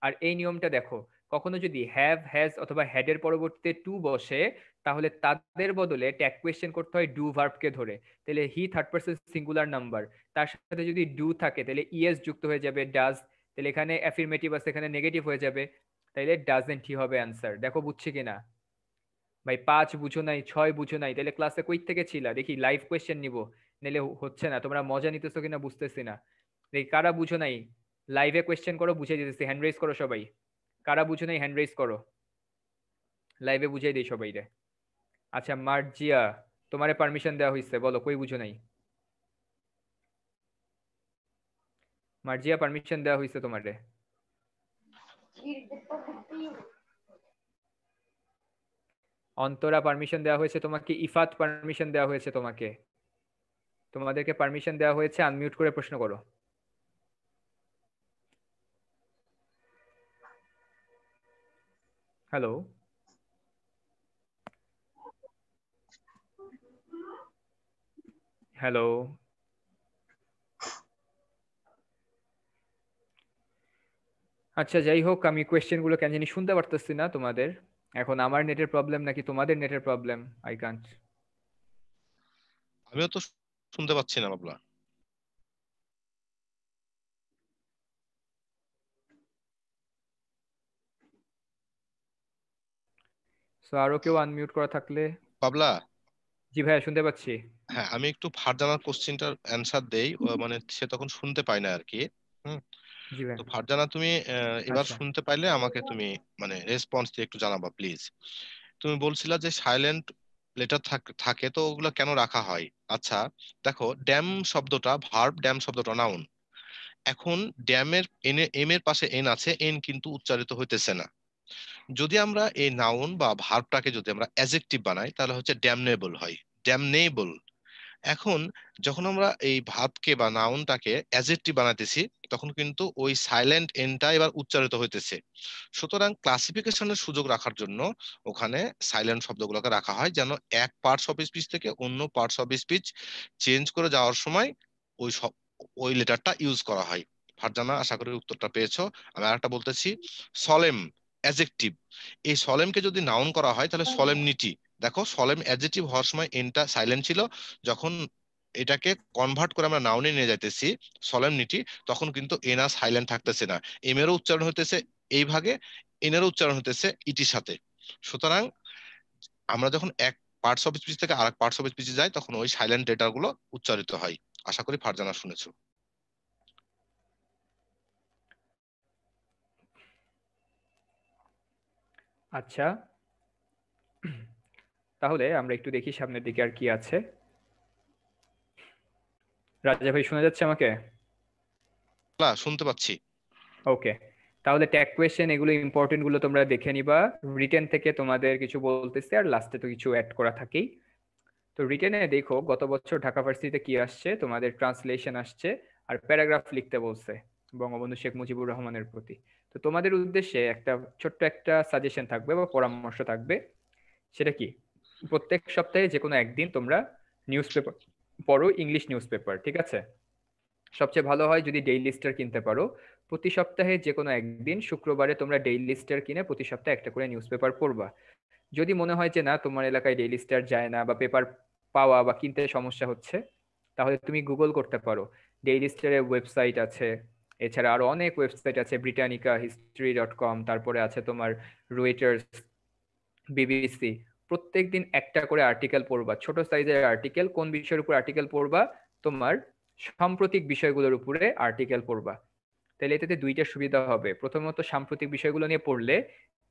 আর এই নিয়মটা দেখো, কখনো যদি হ্যাভ হ্যাজ অথবা হ্যাডের পরবর্তীতে টু বসে তাহলে তাদের বদলে ট্যাগ কোয়েশ্চেন করতে হয় ডু ভার্বকে ধরে। তাহলে he third person singular number তার সাথে যদি ডু থাকে, তাহলে ইএস যুক্ত হয়ে যাবে ডাজ তাহলে এখানে অ্যাফিরমেটিভ আছে, এখানে নেগেটিভ হয়ে যাবে। তাহলে ডাজেন্ট হি হবে অ্যান্সার দেখো বুঝছে কিনা? ভাই পাঁচ বুঝো নাই, ছয় বুঝো নাই, তাহলে ক্লাসে কই থেকে ছিল? দেখি লাইভ কোয়েশ্চেন নিব নিলে হচ্ছে না, তোমরা মজা নিতেছো কিনা বুঝতেছি না। দেখি কারা বুঝো নাই? লাইভে কোয়েশ্চেন করো বুঝিয়ে দিতেছি হ্যান্ড রেজ করো সবাই। কারা বুঝো নাই হ্যান্ড রেজ করো। লাইভে বুঝাই দিই সবাই রে আচ্ছা মার্জিয়া, তোমারে পারমিশন দেওয়া হয়েছে বলো, কই বুঝো নাই? মার্জিয়া পারমিশন দেওয়া হয়েছে তোমারে। অন্তরা পারমিশন দেওয়া হয়েছে তোমাকে। ইফাত পারমিশন দেওয়া হয়েছে তোমাকে। তোমাদেরকে পারমিশন দেওয়া হয়েছে আনমিউট করে প্রশ্ন করো। Hello hello. আচ্ছা যাই হোক আমি কোয়েশ্চেনগুলো কেন জানি শুনতে পারতেছি না তোমাদের। এখন আমার নেটের প্রবলেম নাকি তোমাদের নেটের প্রবলেম আই কান্ট আমিও তো শুনতে পাচ্ছি না বাবলা। সো আরও কেউ আনমিউট করা থাকলে? বাবলা জি ভাইয়া শুনতে পাচ্ছি। হ্যাঁ আমি একটু ফারজানার কোশ্চেনটার অ্যান্সার দেই মানে সে তখন শুনতে পায় না আর কি হুম তো ফারজানা তুমি এবার আচ্ছা। শুনতে পাইলে আমাকে তুমি মানে রেসপন্স দিয়ে একটু জানাবা প্লিজ তুমি বলছিলা যে সাইলেন্ট লেটার থাকে তো ওগুলো কেন রাখা হয়? আচ্ছা দেখো ড্যাম শব্দটা ভার্ব ড্যাম শব্দটা নাউন এখন ড্যামের এন এম এর পাশে এন আছে এন কিন্তু উচ্চারিত হইতেছে না। যদি আমরা এই নাউন বা ভার্বটাকে যদি আমরা অ্যাজেক্টিভ বানাই, তাহলে হচ্ছে ড্যামনেবল হয়। ড্যামনেবল এখন যখন আমরা এই ভাবকে বা নাউনটাকে অ্যাজেক্টিভ বানাতেছি তখন কিন্তু ওই সাইলেন্ট এনটা এবার উচ্চারিত হইতেছে। সুতরাং ক্লাসিফিকেশনের সুযোগ রাখার জন্য ওখানে সাইলেন্ট শব্দগুলোকে রাখা হয়, যেন এক পার্টস অফ স্পিচ থেকে অন্য পার্টস অফ স্পিচ চেঞ্জ করে যাওয়ার সময় ওই সব, ওই লেটারটা ইউজ করা হয়। ফারজানা, আশা করি উত্তরটা পেয়েছ। আমি আরেকটা বলতেছি সলেম অ্যাজেক্টিভ এই সলেমকে যদি নাউন করা হয় তাহলে সলেমনিটি দেখো সলেম অ্যাডজেক্টিভ হওয়ার সময় এনটা সাইলেন্ট ছিল। যখন এটাকে কনভার্ট করে আমরা নাউনে নিয়ে যাইতেছি সলেমনিটি তখন কিন্তু এন আর সাইলেন্ট থাকতেছে না। এম এরও উচ্চারণ হইতেছে এই ভাগে এনেরও উচ্চারণ হইতেছে ইটির সাথে। সুতরাং আমরা যখন এক পার্টস অফ স্পিচ থেকে আরেক পার্টস অফ স্পিচে যাই তখন ওই সাইলেন্ট ডেটা গুলো উচ্চারিত হয়। আশা করি ফারজানা শুনেছো। আচ্ছা। তাহলে আমরা একটু দেখি সামনের দিকে আর কি আছে। রাজা ভাই শোনা যাচ্ছে আমাকে? না, শুনতে পাচ্ছি। ওকে। তাহলে ট্যাগ কোয়েশ্চেন এগুলো ইম্পর্টেন্টগুলো তোমরা দেখে নিবা। রিটেন থেকে তোমাদের কিছু বলতেছে আর লাস্টে তো কিছু অ্যাড করা থাকেই। তো রিটেনে দেখো গত বছর ঢাকা ভার্সিটিতে কি আসছে? তোমাদের ট্রান্সলেশন আসছে। আর প্যারাগ্রাফ লিখতে বলছে বঙ্গবন্ধু শেখ মুজিবুর রহমানের প্রতি। তো তোমাদের উদ্দেশ্যে একটা ছোট্ট একটা সাজেশন থাকবে বা পরামর্শ থাকবে। সেটা কি? প্রত্যেক সপ্তাহে যে কোনো একদিন তোমরা নিউজ পেপার পড়ো ইংলিশ নিউজ পেপার ঠিক আছে? সবচেয়ে ভালো হয় যদি ডেইলি স্টার কিনতে পারো। প্রতি সপ্তাহে যে কোনো একদিন, শুক্রবারে তোমরা ডেইলি স্টার কিনে প্রতি সপ্তাহে একটা করে নিউজ পেপার পড়বা। যদি মনে হয় যে না, তোমার এলাকায় ডেইলি স্টার যায় না বা পেপার পাওয়া বা কিনতে সমস্যা হচ্ছে, তাহলে তুমি গুগল করতে পারো। ডেইলি স্টারের ওয়েবসাইট আছে এছাড়া আরও অনেক ওয়েবসাইট আছে ব্রিটানিকা হিস্ট্রি ডট কম তারপরে আছে তোমার রুয়েটার্স বিবিসি প্রত্যেক দিন একটা করে আর্টিকেল পড়বা, ছোট সাইজের আর্টিকেল কোন বিষয়ের উপর আর্টিকেল পড়বা, তোমার সাম্প্রতিক বিষয়গুলোর উপরে আর্টিকেল পড়বা। তাহলে এতে দুইটা সুবিধা হবে। প্রথমত, সাম্প্রতিক বিষয়গুলো নিয়ে পড়লে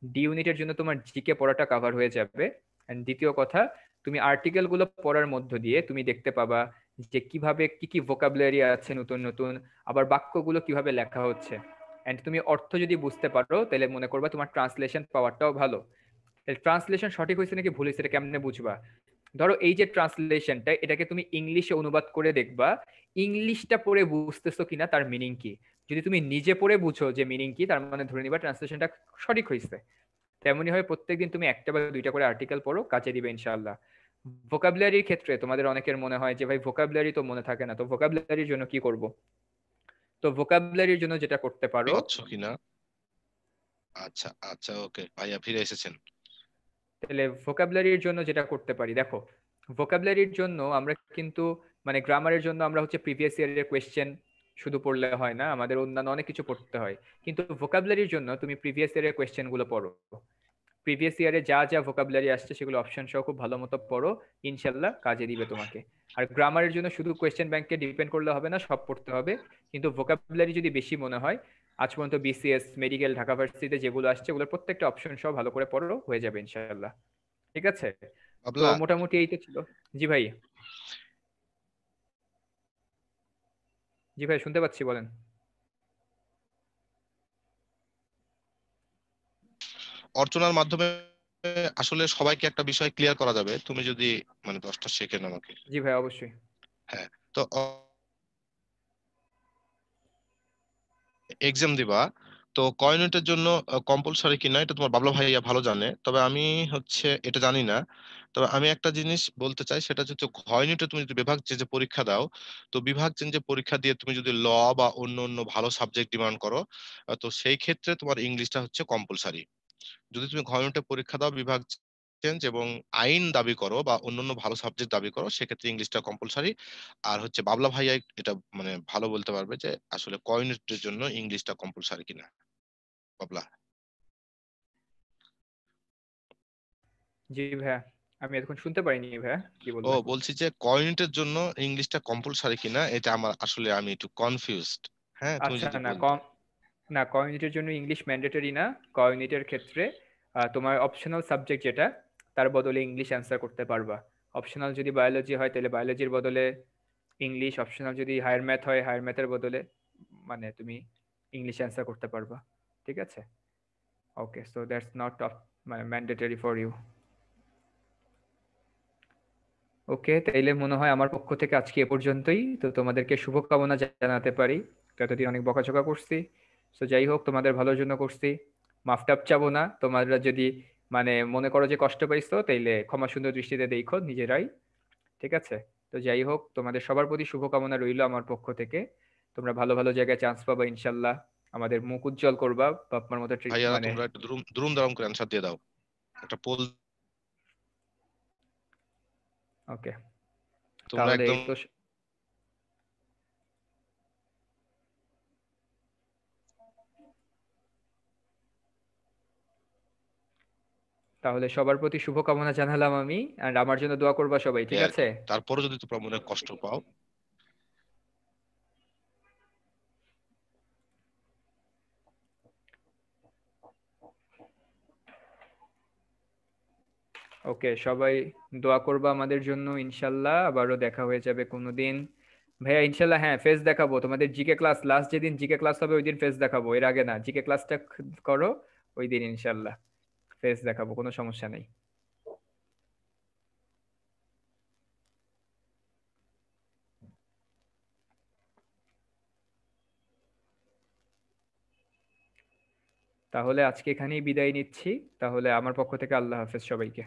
ডি ইউনিটের জন্য তোমার জিকে পড়াটা কাভার হয়ে যাবে। দ্বিতীয় কথা, তুমি আর্টিকেলগুলো পড়ার মধ্য দিয়ে তুমি দেখতে পাবা যে কীভাবে, কি কি ভোকাবুলারি আছে নতুন নতুন, আবার বাক্যগুলো কীভাবে লেখা হচ্ছে? এন্ড তুমি অর্থ যদি বুঝতে পারো, তাহলে মনে করবা তোমার ট্রান্সলেশন পাওয়ারটাও ভালো। ট্রান্সলেশন সঠিক হয়েছে নাকি ভুল হয়েছে কেমনে বুঝবা? ধরো এই যে ট্রান্সলেশনটা এটাকে তুমি ইংলিশে অনুবাদ করে দেখবা, ইংলিশটা পড়ে বুঝতেছো কিনা, তার মিনিং কি? যদি তুমি নিজে পড়ে বুঝো যে মিনিং কি, তার মানে ধরে নিবা ট্রান্সলেশনটা সঠিক হয়েছে। তেমনই হয় প্রত্যেকদিন তুমি একটা বা দুইটা করে আর্টিকেল পড়ো, কাজে দিবে ইনশাআল্লাহ। ভোকাবুলারির ক্ষেত্রে তোমাদের অনেকের মনে হয় যে ভাই ভোকাবুলারি তো মনে থাকে না তো ভোকাবুলারির জন্য কি করব? তো ভোকাবুলারির জন্য যেটা করতে পারো কিনা? আচ্ছা আচ্ছা ওকে ভাইয়া ফিরে এসেছেন। তাহলে ভোকাবুলারির জন্য যেটা করতে পারি দেখো ভোকাবুলারির জন্য আমরা কিন্তু মানে গ্রামারের জন্য আমরা হচ্ছে প্রিভিয়াস ইয়ারের কোয়েশ্চেন শুধু পড়লে হয় না আমাদের অন্যান্য অনেক কিছু পড়তে হয়। কিন্তু ভোকাবুলারির জন্য তুমি প্রিভিয়াস ইয়ারের কোয়েশ্চেনগুলো পড়ো। প্রিভিয়াস ইয়ারে যা যা ভোকাবুলারি আসছে সেগুলো অপশন সহ খুব ভালো মতো পড়ো ইনশাল্লাহ কাজে দিবে তোমাকে। আর গ্রামারের জন্য শুধু কোয়েশ্চেন ব্যাংকে ডিপেন্ড করলে হবে না সব পড়তে হবে। কিন্তু ভোকাবুলারি যদি বেশি মনে হয় আজ পর্যন্ত বিসিএস মেডিকেল ঢাকা ভার্সিটিতে যেগুলো আসছে ওগুলোর প্রত্যেকটা অপশন সহ ভালো করে পড়ো হয়ে যাবে ইনশাল্লাহ। ঠিক আছে? তো মোটামুটি এই তো ছিল। জি ভাই। জি ভাই শুনতে পাচ্ছি বলেন। অর্চনার মাধ্যমে আসলে সবাইকে একটা বিষয় ক্লিয়ার করা যাবে। তুমি যদি মানে দশটা শেখেন আমাকে। জি ভাই অবশ্যই। হ্যাঁ তো এক্সাম দিবা। তো কয়নিটের জন্য কম্পালসরি কিনা এটা তোমার বাবলা ভাইয়া ভালো জানে। তবে আমি হচ্ছে এটা জানি না। তবে আমি একটা জিনিস বলতে চাই সেটা হচ্ছে ঘ তুমি যদি বিভাগ যে পরীক্ষা দাও তো বিভাগ চেঞ্জে পরীক্ষা দিয়ে তুমি যদি ল বা অন্য অন্য ভালো সাবজেক্ট ডিমান্ড করো তো সেই ক্ষেত্রে তোমার ইংলিশটা হচ্ছে কম্পালসারি যদি তুমি ঘ পরীক্ষা দাও বিভাগ চেঞ্জ এবং আইন দাবি করো বা অন্যান্য ভালো সাবজেক্ট দাবি করো সেক্ষেত্রে ইংলিশটা কম্পালসারি আর হচ্ছে বাবলা ভাইয়া এটা মানে ভালো বলতে পারবে যে আসলে ক জন্য ইংলিশটা কম্পালসারি কিনা। বাবলা। জি ভাইয়া আমি এতক্ষণ শুনতে পারিনি ভাইয়া কি ও বলব বলছি যে ক জন্য ইংলিশটা কম্পালসারি কিনা এটা আমার আসলে আমি একটু কনফিউজড হ্যাঁ তুমি আচ্ছা যদি না না ক ইউনিটের জন্য ইংলিশ ম্যান্ডেটরি না। ক ইউনিটের ক্ষেত্রে তোমার অপশনাল সাবজেক্ট যেটা, তার বদলে ইংলিশ অ্যান্সার করতে পারবা। অপশনাল যদি বায়োলজি হয়, তাহলে বায়োলজির বদলে ইংলিশ অপশনাল যদি হায়ার ম্যাথ হয় হায়ার ম্যাথের বদলে মানে তুমি ইংলিশ অ্যান্সার করতে পারবা। ঠিক আছে? ওকে সো দ্যাটস নট মানে ম্যান্ডেটরি ফর ইউ ওকে তাইলে মনে হয় আমার পক্ষ থেকে আজকে এ পর্যন্তই। তো তোমাদেরকে শুভকামনা জানাতে পারি। তো এতদিন অনেক বকাঝকা করছি তো যাই হোক তোমাদের ভালোর জন্য করছি। মাফ মাফটাপ চাবো না। তোমরা যদি মানে মনে করো যে কষ্ট পাইছো তাইলে ক্ষমা সুন্দর দৃষ্টিতে দেখো নিজেরাই। ঠিক আছে? তো যাই হোক তোমাদের সবার প্রতি শুভকামনা রইল আমার পক্ষ থেকে। তোমরা ভালো ভালো জায়গায় চান্স পাবা ইনশাল্লাহ আমাদের মুখ উজ্জ্বল করবা বাপমার মতো ভাইয়া মানে তোমরা একটু দুরুম দুরুম দারাম করে অ্যান্সার দিয়ে দাও। একটা পোল ওকে তোমরা একদম এই তো স- তাহলে সবার প্রতি শুভকামনা জানালাম আমি আর আমার জন্য দোয়া করবা সবাই ঠিক আছে? তারপরে যদি তোমরা মনে কষ্ট পাও। ওকে সবাই দোয়া করবা আমাদের জন্য ইনশাল্লাহ আবারও দেখা হয়ে যাবে কোনোদিন ভাইয়া ইনশাল্লাহ হ্যাঁ ফেস দেখাবো। তোমাদের জিকে ক্লাস লাস্ট যেদিন জিকে ক্লাস হবে ওই দিন ফেস দেখাবো। এর আগে না জিকে ক্লাসটা করো ওই দিন ইনশাল্লাহ। ফেস দেখাবো, কোনো সমস্যা নেই। তাহলে আজকে এখানেই বিদায় নিচ্ছি। তাহলে আমার পক্ষ থেকে আল্লাহ হাফেজ সবাইকে।